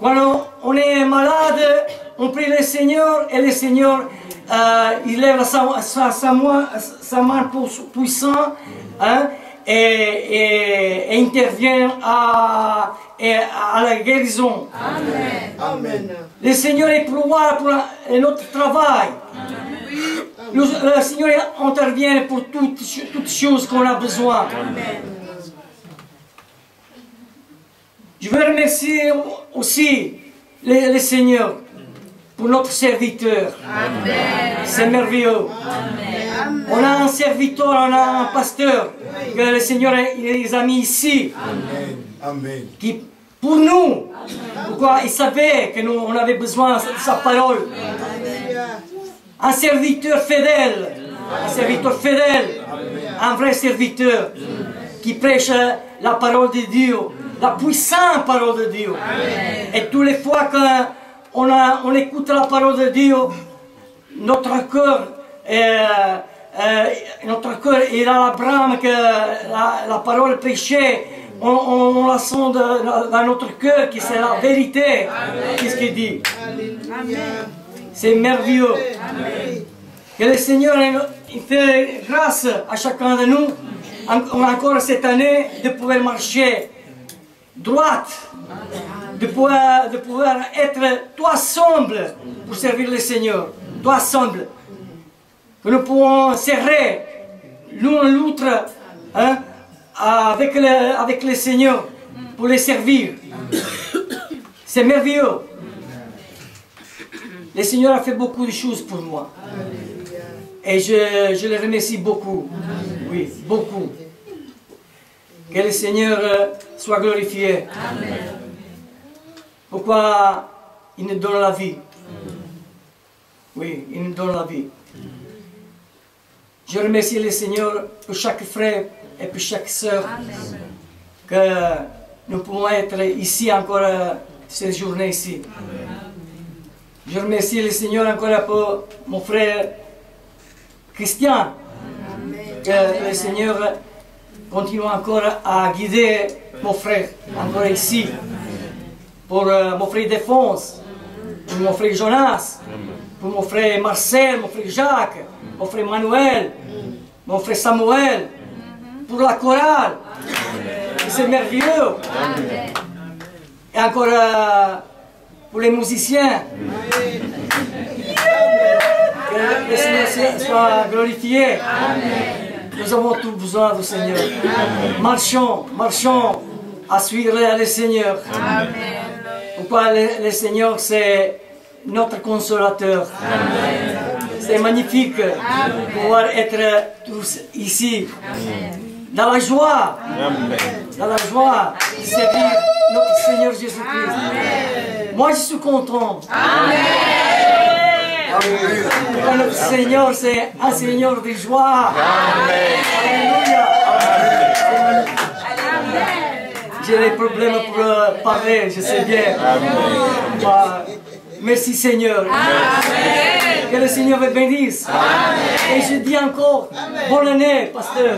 Quand on, est malade, on prie le Seigneur et le Seigneur, euh, il lève sa, sa, sa main, sa main pu- puissante hein, et, et- et intervient à, et à la guérison. Amen. Le Seigneur est pouvoir pour notre travail. Le, le Seigneur intervient pour toutes, toutes choses qu'on a besoin. Je veux remercier aussi le, le Seigneur pour notre serviteur. C'est merveilleux. On a un serviteur, on a un pasteur. Que le Seigneur il les a mis ici. Amen. qui, pour nous, pourquoi? Il savait que nous on avait besoin de sa parole. Un serviteur fidèle, un serviteur fidèle, un vrai serviteur qui prêche la parole de Dieu, la puissante parole de Dieu. Et toutes les fois on écoute la parole de Dieu, notre cœur, euh, euh, notre cœur, il a la que la, parole péché, on, la sent dans, notre cœur, que c'est la vérité. Qu'est-ce qu'il dit? C'est merveilleux. Que le Seigneur il fait grâce à chacun de nous, en- encore cette année, de pouvoir marcher droite, de pouvoir, de pouvoir être tous ensemble pour servir le Seigneur, tous ensemble. Que nous pouvons serrer l'un l'autre hein, avec, le, avec le Seigneur pour les servir. C'est merveilleux. Le Seigneur a fait beaucoup de choses pour moi. Et je, je le remercie beaucoup. Oui, beaucoup. Que le Seigneur euh, soit glorifié. Pourquoi il nous donne la vie? Oui, il nous donne la vie. Je remercie le Seigneur pour chaque frère et pour chaque sœur que nous pouvons être ici encore euh, cette journée ici. Je remercie le Seigneur encore pour mon frère Christian. Que le Seigneur continue encore à guider mon frère encore ici. Pour euh, mon frère Défense, pour mon frère Jonas, pour mon frère Marcel, mon frère Jacques, mon frère Manuel, mon frère Samuel, pour la chorale. C'est merveilleux. Et encore euh, pour les musiciens. Que le Seigneur soit glorifié. Nous avons tout besoin du Seigneur. Marchons, marchons à suivre le Seigneur. Pourquoi le, le Seigneur, c'est notre consolateur. C'est magnifique de pouvoir être tous ici. Dans la joie. Dans la joie de servir notre Seigneur Jésus-Christ. Moi, je suis content. Pourquoi notre Seigneur, c'est un Seigneur de joie. Alléluia. J'ai des problèmes pour euh, parler, je sais bien. Bah, merci Seigneur. Que le Seigneur vous bénisse. Et je dis encore, bonne année, pasteur.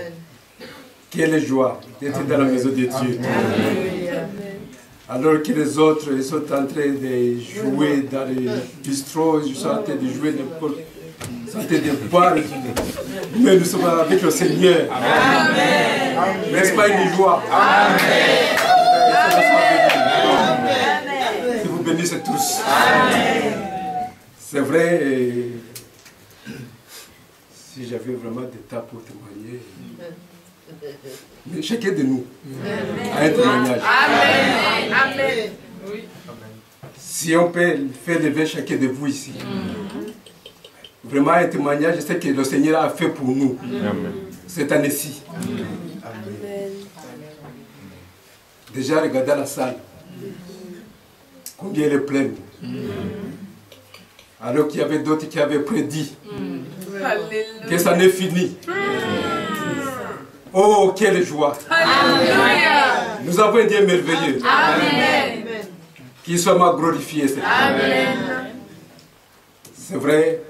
Quelle joie d'être dans la maison de Dieu. Alors que les autres ils sont en train de jouer dans les bistrots, ils sont en train de jouer n'importe ils sont en train de boire. Mais nous sommes avec le Seigneur. N'est-ce pas une joie? Que vous bénisse tous. C'est vrai. et si j'avais vraiment des tas pour témoigner. Mais chacun de nous a un témoignage. Amen. Amen. Si on peut faire lever chacun de vous ici. Vraiment un témoignage, c'est ce que le Seigneur a fait pour nous cette année-ci. Déjà, regardez la salle. Combien elle est pleine. Alors qu'il y avait d'autres qui avaient prédit que ça n'est fini. Oh, quelle joie! Alléluia. Nous avons un Dieu merveilleux. Amen. Qu'il soit ma glorifié. Seigneur. Amen. C'est vrai.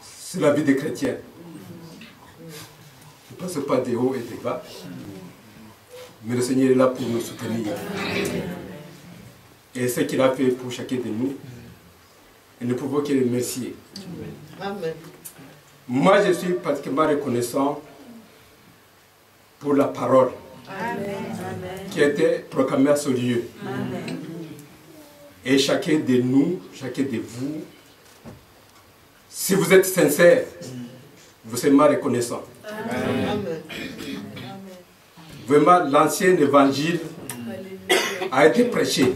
C'est la vie des chrétiens. Ne passe pas des hauts et des bas. Mais le Seigneur est là pour nous soutenir. Et ce qu'il a fait pour chacun de nous, et ne pouvons que le remercier. Amen. Moi, je suis particulièrement reconnaissant pour la parole qui a été proclamée à ce lieu. Et chacun de nous, chacun de vous, si vous êtes sincère, vous serez reconnaissant. Amen. Vraiment, l'ancien évangile a été prêché.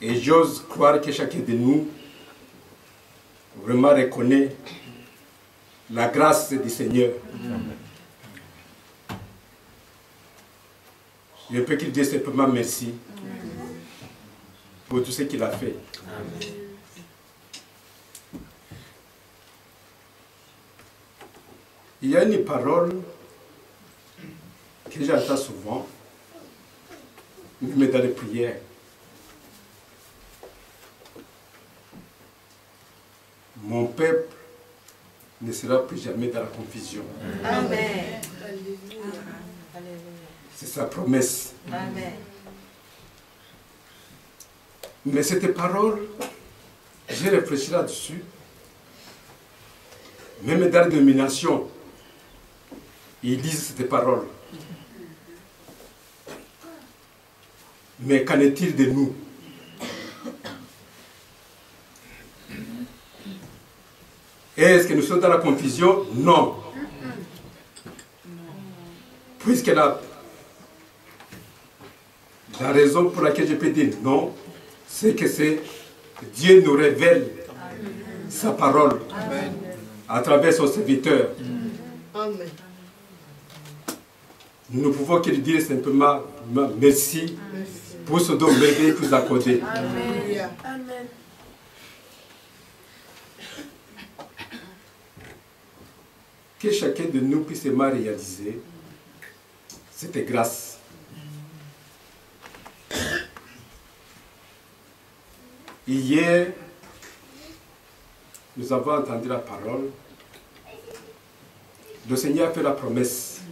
Et j'ose croire que chacun de nous vraiment reconnaît la grâce du Seigneur. Je peux qu'il dise simplement merci pour tout ce qu'il a fait. Il y a une parole que j'entends souvent, même dans les prières. Mon peuple ne sera plus jamais dans la confusion. Amen. C'est sa promesse. Amen. Mais cette parole, j'ai réfléchi là-dessus. Même dans la domination, ils disent cette parole. Mais qu'en est-il de nous? Est-ce que nous sommes dans la confusion? Non. Puisque la, la raison pour laquelle je peux dire non, c'est que c'est Dieu nous révèle sa parole à travers son serviteur. Amen. Nous ne pouvons que lui dire simplement merci pour ce don merveilleux que vous accordez. Amen. Que chacun de nous puisse aimer réaliser cette grâce. Hier, nous avons entendu la parole. Le Seigneur fait la promesse.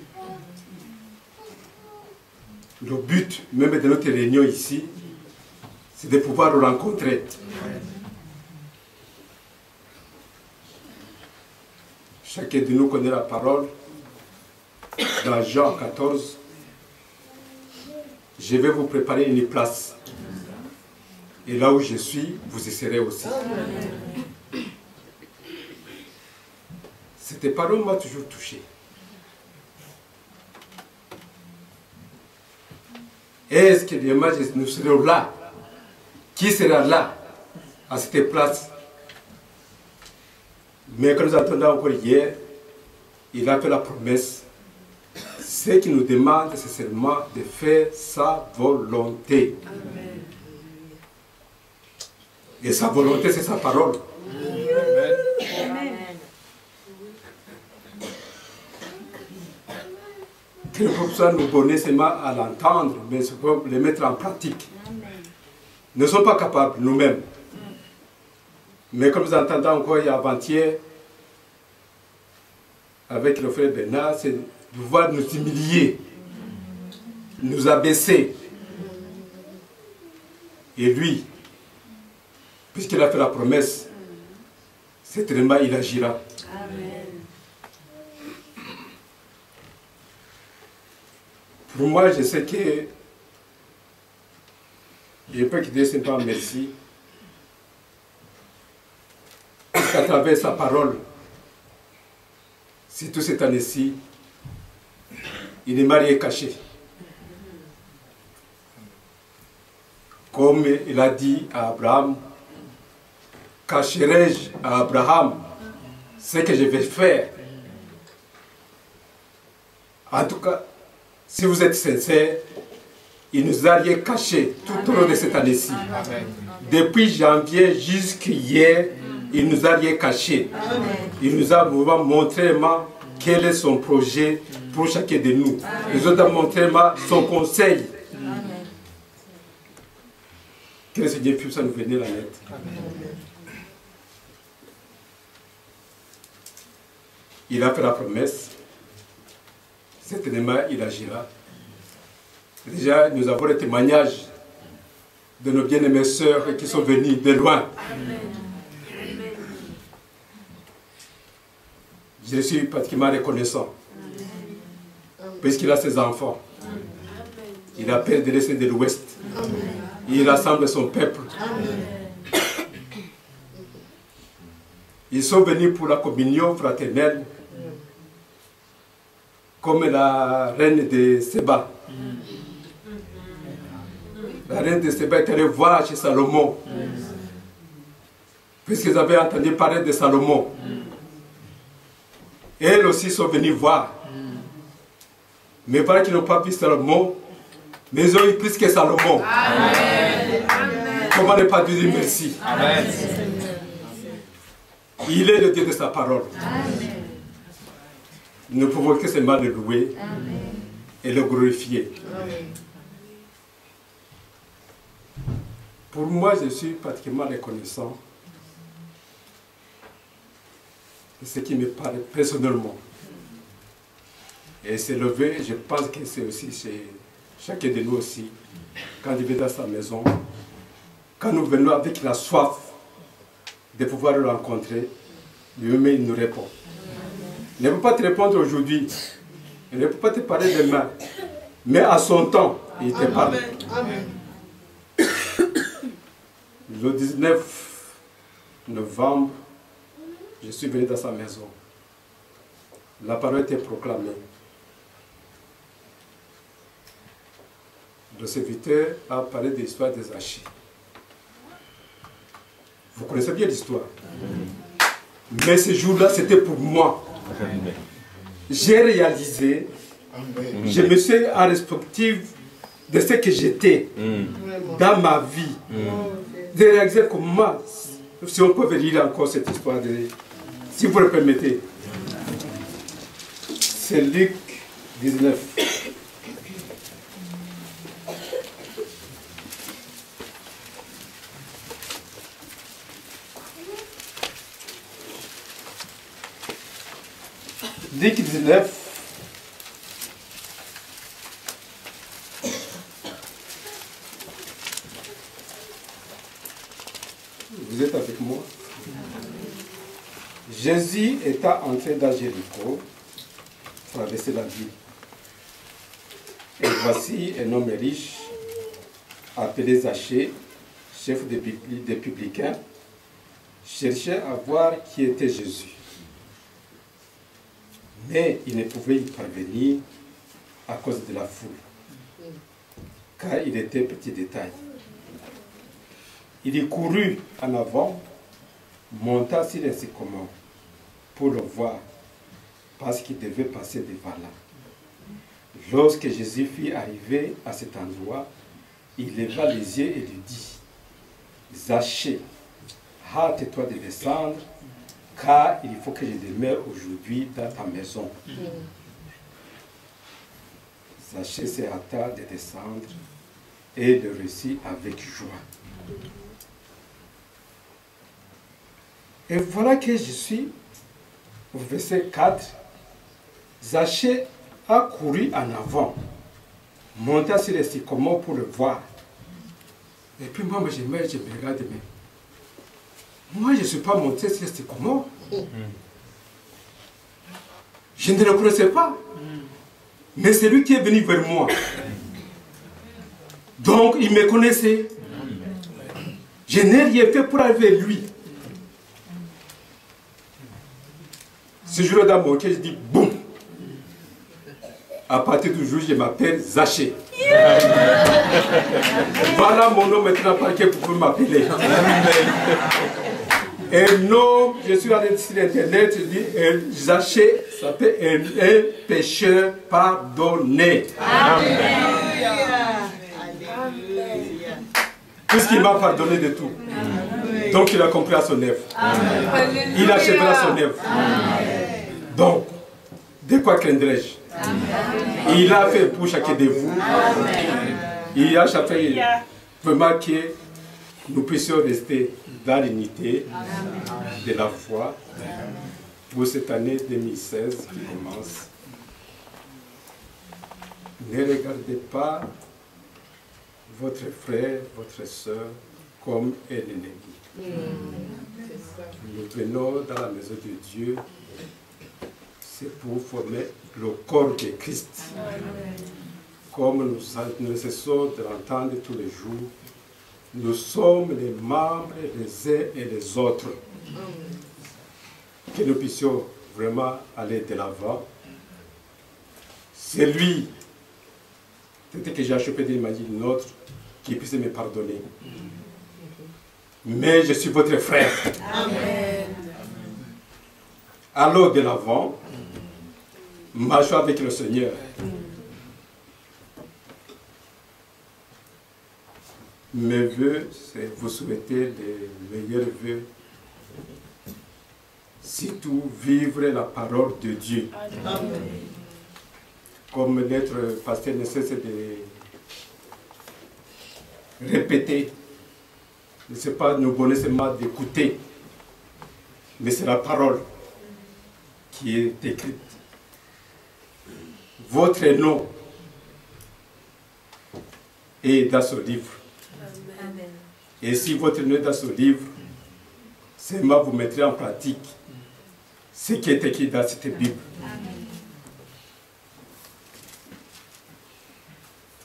Le but même de notre réunion ici, c'est de pouvoir le rencontrer. Chacun de nous connaît la parole. Dans Jean 14, je vais vous préparer une place. Et là où je suis, vous y serez aussi. Cette parole m'a toujours touché. Est-ce que mages, nous serons là? Qui sera là, à cette place? Mais que nous entendons encore hier, il a fait la promesse. Ce qu'il nous demande, c'est seulement de faire sa volonté. Et sa volonté, c'est sa parole. Que le peuple soit nous donner seulement à l'entendre, mais le mettre en pratique. Nous ne sommes pas capables nous-mêmes. Mais comme vous entendez encore avant-hier, avec le frère Bernard, c'est de pouvoir nous humilier, nous abaisser. Et lui, puisqu'il a fait la promesse, certainement il agira. Pour moi, je sais que je peux quitter ce pas merci. Qu'à travers sa parole, surtout cette année-ci, il est marié caché. Comme il a dit à Abraham, cacherai-je à Abraham ce que je vais faire? En tout cas, si vous êtes sincère, il nous a rien caché tout au long de cette année-ci. Depuis janvier jusqu'hier, il nous a rien caché. Il nous a vraiment montré quel est son projet pour chacun de nous. Il nous a montré son conseil. Que le Seigneur puisse nous venir la lettre. Il a fait la promesse. Certainement, il agira. Déjà, nous avons le témoignage de nos bien-aimées sœurs qui sont venues de loin. Je suis particulièrement reconnaissant. Puisqu'il a ses enfants. Il appelle des laissés de l'Ouest. Il rassemble son peuple. Ils sont venus pour la communion fraternelle comme la reine de Séba. La reine de Séba est allée voir chez Salomon. Puisqu'ils avaient entendu parler de Salomon. Elles aussi sont venues voir. Mais voilà qu'ils n'ont pas vu Salomon, mais ils ont eu plus que Salomon. Comment ne pas dire merci? Il est le Dieu de sa parole. Nous ne pouvons que seulement le louer et le glorifier. Pour moi, je suis particulièrement reconnaissant de ce qui me parle personnellement. Et c'est levé, je pense que c'est aussi chez chacun de nous aussi, quand il vient dans sa maison, quand nous venons avec la soif de pouvoir le rencontrer, lui-même il nous répond. Il ne peut pas te répondre aujourd'hui, il ne peut pas te parler demain, mais à son temps, il te parle. Le 19 novembre, je suis venu dans sa maison. La parole était proclamée. Le serviteur a parlé de l'histoire des archers. Vous connaissez bien l'histoire. Mais ce jour-là, c'était pour moi. J'ai réalisé, je me suis en respective de ce que j'étais dans ma vie. De réaliser comment, si on peut venir encore cette histoire, de, si vous le permettez. C'est Luc 19. Luc 19. Vous êtes avec moi Jésus étant entré dans Jéricho, traversait la ville. Et voici un homme riche, appelé Zachée, chef des publi- des publicains, cherchait à voir qui était Jésus. Mais il ne pouvait y parvenir à cause de la foule, car il était petit détail. Il y courut en avant, monta sur un sycomore pour le voir, parce qu'il devait passer devant là. Lorsque Jésus fut arrivé à cet endroit, il leva les yeux et lui dit, Zachée, hâte-toi de descendre, car il faut que je demeure aujourd'hui dans ta maison. Zachée se hâta de descendre et le reçut avec joie. Et voilà que je suis au verset 4. Zachée a couru en avant, monta sur les sycomores pour le voir. Et puis moi, je me, regarde, mais moi, je ne suis pas monté sur les sycomores. Je ne le connaissais pas. Mais c'est lui qui est venu vers moi. Donc, il me connaissait. Je n'ai rien fait pour arriver lui. Ce jour-là, dans mon cœur, je dis boum. À partir du jour, je m'appelle Zaché. voilà mon nom maintenant par lequel vous pouvez m'appeler. Et non, je suis allé sur Internet, je dis, Zaché s'appelle un, un pécheur pardonné. Puisqu'il m'a pardonné de tout. Donc il a compris à son œuvre. Il achèvera son œuvre. Donc, de quoi craindrais-je? Il a fait pour chacun de vous. Il a fait vraiment que nous puissions rester dans l'unité de la foi. Pour cette année 2016 qui commence. Ne regardez pas votre frère, votre soeur comme un ennemi. Nous venons dans la maison de Dieu, c'est pour former le corps de Christ. Comme nous, nous cessons de l'entendre tous les jours, nous sommes les membres les uns et les autres. Que nous puissions vraiment aller de l'avant. C'est lui, peut-être que j'ai acheté d'imaginer l'autre, qui puisse me pardonner. Mais je suis votre frère. Allons de l'avant, marchons avec le Seigneur. Mes voeux, c'est vous souhaiter les meilleurs voeux. Surtout vivre la parole de Dieu. Comme notre pasteur ne cesse de répéter. Ne c'est pas nous bonner seulement d'écouter, mais c'est la parole qui est écrite. Votre nom est dans ce livre. Et si votre nom est dans ce livre, seulement vous mettrez en pratique ce qui est écrit dans cette Bible.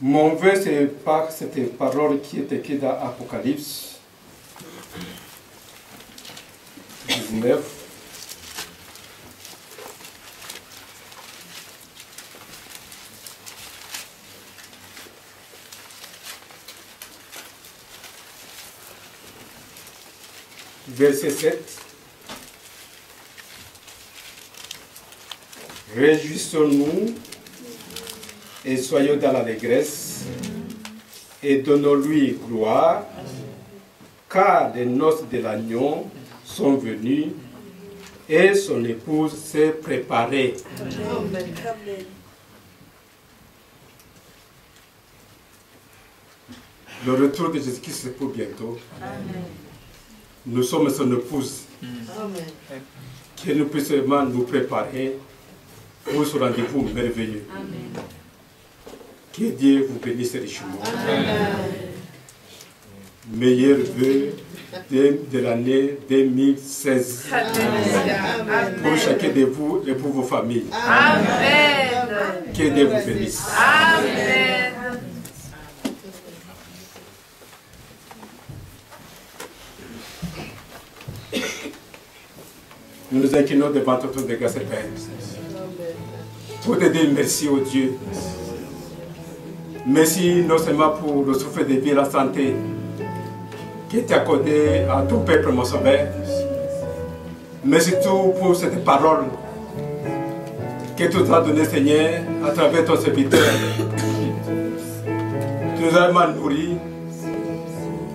Mon vœu, c'est par cette parole qui est écrite dans Apocalypse 19. Verset 7. Réjouissons-nous et soyons dans l'allégresse et donnons-lui gloire, car les noces de l'agneau sont venues et son épouse s'est préparée. Le retour de Jésus-Christ c'est pour bientôt. Nous sommes son épouse. Que nous puissions nous préparer pour ce rendez-vous merveilleux. Que Dieu vous bénisse richement. Meilleur vœu de, de l'année 2016 pour chacun de vous et pour vos familles. Amen. Que Dieu vous bénisse. Amen. Nous nous inclinons devant ton de grâce, Père. Pour te dire merci au Dieu. Merci non seulement pour le souffle de vie et la santé qui est accordé à ton peuple, mon sauveur. mais surtout pour cette parole que tu nous as donnée, Seigneur, à travers ton serviteur. Tu nous as mal nourri,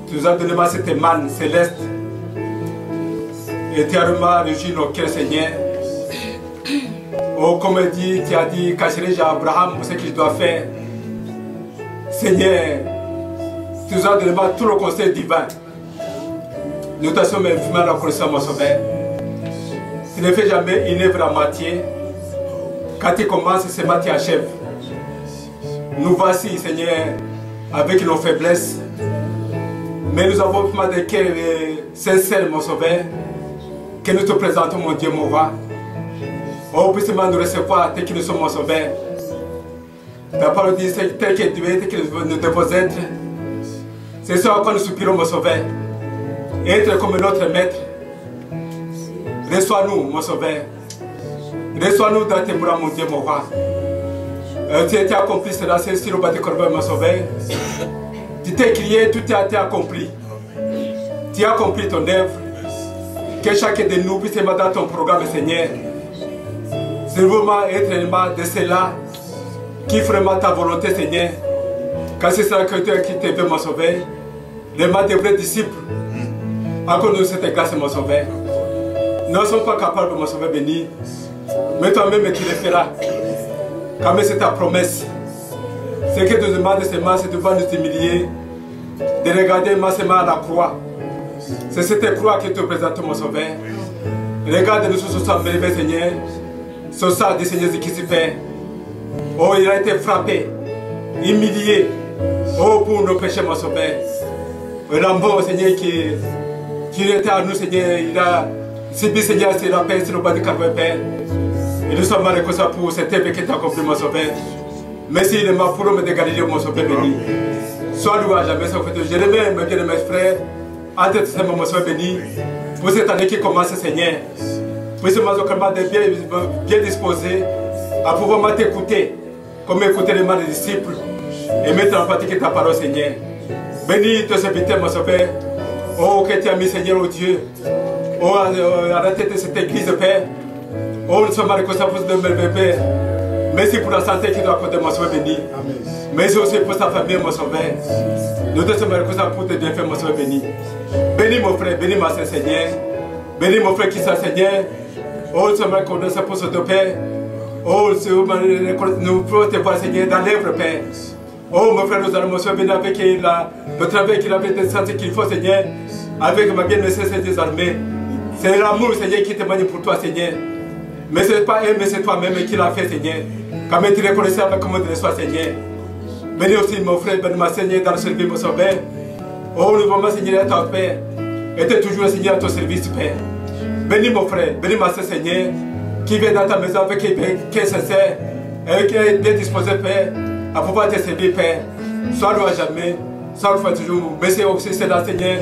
tu nous as donné cette manne céleste, vraiment régi nos cœurs, Seigneur. Oh, comme dit, tu as dit, cacherai-je à Abraham ce qu'il doit faire. Seigneur, tu nous as donné tout le conseil divin. Nous te sommes infiniment reconnaissants, mon sauveur. Tu ne fais jamais une œuvre à moitié. Quand tu commences, c'est moi qui achève. Nous voici, Seigneur, avec nos faiblesses. Mais nous avons des cœurs euh, sincères, mon sauveur, que nous te présentons, mon Dieu, mon roi. Oh, puissamment nous recevoir tel que nous sommes, mon sauveur. Ta parole dit, tel que tu es, tel que nous devons être. C'est ça quand nous soupirons, mon sauveur. Être comme notre maître. Reçois-nous, mon sauveur. Reçois-nous dans tes bras, mon Dieu, mon roi. Euh, tu été accompli cela, c'est sur le bas de corbeil, mon sauveur. Tu t'es crié, tout a été accompli. Tu as accompli ton œuvre. Que chacun de nous puisse être dans ton programme, Seigneur. C'est vraiment être de cela qui fera ta volonté, Seigneur. Car c'est ça que tu qui te veut, mon sauveur. Les mains des vrais disciples. Accorde-nous cette grâce, mon sauveur. Nous ne sommes pas capables, mon sauveur béni. Mais toi-même, tu le feras. Car c'est ta promesse. Ce que tu demandes c'est de pouvoir nous humilier, de regarder massivement à la croix. C'est cette croix que tu présentes, mon sauveur. Regarde nous ce soir, merveilleux Seigneur. Ce soir du Seigneur Jésus Père. Oh, il a été frappé, humilié. Oh, pour nos péchés, mon sauveur. L'amour, Seigneur, qui, qui était à nous, Seigneur, il a subi, Seigneur, c'est la paix sur le bas du Calvaire, Père. Et nous sommes reconnaissants pour cette œuvre qui t'a accompli, mon sauveur. Merci de ma pour de Galilée, mon sauveur béni. Sois loué à jamais, sauveur. Je remets mes bien mes frères, tête de mon sauveur béni, pour cette année qui commence, Seigneur. Pour ce moment de bien, bien disposé à pouvoir t'écouter, comme écouter les mains des disciples, et mettre en pratique ta parole, Seigneur. Bénis ton serviteur, mon sauveur. Oh, que tu as mis, Seigneur, au Dieu. Oh, à la tête de cette église, Père. Oh, nous sommes reconnaissants pour ce merveilleux Père. Merci pour la santé qui doit accorder, mon sauveur béni. Merci aussi pour sa famille, mon sauveur. Nous te sommes reconnaissants pour tes bienfaits, mon sauveur béni. Bénis mon frère, bénis ma soeur, Seigneur. Bénis mon frère qui s'est Seigneur. Oh, nous sommes reconnaissants pour ce Père. Oh, nous pouvons te voir, Seigneur, dans l'œuvre, Père. Oh, mon frère, nous allons, mon soeur, béni avec la, le travail qu'il avait santé qu'il faut, Seigneur. Avec ma bien-aimée, armées. C'est l'amour, Seigneur, qui témoigne pour toi, Seigneur. Mais ce n'est pas elle, mais c'est toi-même qui l'a fait, Seigneur. Quand tu reconnaissais avec comment tu reçois, Seigneur. Bénis aussi mon frère, bénis ma Seigneur, dans le service, mon sauveur. Oh, nous voulons, Seigneur, ton Père. Es toujours, Seigneur, à ton service, Père. Bénis mon frère, bénis ma Seigneur, qui vient dans ta maison avec qui est sincère, et qui est bien disposé, Père, à pouvoir te servir, Père. Sois à jamais, sois loué toujours. Aussi, c'est là, Seigneur.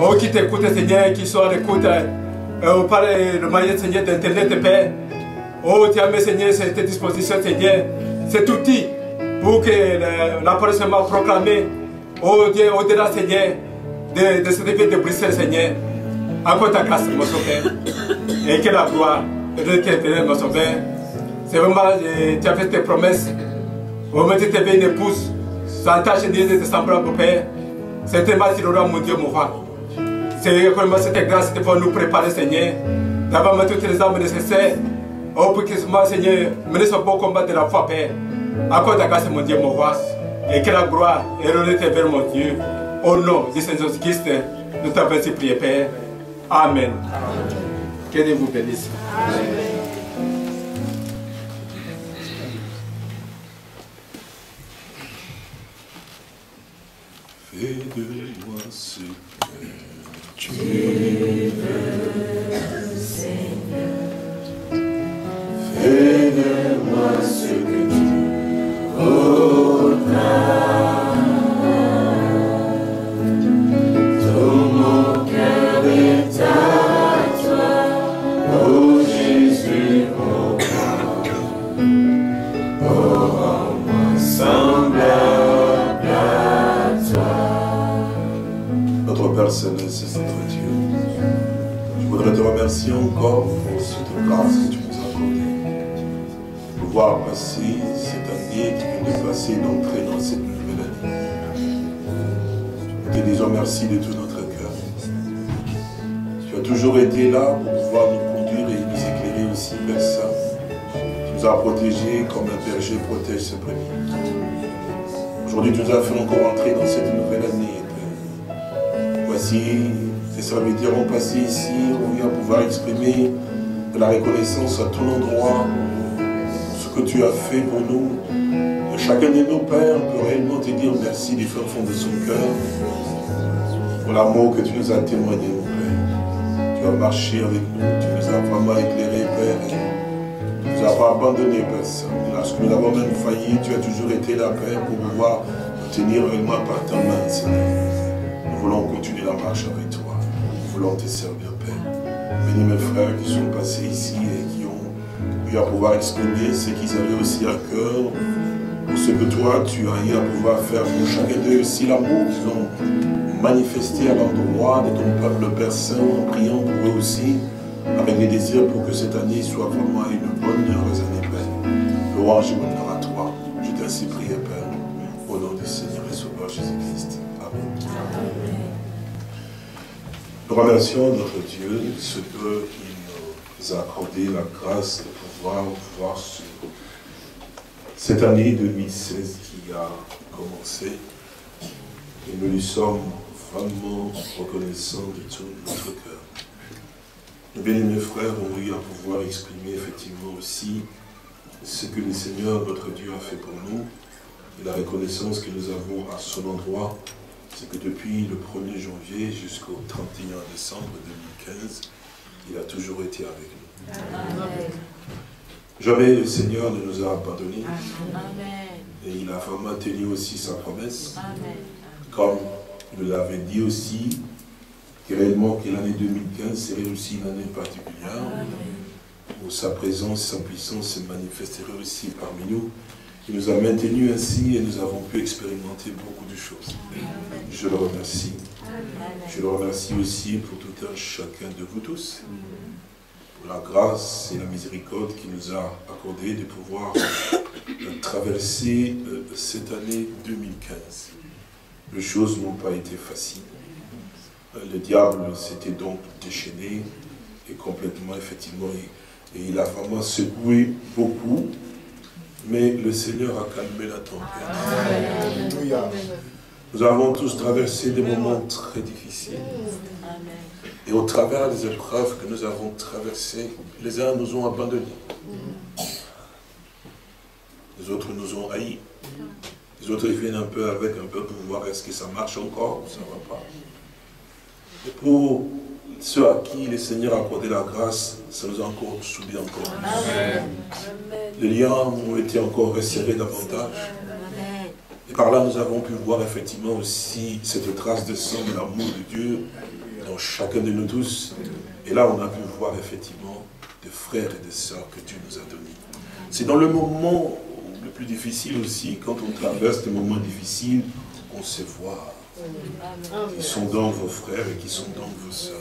Oh, qui t'écoute, Seigneur, qui soit à l'écoute. Euh, par le moyen, Seigneur, d'Internet, Père. Oh, tu as mis, Seigneur, cette disposition, Seigneur, cet outil pour que le- la parole soit proclamée. Oh Dieu, au-delà, Seigneur, de, de ville de Bruxelles, Seigneur. Encore ta grâce, mon sauveur. Et que la gloire de mon sauveur. C'est vraiment, tu as fait tes promesses. Au moment où tu t'es une épouse, sans tâche de semblable, Père. C'est tellement tu l'auras, mon Dieu, mon roi. C'est vraiment cette grâce de pouvoir nous préparer, Seigneur, d'avoir toutes les armes nécessaires. Oh, pour que moi, Seigneur, mener ce beau combat de la foi, Père. Encore ta grâce, mon Dieu, mon roi. Et que la gloire et l'honneur te vers mon Dieu. Au nom du Seigneur Jésus-Christ, nous t'avons prié, Père. Amen. Que Dieu vous bénisse. Fais de moi ce que tu Fais remercie encore pour cette grâce que tu nous as accordée. De pouvoir passer cette année qui vient de passer, d'entrer dans cette nouvelle année. Nous te disons merci de tout notre cœur. Tu as toujours été là pour pouvoir nous conduire et nous éclairer aussi, Père Saint. Tu nous as protégés comme un berger protège ses brebis. Aujourd'hui, tu nous as fait encore entrer dans cette nouvelle année, Père. Voici, tes serviteurs ont passé ici, on vient pouvoir exprimer de la reconnaissance à ton endroit, ce que tu as fait pour nous. Et chacun de nos pères peut réellement te dire merci du fin fond de son cœur, pour l'amour que tu nous as témoigné, mon Père. Tu as marché avec nous, tu nous as vraiment éclairé, Père. Tu nous as pas abandonné, Père Saint. Lorsque nous avons même failli, tu as toujours été là, Père, pour pouvoir tenir réellement par ta main, Seigneur. Nous voulons continuer la marche avec toi. Voulons te servir, Père. Bénis mes frères qui sont passés ici et qui ont eu à pouvoir exprimer ce qu'ils avaient aussi à cœur, pour ce que toi, tu as eu à pouvoir faire pour chacun d'eux aussi l'amour qu'ils ont manifesté à l'endroit de ton peuple Père Saint en priant pour eux aussi, avec les désirs pour que cette année soit vraiment une bonne et heureuse année, Père. Louange et remercions notre Dieu de ce qu'il nous a accordé la grâce de pouvoir voir ce- cette année 2016 qui a commencé. Et nous lui sommes vraiment reconnaissants de tout notre cœur. Nos bien-aimés frères ont eu à pouvoir exprimer effectivement aussi ce que le Seigneur, notre Dieu, a fait pour nous et la reconnaissance que nous avons à son endroit, c'est que depuis le 1er janvier jusqu'au 31 décembre 2015, il a toujours été avec nous. Jamais le Seigneur ne nous a abandonnés. Et il a vraiment tenu aussi sa promesse, comme il nous l'avait dit aussi, que réellement que l'année 2015 serait aussi une année particulière, où sa présence, sa puissance se manifesterait aussi parmi nous. Il nous a maintenus ainsi et nous avons pu expérimenter beaucoup de choses. Je le remercie. Je le remercie aussi pour tout un chacun de vous tous, pour la grâce et la miséricorde qu'il nous a accordé de pouvoir traverser euh, cette année 2015. Les choses n'ont pas été faciles. Euh, Le diable s'était donc déchaîné et complètement, effectivement, et il a vraiment secoué beaucoup, mais le Seigneur a calmé la tempête. Alléluia. Nous avons tous traversé des moments très difficiles. Et au travers des épreuves que nous avons traversées, les uns nous ont abandonnés. Les autres nous ont haïs. Les autres viennent un peu avec un peu pour voir est-ce que ça marche encore ou ça ne va pas. Et pour ceux à qui le Seigneur a accordé la grâce, ça nous a encore soudés encore plus. Les liens ont été encore resserrés davantage. Et par là, nous avons pu voir effectivement aussi cette trace de sang de l'amour de Dieu dans chacun de nous tous. Et là, on a pu voir effectivement des frères et des sœurs que Dieu nous a donnés. C'est dans le moment le plus difficile aussi, quand on traverse des moments difficiles, qu'on se voit. Qui sont dans vos frères et qui sont dans vos sœurs.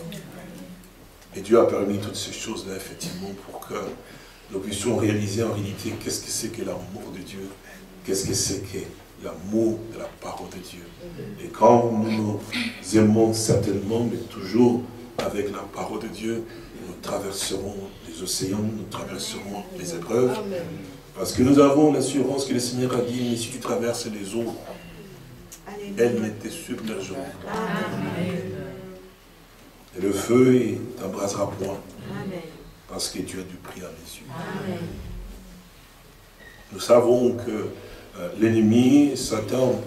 Et Dieu a permis toutes ces choses-là, effectivement, pour que nous puissions réaliser en réalité qu'est-ce que c'est que l'amour de Dieu, qu'est-ce que c'est que l'amour de la parole de Dieu. Et quand nous nous aimons certainement, mais toujours avec la parole de Dieu, nous traverserons les océans, nous traverserons les épreuves, parce que nous avons l'assurance que le Seigneur a dit, mais si tu traverses les eaux, elles ne te submergeront pas. Et le feu ne t'embrasera point, parce que tu as du prix à mes yeux. Nous savons que euh, l'ennemi, Satan,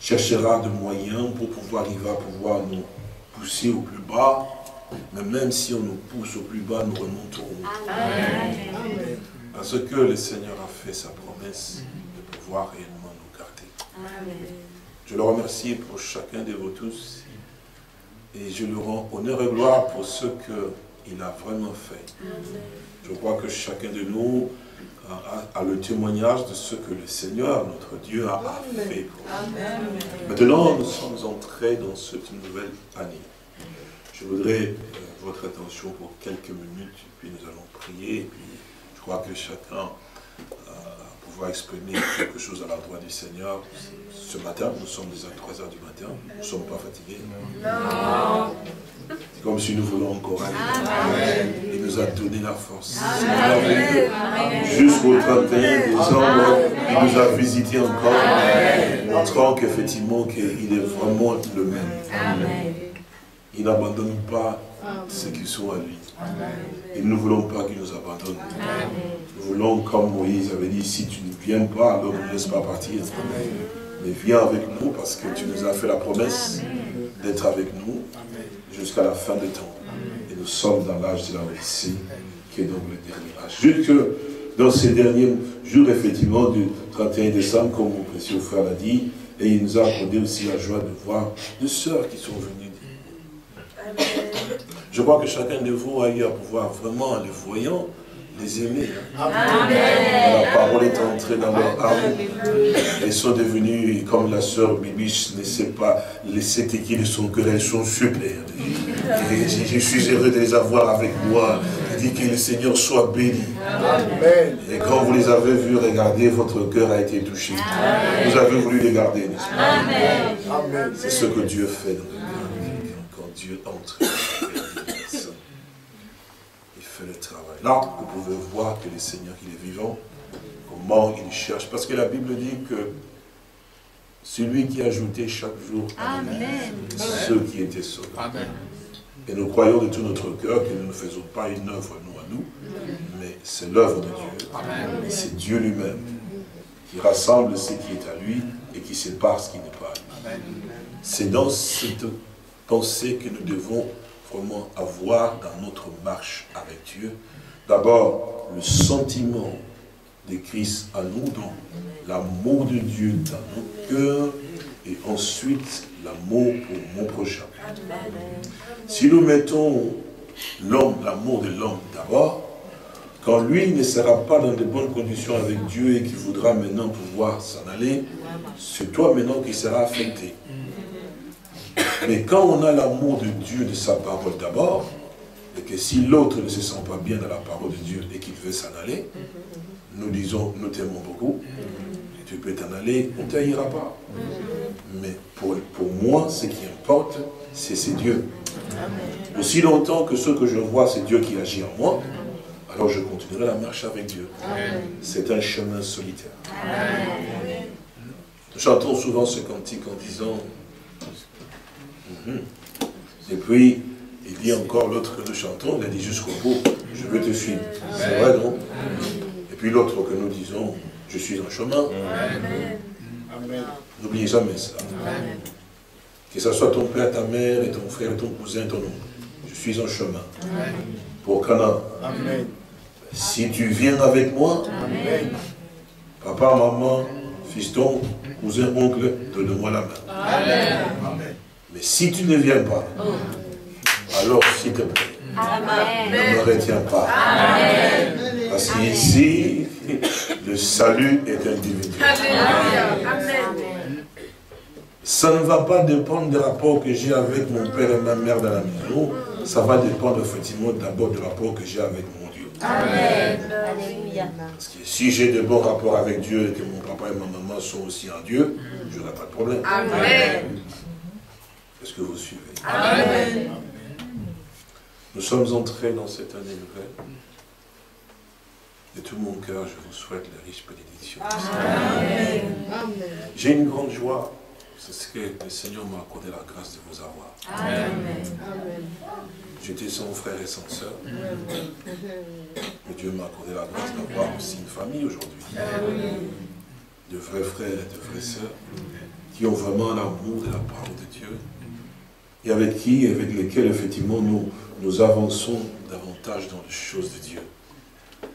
cherchera de moyens pour pouvoir, il va pouvoir nous pousser au plus bas, mais même si on nous pousse au plus bas, nous remonterons. Parce que le Seigneur a fait sa promesse de pouvoir réellement nous garder. Je le remercie pour chacun de vous tous et je lui rends honneur et gloire pour ce qu'il a vraiment fait. Je crois que chacun de nous a, a- a le témoignage de ce que le Seigneur, notre Dieu, a, a fait pour nous. Maintenant, nous sommes entrés dans cette nouvelle année. Je voudrais euh, votre attention pour quelques minutes, puis nous allons prier. Puis je crois que chacun euh, pouvoir exprimer quelque chose à l'endroit du Seigneur. Ce matin, nous sommes déjà 3 heures du matin. Nous ne sommes pas fatigués. Non. C'est comme si nous voulons encore aller. Il nous a donné la force. Jusqu'au 31 décembre, il nous a visité encore, montrant qu'effectivement qu'il est vraiment le même. Amen. Il n'abandonne pas ceux qui sont à lui. Et nous ne voulons pas qu'il nous abandonne. Nous voulons, comme Moïse avait dit, si tu ne viens pas, alors ne laisse pas partir. Mais viens avec nous parce que tu nous as fait la promesse d'être avec nous jusqu'à la fin des temps. Et nous sommes dans l'âge de la Odyssée, qui est donc le dernier âge. Jusque dans ces derniers jours, effectivement, du 31 décembre, comme mon précieux frère l'a dit, et il nous a accordé aussi la joie de voir deux sœurs qui sont venues. Je crois que chacun de vous a eu à pouvoir vraiment, en les voyant, les aimer. hein. La parole est entrée dans leur âme. Elles sont devenues, comme la sœur Bibiche ne sait pas laisser qui de son cœur, elles sont super. Et je, je suis heureux de les avoir avec moi. Je dis que le Seigneur soit béni. Et quand vous les avez vus regarder, votre cœur a été touché. Vous avez voulu les garder, n'est-ce pas? C'est ce que Dieu fait dans le cœur. Quand Dieu entre dans le cœur d'une personne, il fait le travail. Là, vous pouvez voir que le Seigneur, il est vivant, comment il cherche. Parce que la Bible dit que celui qui a ajouté chaque jour à l'Église ceux qui étaient sauvés. Et nous croyons de tout notre cœur que nous ne faisons pas une œuvre, nous, à nous, mais c'est l'œuvre de Dieu. Et c'est Dieu lui-même qui rassemble ce qui est à lui et qui sépare ce qui n'est pas à lui. C'est dans cette pensée que nous devons vraiment avoir dans notre marche avec Dieu. D'abord, le sentiment de Christ à nous, donc l'amour de Dieu dans nos cœurs, et ensuite l'amour pour mon prochain. Si nous mettons l'homme, l'amour de l'homme d'abord, quand lui ne sera pas dans de bonnes conditions avec Dieu et qu'il voudra maintenant pouvoir s'en aller, c'est toi maintenant qui seras affecté. Mais quand on a l'amour de Dieu, de sa parole d'abord, et que si l'autre ne se sent pas bien dans la parole de Dieu et qu'il veut s'en aller, nous disons, nous t'aimons beaucoup, tu peux t'en aller, on ne t'haïra pas. Mais pour, pour moi, ce qui importe, c'est Dieu. Aussi longtemps que ce que je vois, c'est Dieu qui agit en moi, alors je continuerai la marche avec Dieu. C'est un chemin solitaire. Nous chantons souvent ce cantique en disant. Et puis, il dit encore l'autre que nous chantons, il a dit jusqu'au bout, je veux te suivre. C'est vrai, non Et puis l'autre que nous disons, je suis en chemin. N'oubliez jamais ça. Que ce soit ton père, ta mère, et ton frère, et ton cousin, ton oncle. Je suis en chemin. Pour Canaan. Si tu viens avec moi, papa, maman, fiston, cousin, oncle, donne-moi la main. Mais si tu ne viens pas, alors s'il te plaît, ne me retiens pas. Parce qu'ici, le salut est individuel. Amen. Ça ne va pas dépendre des rapports que j'ai avec mon père et ma mère dans la maison. Ça va dépendre effectivement d'abord du rapport que j'ai avec mon Dieu. Amen. Parce que si j'ai de bons rapports avec Dieu et que mon papa et ma maman sont aussi en Dieu, je n'aurai pas de problème. Amen. Est-ce que vous suivez Amen. Nous sommes entrés dans cette année nouvelle. De tout mon cœur, je vous souhaite la riche bénédiction. Amen. J'ai une grande joie. C'est ce que le Seigneur m'a accordé la grâce de vous avoir. Amen. Amen. J'étais sans frère et sans sœur. Mais Dieu m'a accordé la grâce d'avoir aussi une famille aujourd'hui. De vrais frères et de vraies sœurs qui ont vraiment l'amour de la parole de Dieu et avec qui, avec lesquels effectivement nous, nous avançons davantage dans les choses de Dieu.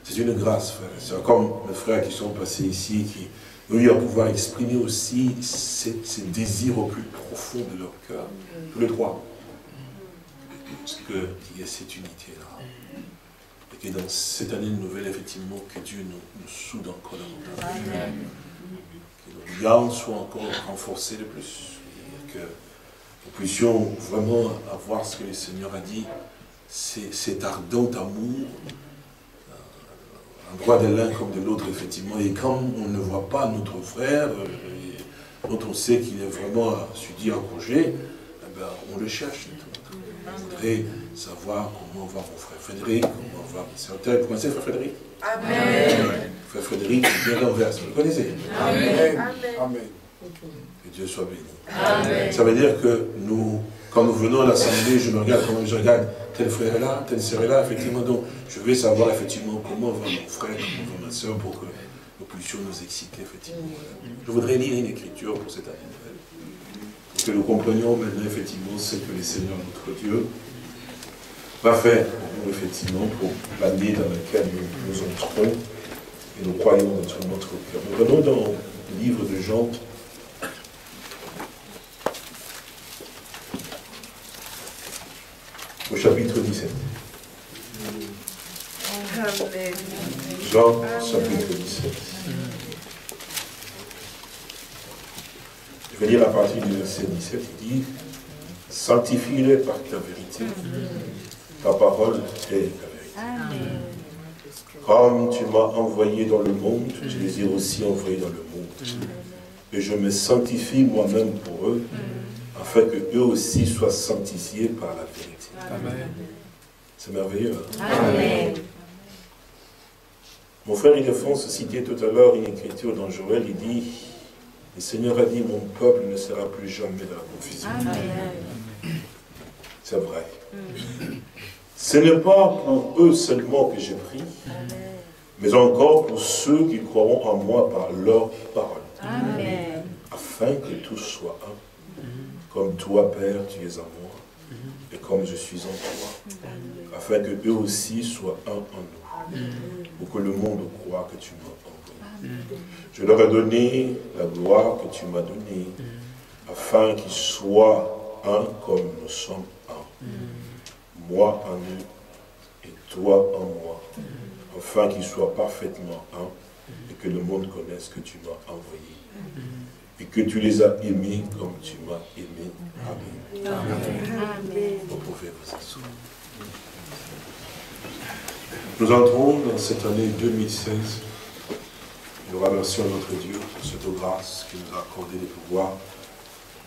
C'est une grâce, frère. C'est comme mes frères qui sont passés ici, qui ont eu à pouvoir exprimer aussi ces, ces désirs au plus profond de leur cœur, tous les trois. Parce qu'il y a cette unité-là. Et que dans cette année nouvelle, effectivement, que Dieu nous, nous soude encore davantage. Que nos liens soient encore renforcés de plus. Et que nous puissions vraiment avoir ce que le Seigneur a dit, c'est cet ardent amour, euh, un droit de l'un comme de l'autre, effectivement. Et quand on ne voit pas notre frère, euh, et dont on sait qu'il est vraiment, je dis, un projet, eh ben, on le cherche. On voudrait savoir comment va mon frère Frédéric, comment va ma soeur Thérèse. Vous connaissez frère Frédéric? Amen. Frère Frédéric, il vient d'Anvers, vous le connaissez? Amen. Amen. Que Dieu soit béni. Amen. Ça veut dire que nous, quand nous venons à l'assemblée, je me regarde, comment je regarde, tel frère est là, telle sœur est là, effectivement, donc je vais savoir effectivement comment va mon frère, comment va ma soeur, pour que nous puissions nous exciter, effectivement. Je voudrais lire une écriture pour cette année nouvelle. Pour que nous comprenions maintenant, effectivement, ce que le Seigneur, notre Dieu, va faire pour nous, effectivement, pour l'année dans laquelle nous, nous entrons et nous croyons dans notre cœur. Nous venons dans le livre de Jean, au chapitre 17. Amen. Jean, chapitre 17. Je vais lire à partir du verset 17, il dit, Sanctifie-les par ta vérité, ta parole est la vérité. Comme tu m'as envoyé dans le monde, je les ai aussi envoyés dans le monde. Et je me sanctifie moi-même pour eux, afin que eux aussi soient sanctifiés par la vérité. C'est merveilleux. hein? Amen. Mon frère Ildefonse citait tout à l'heure une écriture dans Joël, il dit, le Seigneur a dit, mon peuple ne sera plus jamais dans la confusion. C'est vrai. Ce n'est pas pour eux seulement que j'ai pris, mais encore pour ceux qui croiront en moi par leur parole, Amen. afin que tous soient un. Comme toi, Père, tu es en moi, comme je suis en toi, afin que eux aussi soient un en nous, pour que le monde croit que tu m'as envoyé. Je leur ai donné la gloire que tu m'as donnée, afin qu'ils soient un comme nous sommes un. Moi en eux et toi en moi, afin qu'ils soient parfaitement un et que le monde connaisse que tu m'as envoyé et que tu les as aimés comme tu m'as aimé. Amen. Amen. Vous pouvez vous asseoir. Nous entrons dans cette année 2016. Nous remercions notre Dieu pour cette grâce qu'il nous a accordé de pouvoir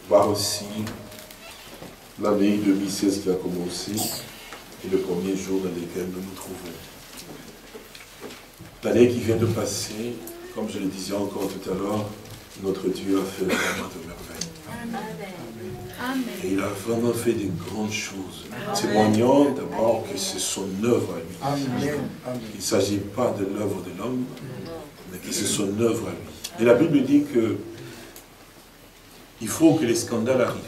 voir aussi l'année 2016 qui a commencé et le premier jour dans lequel nous nous trouvons. L'année qui vient de passer, comme je le disais encore tout à l'heure, notre Dieu a fait vraiment de merveilles. Et il a vraiment fait des grandes choses, témoignant d'abord que c'est son œuvre à lui. Amen. Amen. Il ne s'agit pas de l'œuvre de l'homme, mais que c'est son œuvre à lui. Et la Bible dit que il faut que les scandales arrivent.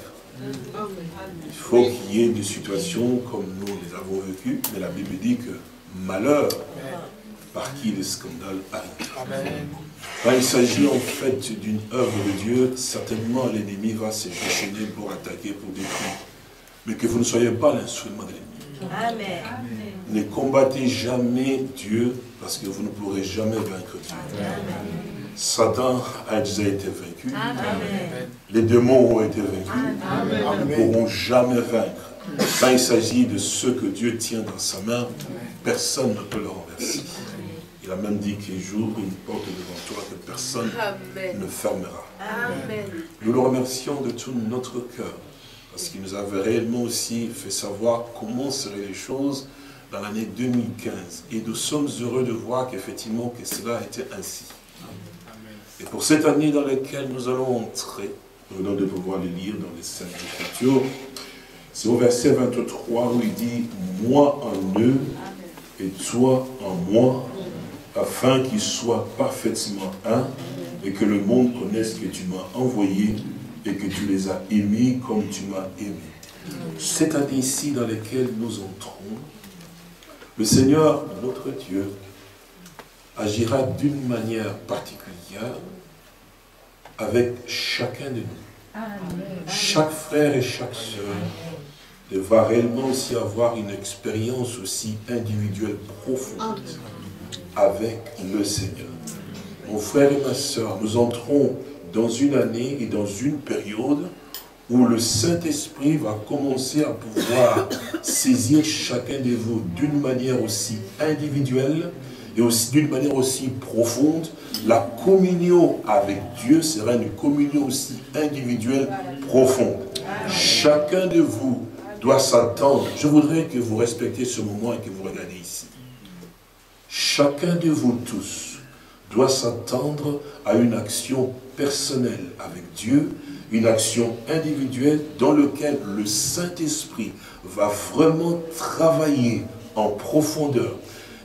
Il faut qu'il y ait des situations comme nous les avons vécues, mais la Bible dit que malheur par qui le scandale arrive. Quand il s'agit en fait d'une œuvre de Dieu, certainement l'ennemi va se déchaîner pour attaquer, pour détruire. Mais que vous ne soyez pas l'instrument de l'ennemi. Amen. Ne combattez jamais Dieu parce que vous ne pourrez jamais vaincre Dieu. Satan a déjà été vaincu. Amen. Les démons ont été vaincus. Amen. Ils ne pourront jamais vaincre. Quand il s'agit de ce que Dieu tient dans sa main, personne ne peut le renverser. Il a même dit qu'il jour une porte devant toi que personne Amen. ne fermera. Amen. Nous le remercions de tout notre cœur, parce qu'il nous avait réellement aussi fait savoir comment seraient les choses dans l'année 2015. Et nous sommes heureux de voir qu'effectivement que cela a été ainsi. Et pour cette année dans laquelle nous allons entrer, nous venons de pouvoir le lire dans les Saintes Écritures, c'est au verset 23 où il dit « Moi en eux et toi en moi, afin qu'ils soient parfaitement un, et que le monde connaisse que tu m'as envoyé et que tu les as aimés comme tu m'as aimé. » Cette année-ci dans laquelle nous entrons, le Seigneur, notre Dieu, agira d'une manière particulière avec chacun de nous. Chaque frère et chaque sœur devra réellement aussi avoir une expérience aussi individuelle profonde avec le Seigneur. Mon frère et ma sœur, nous entrons dans une année et dans une période où le Saint-Esprit va commencer à pouvoir saisir chacun de vous d'une manière aussi individuelle et aussi d'une manière aussi profonde. La communion avec Dieu sera une communion aussi individuelle, profonde. Chacun de vous doit s'attendre. Je voudrais que vous respectiez ce moment et que vous regardez ici. Chacun de vous tous doit s'attendre à une action personnelle avec Dieu, une action individuelle dans laquelle le Saint-Esprit va vraiment travailler en profondeur.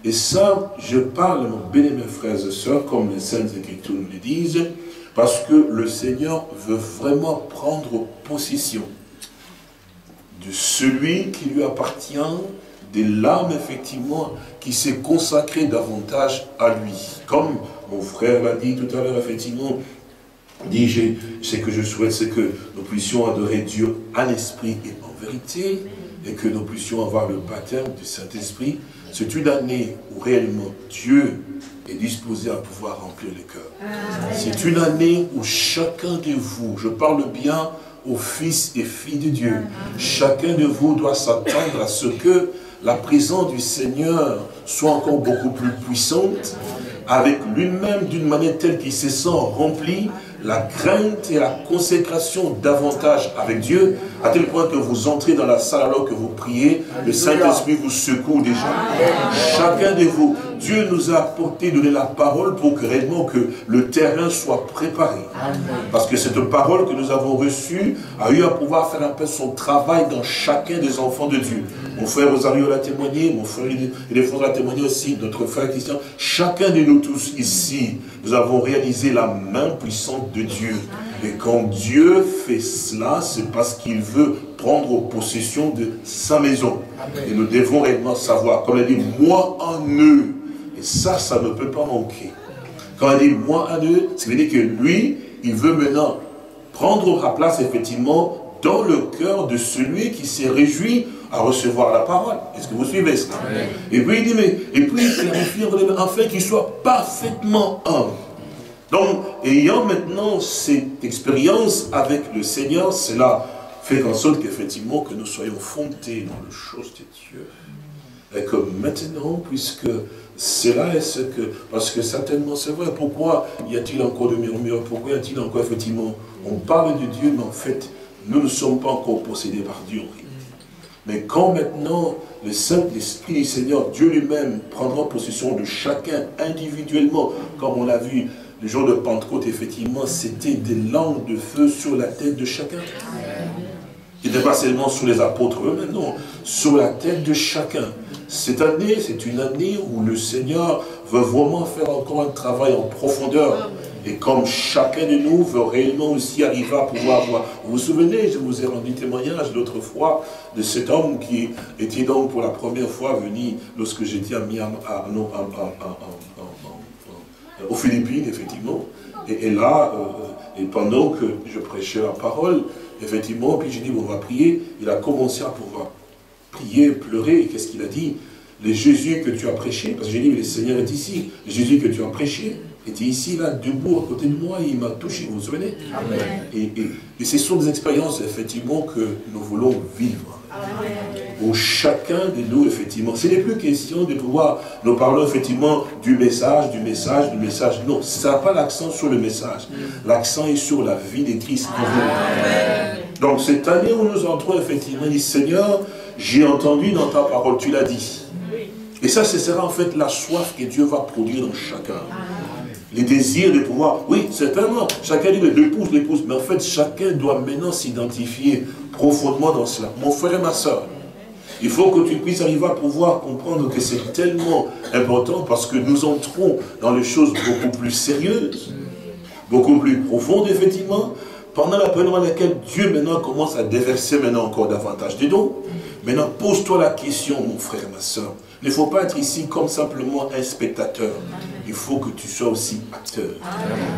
Et ça, je parle, mon bien-aimé frères et sœurs, comme les Saintes Écritures nous le disent, parce que le Seigneur veut vraiment prendre possession de celui qui lui appartient, de l'âme, effectivement, qui s'est consacré davantage à lui. Comme mon frère l'a dit tout à l'heure, effectivement, dit, ce que je souhaite, c'est que nous puissions adorer Dieu en esprit et en vérité, et que nous puissions avoir le baptême du Saint-Esprit. C'est une année où réellement Dieu est disposé à pouvoir remplir les cœurs. C'est une année où chacun de vous, je parle bien aux fils et filles de Dieu, chacun de vous doit s'attendre à ce que la présence du Seigneur soit encore beaucoup plus puissante, avec lui-même d'une manière telle qu'il se sent rempli, la crainte et la consécration davantage avec Dieu, à tel point que vous entrez dans la salle alors que vous priez, le Saint-Esprit vous secoue déjà. Chacun de vous, Dieu nous a apporté, donné la parole pour que réellement que le terrain soit préparé. Parce que cette parole que nous avons reçue a eu à pouvoir faire un peu son travail dans chacun des enfants de Dieu. Mon frère Rosario l'a témoigné, mon frère Ildefonso l'a témoigné aussi, notre frère Christian. Chacun de nous tous ici, nous avons réalisé la main puissante de Dieu. Et quand Dieu fait cela, c'est parce qu'il veut prendre possession de sa maison. Et nous devons réellement savoir, comme il dit, moi en eux. Et ça, ça ne peut pas manquer. Quand il dit moi en eux, ça veut dire que lui, il veut maintenant prendre sa place effectivement dans le cœur de celui qui s'est réjoui à recevoir la parole. Est-ce que vous suivez cela Et puis il dit, mais, et puis il clarifie afin qu'il soit parfaitement homme. Donc, ayant maintenant cette expérience avec le Seigneur, cela fait en sorte qu'effectivement que nous soyons fondés dans les choses de Dieu. Et que maintenant, puisque cela est ce que... Parce que certainement, c'est vrai, pourquoi y a-t-il encore de murmures Pourquoi y a-t-il encore, effectivement, on parle de Dieu, mais en fait, nous ne sommes pas encore possédés par Dieu. Mais quand maintenant le Saint-Esprit du Seigneur, Dieu lui-même, prendra possession de chacun individuellement, comme on l'a vu le jour de Pentecôte, effectivement, c'était des langues de feu sur la tête de chacun. Il n'était pas seulement sur les apôtres eux-mêmes, non, sur la tête de chacun. Cette année, c'est une année où le Seigneur veut vraiment faire encore un travail en profondeur. Et comme chacun de nous veut réellement aussi arriver à pouvoir voir. Vous vous souvenez, je vous ai rendu témoignage l'autre fois de cet homme qui était donc pour la première fois venu lorsque j'étais à Miami, à, non, à, à, à, aux Philippines, effectivement. Et, et là, euh, et pendant que je prêchais la parole, effectivement, puis j'ai dit, bon, on va prier. Il a commencé à pouvoir prier, pleurer. Et qu'est-ce qu'il a dit Le Jésus que tu as prêché, parce que j'ai dit, mais le Seigneur est ici. Le Jésus que tu as prêché était ici, là, debout à côté de moi, et il m'a touché, vous vous souvenez Amen. Et, et, et, ce sont des expériences, effectivement, que nous voulons vivre. Amen. Où chacun de nous, effectivement, ce n'est plus question de pouvoir, nous parlons effectivement du message, du message, du message. Non, ça n'a pas l'accent sur le message. L'accent est sur la vie de Christ. Donc cette année où nous entrons, effectivement, dit, Seigneur, j'ai entendu dans ta parole, tu l'as dit. Et ça, ce sera en fait la soif que Dieu va produire dans chacun. Les désirs de pouvoir, oui, certainement, chacun dit l'épouse, l'épouse, mais en fait, chacun doit maintenant s'identifier profondément dans cela. Mon frère et ma soeur, il faut que tu puisses arriver à pouvoir comprendre que c'est tellement important parce que nous entrons dans les choses beaucoup plus sérieuses, beaucoup plus profondes, effectivement, pendant la période dans laquelle Dieu maintenant commence à déverser maintenant encore davantage de dons. Maintenant, pose-toi la question, mon frère, ma soeur. Il ne faut pas être ici comme simplement un spectateur. Il faut que tu sois aussi acteur.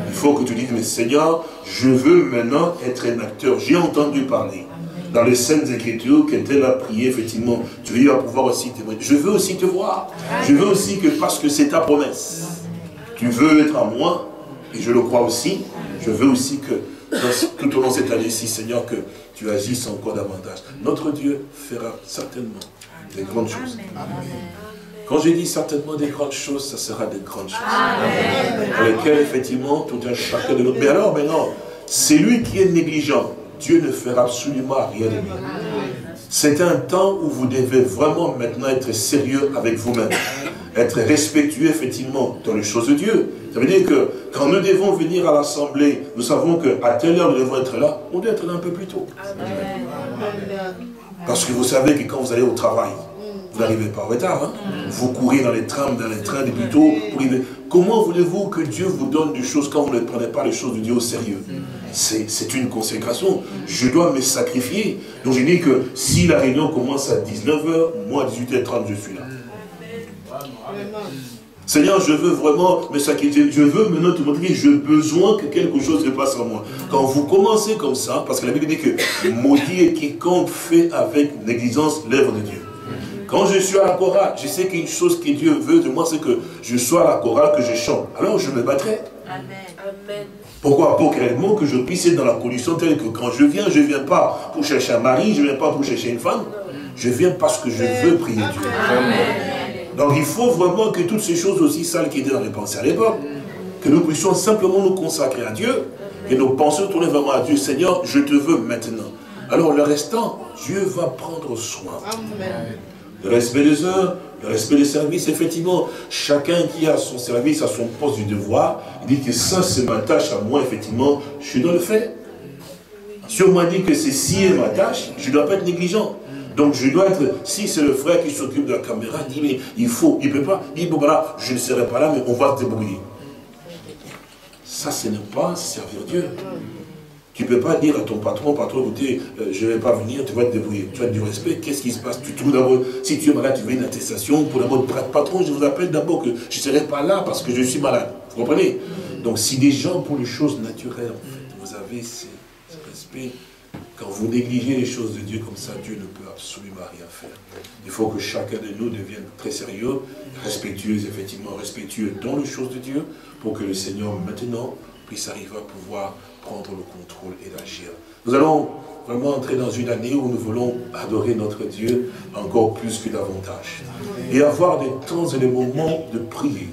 Il faut que tu dises, mais Seigneur, je veux maintenant être un acteur. J'ai entendu parler dans les Saintes Écritures qu'elle a prié, effectivement, tu veux pouvoir aussi témoigner. Je veux aussi te voir. Je veux aussi que, parce que c'est ta promesse, tu veux être à moi, et je le crois aussi, je veux aussi que dans- tout au long de cette année-ci, Seigneur, que tu agisses encore davantage. Notre Dieu fera certainement des grandes choses. Quand je dis certainement des grandes choses, ça sera des grandes choses. Pour lesquelles, effectivement, tout un chacun de nous. Mais alors, maintenant, c'est lui qui est négligent. Dieu ne fera absolument rien de lui. C'est un temps où vous devez vraiment maintenant être sérieux avec vous-même. Être respectueux, effectivement, dans les choses de Dieu. Ça veut dire que quand nous devons venir à l'Assemblée, nous savons qu'à telle heure nous devons être là, on doit être là un peu plus tôt. Parce que vous savez que quand vous allez au travail, vous n'arrivez pas en retard. hein. Vous courez dans les trams, dans les trains des plus tôt. pour. Comment voulez-vous que Dieu vous donne des choses quand vous ne prenez pas les choses de Dieu au sérieux? C'est c'est une consécration. Je dois me sacrifier. Donc je dis que si la réunion commence à 19h, moi à 18h30, je suis là. Seigneur, je veux vraiment me sacrifier. Je veux maintenant te montrer que j'ai besoin que quelque chose se passe en moi. Quand vous commencez comme ça, parce que la Bible dit que maudit est quiconque fait avec négligence l'œuvre de Dieu. Quand je suis à la chorale, je sais qu'une chose que Dieu veut de moi, c'est que je sois à la chorale, que je chante. Alors je me battrai. Amen. Pourquoi? Pour que réellement que je puisse être dans la condition telle que quand je viens, je ne viens pas pour chercher un mari, je ne viens pas pour chercher une femme. Je viens parce que je veux prier Dieu. Donc il faut vraiment que toutes ces choses aussi sales qui étaient dans les pensées à l'époque, que nous puissions simplement nous consacrer à Dieu, que nos pensées tourner vraiment à Dieu. Seigneur, je te veux maintenant. Alors le restant, Dieu va prendre soin. Le respect des heures, le respect des services, effectivement, chacun qui a son service, a son poste du devoir, il dit que ça c'est ma tâche à moi, effectivement, je dois le faire. Si on m'a dit que c'est si est ma tâche, je ne dois pas être négligent. Donc je dois être, si c'est le frère qui s'occupe de la caméra, il dit mais il faut, il ne peut pas, il dit bon voilà, je ne serai pas là, mais on va se débrouiller. Ça, ce n'est pas servir Dieu. Tu ne peux pas dire à ton patron, patron, écoutez, euh, je ne vais pas venir, tu vas te débrouiller. Tu as du respect, qu'est-ce qui se passe? Tu trouves d'abord, si tu es malade, tu veux une attestation pour d'abord, patron, je vous appelle d'abord que je ne serai pas là parce que je suis malade. Vous comprenez? Donc si des gens, pour les choses naturelles, vous avez ce respect, quand vous négligez les choses de Dieu comme ça, Dieu ne peut absolument rien faire. Il faut que chacun de nous devienne très sérieux, respectueux, effectivement, respectueux dans les choses de Dieu, pour que le Seigneur, maintenant, puisse arriver à pouvoir prendre le contrôle et d'agir. Nous allons vraiment entrer dans une année où nous voulons adorer notre Dieu encore plus que davantage. Et avoir des temps et des moments de prier.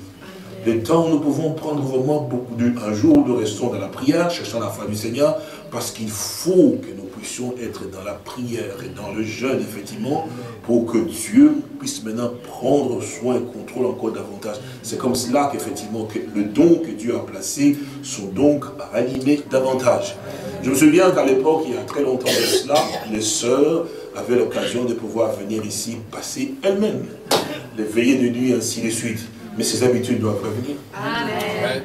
Des temps où nous pouvons prendre vraiment beaucoup de... Un jour où nous restons dans la prière, cherchant la fin du Seigneur, parce qu'il faut que puissions être dans la prière et dans le jeûne, effectivement, pour que Dieu puisse maintenant prendre soin et contrôle encore davantage. C'est comme cela qu'effectivement, que le don que Dieu a placé sont donc animés davantage. Je me souviens qu'à l'époque, il y a très longtemps de cela, les sœurs avaient l'occasion de pouvoir venir ici passer elles-mêmes les veillées de nuit, ainsi de suite. Mais ces habitudes doivent revenir. Amen.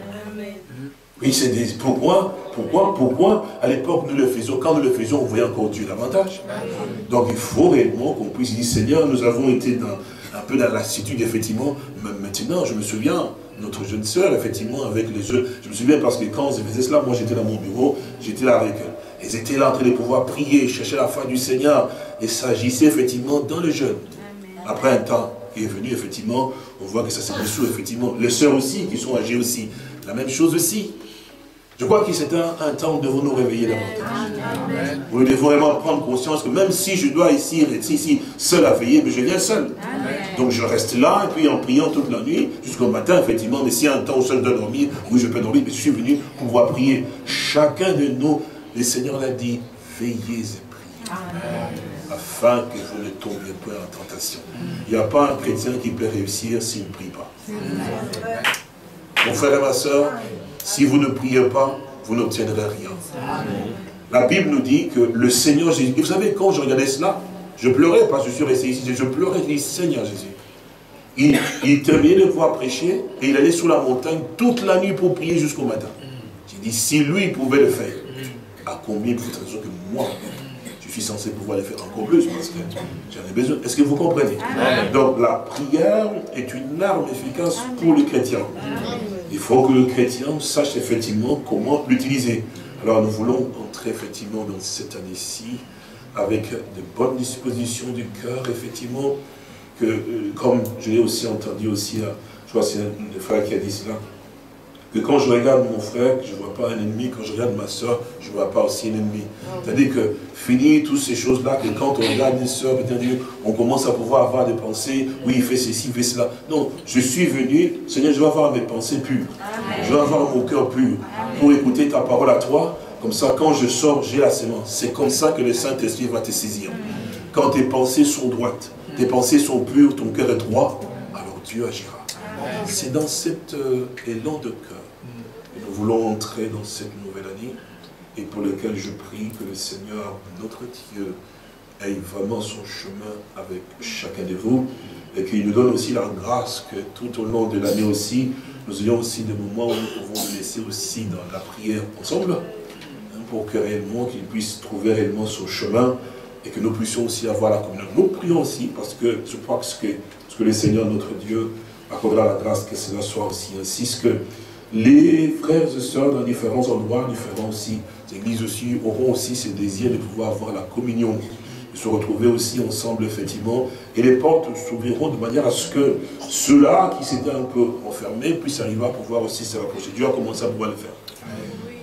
Oui, c'est des... Pourquoi Pourquoi Pourquoi à l'époque nous le faisions Quand nous le faisions, on voyait encore Dieu davantage. Donc il faut réellement qu'on puisse dire, Seigneur, nous avons été dans, un peu dans lassitude, effectivement. Mais maintenant, je me souviens, notre jeune sœur, effectivement, avec les jeux. Je me souviens parce que quand je faisais cela, moi j'étais dans mon bureau, j'étais là avec elles. Elles étaient là en train de pouvoir prier, chercher la fin du Seigneur. Et s'agissait effectivement dans le jeûne. Après un temps qui est venu, effectivement, on voit que ça s'est dessous, effectivement. Les sœurs aussi, qui sont âgées aussi. La même chose aussi. Je crois que c'est un, temps où nous devons nous réveiller davantage. Nous devons vraiment prendre conscience que même si je dois ici rester ici seul à veiller, mais je viens seul. Donc je reste là, et puis en priant toute la nuit, jusqu'au matin, effectivement, mais s'il y a un temps où seul dois dormir, où je peux dormir, mais je suis venu pouvoir prier. Chacun de nous, le Seigneur l'a dit, veillez et priez. Afin que vous ne tombiez pas en tentation. Il n'y a pas un chrétien qui peut réussir s'il ne prie pas. Mon frère et ma soeur, si vous ne priez pas, vous n'obtiendrez rien. La Bible nous dit que le Seigneur Jésus, vous savez, quand je regardais cela, je pleurais parce que je suis resté ici, je pleurais, je dis, Seigneur Jésus. Il, il terminait de pouvoir prêcher et il allait sous la montagne toute la nuit pour prier jusqu'au matin. J'ai dit, si lui pouvait le faire, à combien peut raison que moi, je suis censé pouvoir le faire encore plus parce que j'en ai besoin. Est-ce que vous comprenez? Donc la prière est une arme efficace pour le chrétien. Il faut que le chrétien sache effectivement comment l'utiliser. Alors nous voulons entrer effectivement dans cette année-ci avec de bonnes dispositions du cœur, effectivement, que euh, comme je l'ai aussi entendu aussi, je crois que c'est un frère qui a dit cela, que quand je regarde mon frère, je ne vois pas un ennemi, quand je regarde ma soeur, je ne vois pas aussi un ennemi. C'est-à-dire que finir toutes ces choses-là, que quand on regarde une soeur, on commence à pouvoir avoir des pensées, oui, il fait ceci, il fait cela. Non, je suis venu, Seigneur, je vais avoir mes pensées pures. Je vais avoir mon cœur pur pour écouter ta parole à toi. Comme ça, quand je sors, j'ai la sémence. C'est comme ça que le Saint-Esprit va te saisir. Quand tes pensées sont droites, tes pensées sont pures, ton cœur est droit, alors Dieu agira. C'est dans cet euh, élan de cœur voulons entrer dans cette nouvelle année et pour lequel je prie que le Seigneur, notre Dieu, aille vraiment son chemin avec chacun de vous et qu'il nous donne aussi la grâce que tout au long de l'année aussi, nous ayons aussi des moments où nous pouvons nous laisser aussi dans la prière ensemble hein, pour que réellement qu'il puisse trouver réellement son chemin et que nous puissions aussi avoir la communion. Nous prions aussi parce que je crois que ce que, le Seigneur notre Dieu accordera la grâce que cela soit aussi ainsi, que les frères et sœurs dans différents endroits, différents aussi, églises aussi, auront aussi ce désir de pouvoir avoir la communion, de se retrouver aussi ensemble, effectivement, et les portes s'ouvriront de manière à ce que ceux-là qui s'étaient un peu enfermés puissent arriver à pouvoir aussi se rapprocher. Dieu a commencé à pouvoir le faire.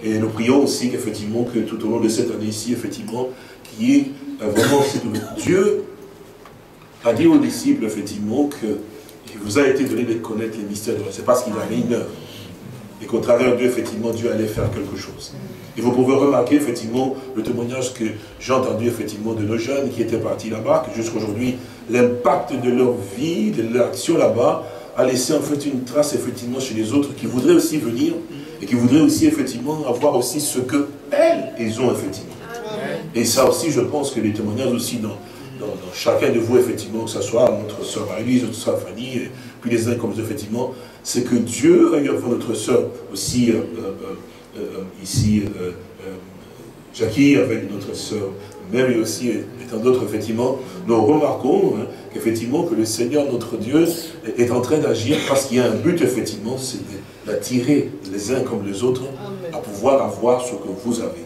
Et nous prions aussi qu'effectivement, que tout au long de cette année-ci, effectivement, qu'il y ait euh, vraiment cette Dieu a dit aux disciples, effectivement, que il vous a été donné de connaître les mystères de. C'est parce qu'il avait une œuvre. Et qu'au travers d'eux, effectivement, Dieu allait faire quelque chose. Et vous pouvez remarquer, effectivement, le témoignage que j'ai entendu, effectivement, de nos jeunes qui étaient partis là-bas, que jusqu'à aujourd'hui, l'impact de leur vie, de leur action là-bas, a laissé en fait une trace, effectivement, chez les autres qui voudraient aussi venir et qui voudraient aussi, effectivement, avoir aussi ce que elles, ils ont, effectivement. Et ça aussi, je pense que les témoignages aussi dans, dans, dans chacun de vous, effectivement, que ce soit notre soeur Marie-Louise, notre soeur Fanny, et puis les uns comme effectivement, c'est que Dieu, notre soeur aussi, euh, euh, euh, ici, Jackie, avec notre soeur Mary aussi, et, tant d'autres, effectivement, nous remarquons hein, qu'effectivement, que le Seigneur, notre Dieu, est, en train d'agir parce qu'il y a un but, effectivement, c'est d'attirer les uns comme les autres à pouvoir avoir ce que vous avez.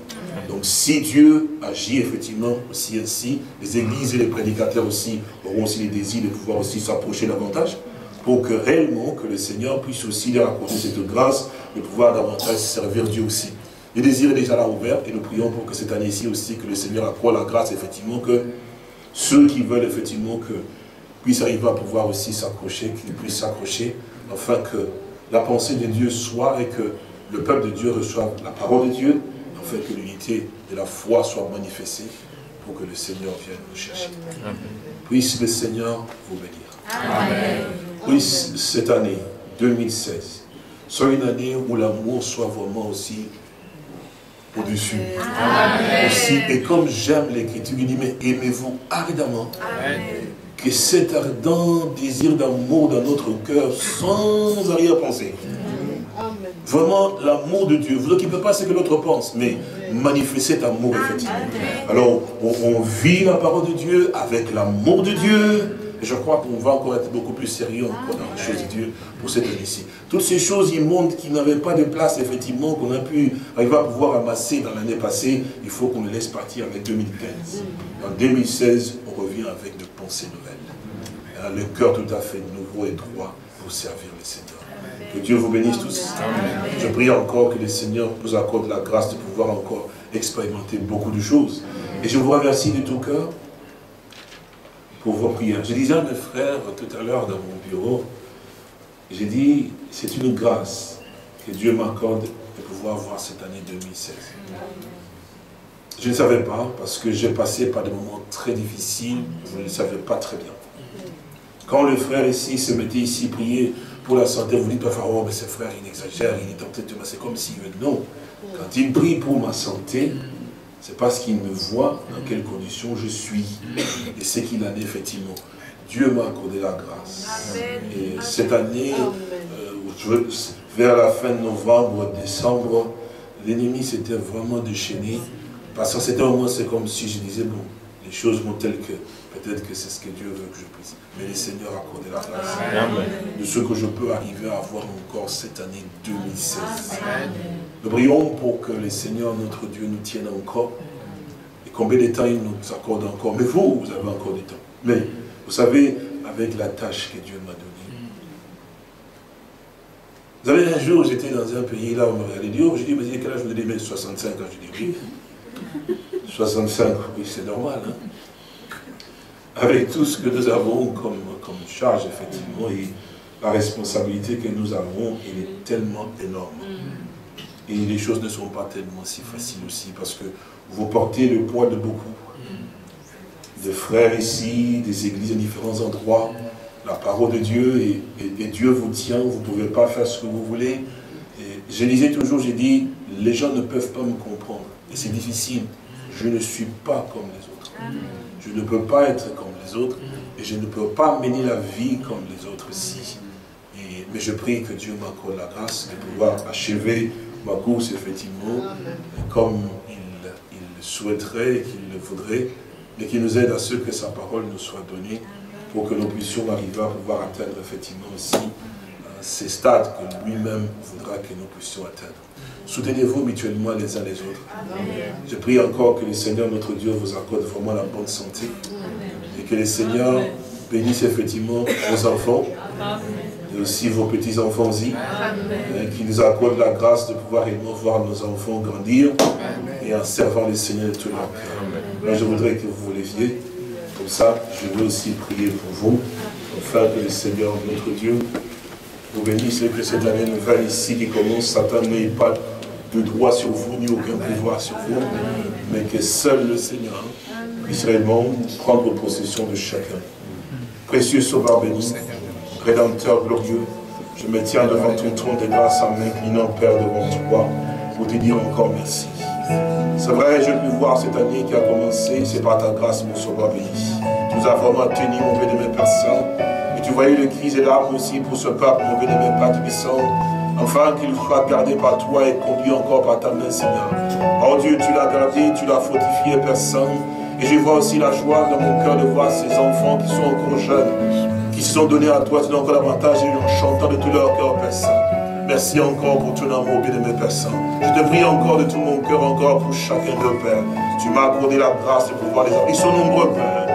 Donc si Dieu agit effectivement aussi ainsi, les églises et les prédicateurs aussi auront aussi les désirs de pouvoir aussi s'approcher davantage pour que réellement que le Seigneur puisse aussi leur accorder cette grâce de pouvoir davantage servir Dieu aussi. Le désir est déjà là ouvert et nous prions pour que cette année-ci aussi, que le Seigneur accorde la grâce effectivement que ceux qui veulent effectivement que puissent arriver à pouvoir aussi s'accrocher, qu'ils puissent s'accrocher, afin que la pensée de Dieu soit et que le peuple de Dieu reçoive la parole de Dieu, afin que l'unité de la foi soit manifestée pour que le Seigneur vienne nous chercher. Puisse le Seigneur vous bénir. Puisse cette année 2016 soit une année où l'amour soit vraiment aussi au-dessus. Aussi, et comme j'aime l'écriture, il dit, mais aimez-vous ardemment. Que cet ardent désir d'amour dans notre cœur, sans arrière-pensée. Vraiment, l'amour de Dieu. Vous occupez pas ce que l'autre pense, mais manifestez cet amour, effectivement. Alors, on, on vit la parole de Dieu avec l'amour de Dieu. Et je crois qu'on va encore être beaucoup plus sérieux encore dans les choses de Dieu pour cette année-ci. Toutes ces choses immondes qui n'avaient pas de place, effectivement, qu'on a pu arriver à pouvoir amasser dans l'année passée, il faut qu'on les laisse partir avec 2015. En 2016, on revient avec de pensées nouvelles. Hein, Le cœur tout à fait nouveau et droit pour servir le Seigneur. Que Dieu vous bénisse tous. Je prie encore que le Seigneur nous accorde la grâce de pouvoir encore expérimenter beaucoup de choses. Et je vous remercie de tout cœur pour vos prières. Je disais à mes frères tout à l'heure dans mon bureau, j'ai dit, c'est une grâce que Dieu m'accorde de pouvoir voir cette année 2016. Je ne savais pas, parce que j'ai passé par des moments très difficiles, je ne le savais pas très bien. Quand le frère ici se mettait ici prier pour la santé, vous dites parfois, oh mais ce frère il exagère, il est en train de c'est comme si, non. Quand il prie pour ma santé, c'est parce qu'il me voit dans quelles conditions je suis. Et c'est qu'il en est effectivement. Dieu m'a accordé la grâce. Et cette année, euh, vers la fin de novembre, décembre, l'ennemi s'était vraiment déchaîné. Parce que c'était au moins, c'est comme si je disais, bon, les choses vont telles que peut-être que c'est ce que Dieu veut que je puisse. Mais le Seigneur a accordé la grâce Amen. de ce que je peux arriver à avoir encore cette année 2016. Nous prions pour que le Seigneur, notre Dieu, nous tienne encore. Et combien de temps il nous accorde encore? Mais vous, vous avez encore du temps. Mais, vous savez, avec la tâche que Dieu m'a donnée, Vous savez, un jour, j'étais dans un pays, là, on m'a regardé, dit, oh, j'ai dit, mais quel âge? Vous mettre 65 ans Je dis, oui. 65, oui, c'est normal. Hein? Avec tout ce que nous avons comme, comme charge, effectivement, et la responsabilité que nous avons, elle est tellement énorme. Et les choses ne sont pas tellement si faciles aussi, parce que vous portez le poids de beaucoup. De frères ici, des églises à différents endroits, la parole de Dieu, et, Dieu vous tient, vous ne pouvez pas faire ce que vous voulez. Je disais toujours, j'ai dit, les gens ne peuvent pas me comprendre. Et c'est difficile. Je ne suis pas comme les autres. Je ne peux pas être comme les autres. Et je ne peux pas mener la vie comme les autres. Et- mais je prie que Dieu m'accorde la grâce de pouvoir achever ma course, effectivement, comme il, souhaiterait et qu'il le voudrait, et qu'il nous aide à ce que sa parole nous soit donnée pour que nous puissions arriver à pouvoir atteindre effectivement aussi euh, ces stades que lui-même voudra que nous puissions atteindre. Soutenez-vous mutuellement les uns les autres. Je prie encore que le Seigneur, notre Dieu, vous accorde vraiment la bonne santé et que le Seigneur bénisse effectivement vos enfants et aussi vos petits-enfants y, et qu'il nous accorde la grâce de pouvoir réellement voir nos enfants grandir et en servant le Seigneur de tout cœur. Là, je voudrais que vous vous leviez. Comme ça, je veux aussi prier pour vous, afin que le Seigneur, notre Dieu, vous bénisse et que cette année nouvelle ici qui commence, Satan n'ait pas de droit sur vous, ni aucun pouvoir sur vous, mais que seul le Seigneur puisse réellement prendre possession de chacun. Précieux Sauveur béni, Rédempteur glorieux, je me tiens devant ton trône de grâce en m'inclinant, Père, devant toi, pour te dire encore merci. C'est vrai, je peux voir cette année qui a commencé, c'est par ta grâce, mon Sauveur béni. Tu nous as vraiment tenu, mon béni, Père Saint, et tu voyais le cri et larmes aussi pour ce peuple, mon béni, Père Tubissant, afin qu'il soit gardé par toi et conduit encore par ta main, Seigneur. Oh Dieu, tu l'as gardé, tu l'as fortifié, Saint, et je vois aussi la joie dans mon cœur de voir ces enfants qui sont encore jeunes, qui se sont donnés à toi, tu encore davantage et en chantant de tout leur cœur, Père Saint. Merci encore pour ton amour, bien-aimé Père Saint. Je te prie encore de tout mon cœur, encore pour chacun d'eux, Père. Tu m'as accordé la grâce de pouvoir les avoir. Ils sont nombreux, Père.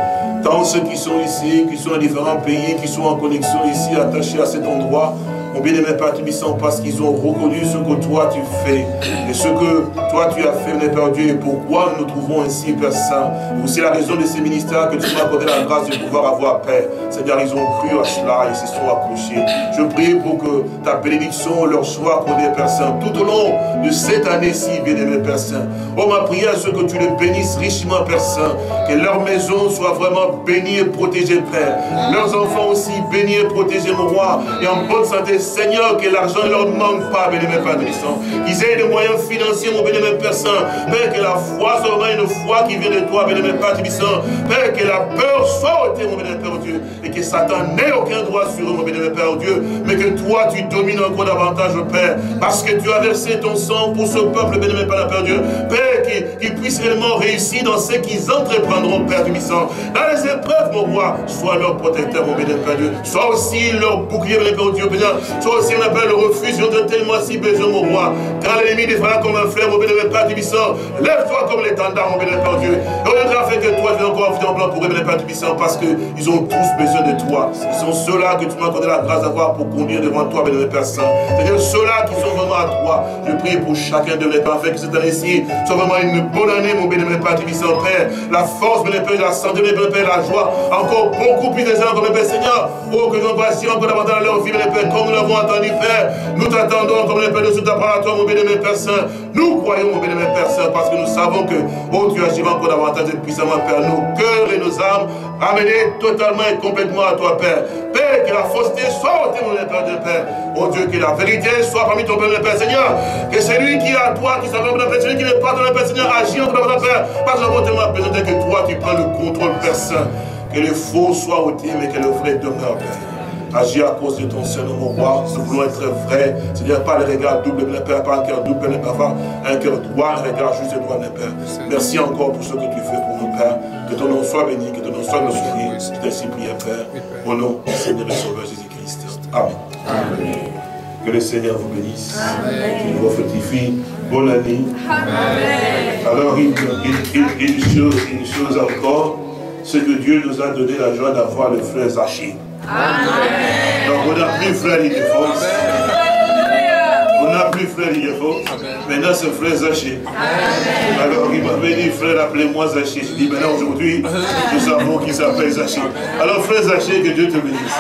Tant ceux qui sont ici, qui sont dans différents pays, qui sont en connexion ici, attachés à cet endroit, mon bien-aimé Père Tubissant, parce qu'ils ont reconnu ce que toi tu fais, et ce que toi tu as fait, mon Père Dieu, et pourquoi nous nous trouvons ainsi, Père Saint. Et aussi la raison de ces ministères que tu m'as accordé la grâce de pouvoir avoir, Père. Seigneur, ils ont cru à cela, ils se sont accrochés. Je prie pour que ta bénédiction leur soit accordée, Père Saint, tout au long de cette année-ci, bien-aimé Père Saint. Oh, ma prière, ce que tu les bénisses richement, Père Saint, que leur maison soit vraiment bénie et protégée, Père. Leurs enfants aussi bénis et protégés, mon roi, et en bonne santé, Seigneur, que l'argent ne leur manque pas, bien-aimé Père Tubissant. Qu'ils aient des moyens financiers, mon bien-aimé Père Saint. Père, que la foi soit vraiment une foi qui vient de toi, bien-aimé Père Tubissant. Père, que la peur soit ôtée, mon bien-aimé Père Dieu, et que Satan n'ait aucun droit sur eux, mon bien-aimé Père Dieu, mais que toi, tu domines encore davantage, Père, parce que tu as versé ton sang pour ce peuple, bien-aimé Père, Père Dieu. Père, qu'ils puissent réellement réussir dans ce qu'ils entreprendront, Père Tubissant. Dans les épreuves, mon roi, sois leur protecteur, mon bien-aimé Père Dieu. Sois aussi leur bouclier, bien-aimé Père Dieu. Sois aussi, on appelle le refuge, ont tellement si besoin, mon roi. Quand l'ennemi défendra comme un fleuve, mon bien-aimé Père Tubissant, lève-toi comme l'étendard, mon bien-aimé Père Dieu. Et on viendra faire que toi, tu encore en blanc pour bien-aimé Père Tubissant, parce qu'ils ont tous besoin de toi. Ils sont ceux-là que tu m'as accordé la grâce d'avoir pour conduire devant toi, bien-aimé Père Saint. C'est-à-dire ceux-là qui sont vraiment à toi. Je prie pour chacun de les afin que cette année-ci soit vraiment une bonne année, mon bien-aimé Père Tubissant, Père. La force, bien-aimé Père, la santé, bien-aimé Père, la joie. Encore beaucoup plus de gens, comme Père Seigneur. Oh, que nous passions encore davantage dans leur vie, bien-aimé Père, comme l'avons entendu, Père. Nous t'attendons, comme le Père, nous t'apprendre à toi, mon bien-aimé Père Saint. Nous croyons, mon bien-aimé Père Saint, parce que nous savons que, oh, tu agiras encore davantage et puissamment, Père, nos cœurs et nos âmes, amenés totalement et complètement à toi, Père. Père, que la fausseté soit ôtée, mon Père, de Père. Oh Dieu, que la vérité soit parmi ton Père, Père Seigneur. Que celui qui est à toi, qui mon Père, celui qui n'est pas ton Père Seigneur, agit en ton Père. Parce que nous avons tellement de que toi, tu prends le contrôle, Père Saint. Que le faux soit ôté, mais que le vrai demeure, Père. Agis à cause de ton Seigneur, mon roi. Nous voulons être vrais. C'est-à-dire pas le regard double, mon Père, pas un cœur double, mon Père, pas un cœur droit, un regard juste et droit, mon Père. Merci encore pour ce que tu fais pour nous, Père. Que ton nom soit béni, que ton nom soit glorifié. Je t'ai ainsi prié, Père. Au nom du Seigneur et Sauveur Jésus-Christ. Amen. Que le Seigneur vous bénisse. Qu'il vous fortifie. Bonne année. Alors, une, une- une- une chose, une chose encore, c'est que Dieu nous a donné la joie d'avoir le frère Donc, on n'a plus frère ni défense. frère Yého. Maintenant, c'est frère Zaché. Alors, il m'a dit, frère, appelez-moi Zaché. Je dis, maintenant, aujourd'hui, nous savons qu'il s'appelle Zaché. Alors, frère Zaché, que Dieu te bénisse.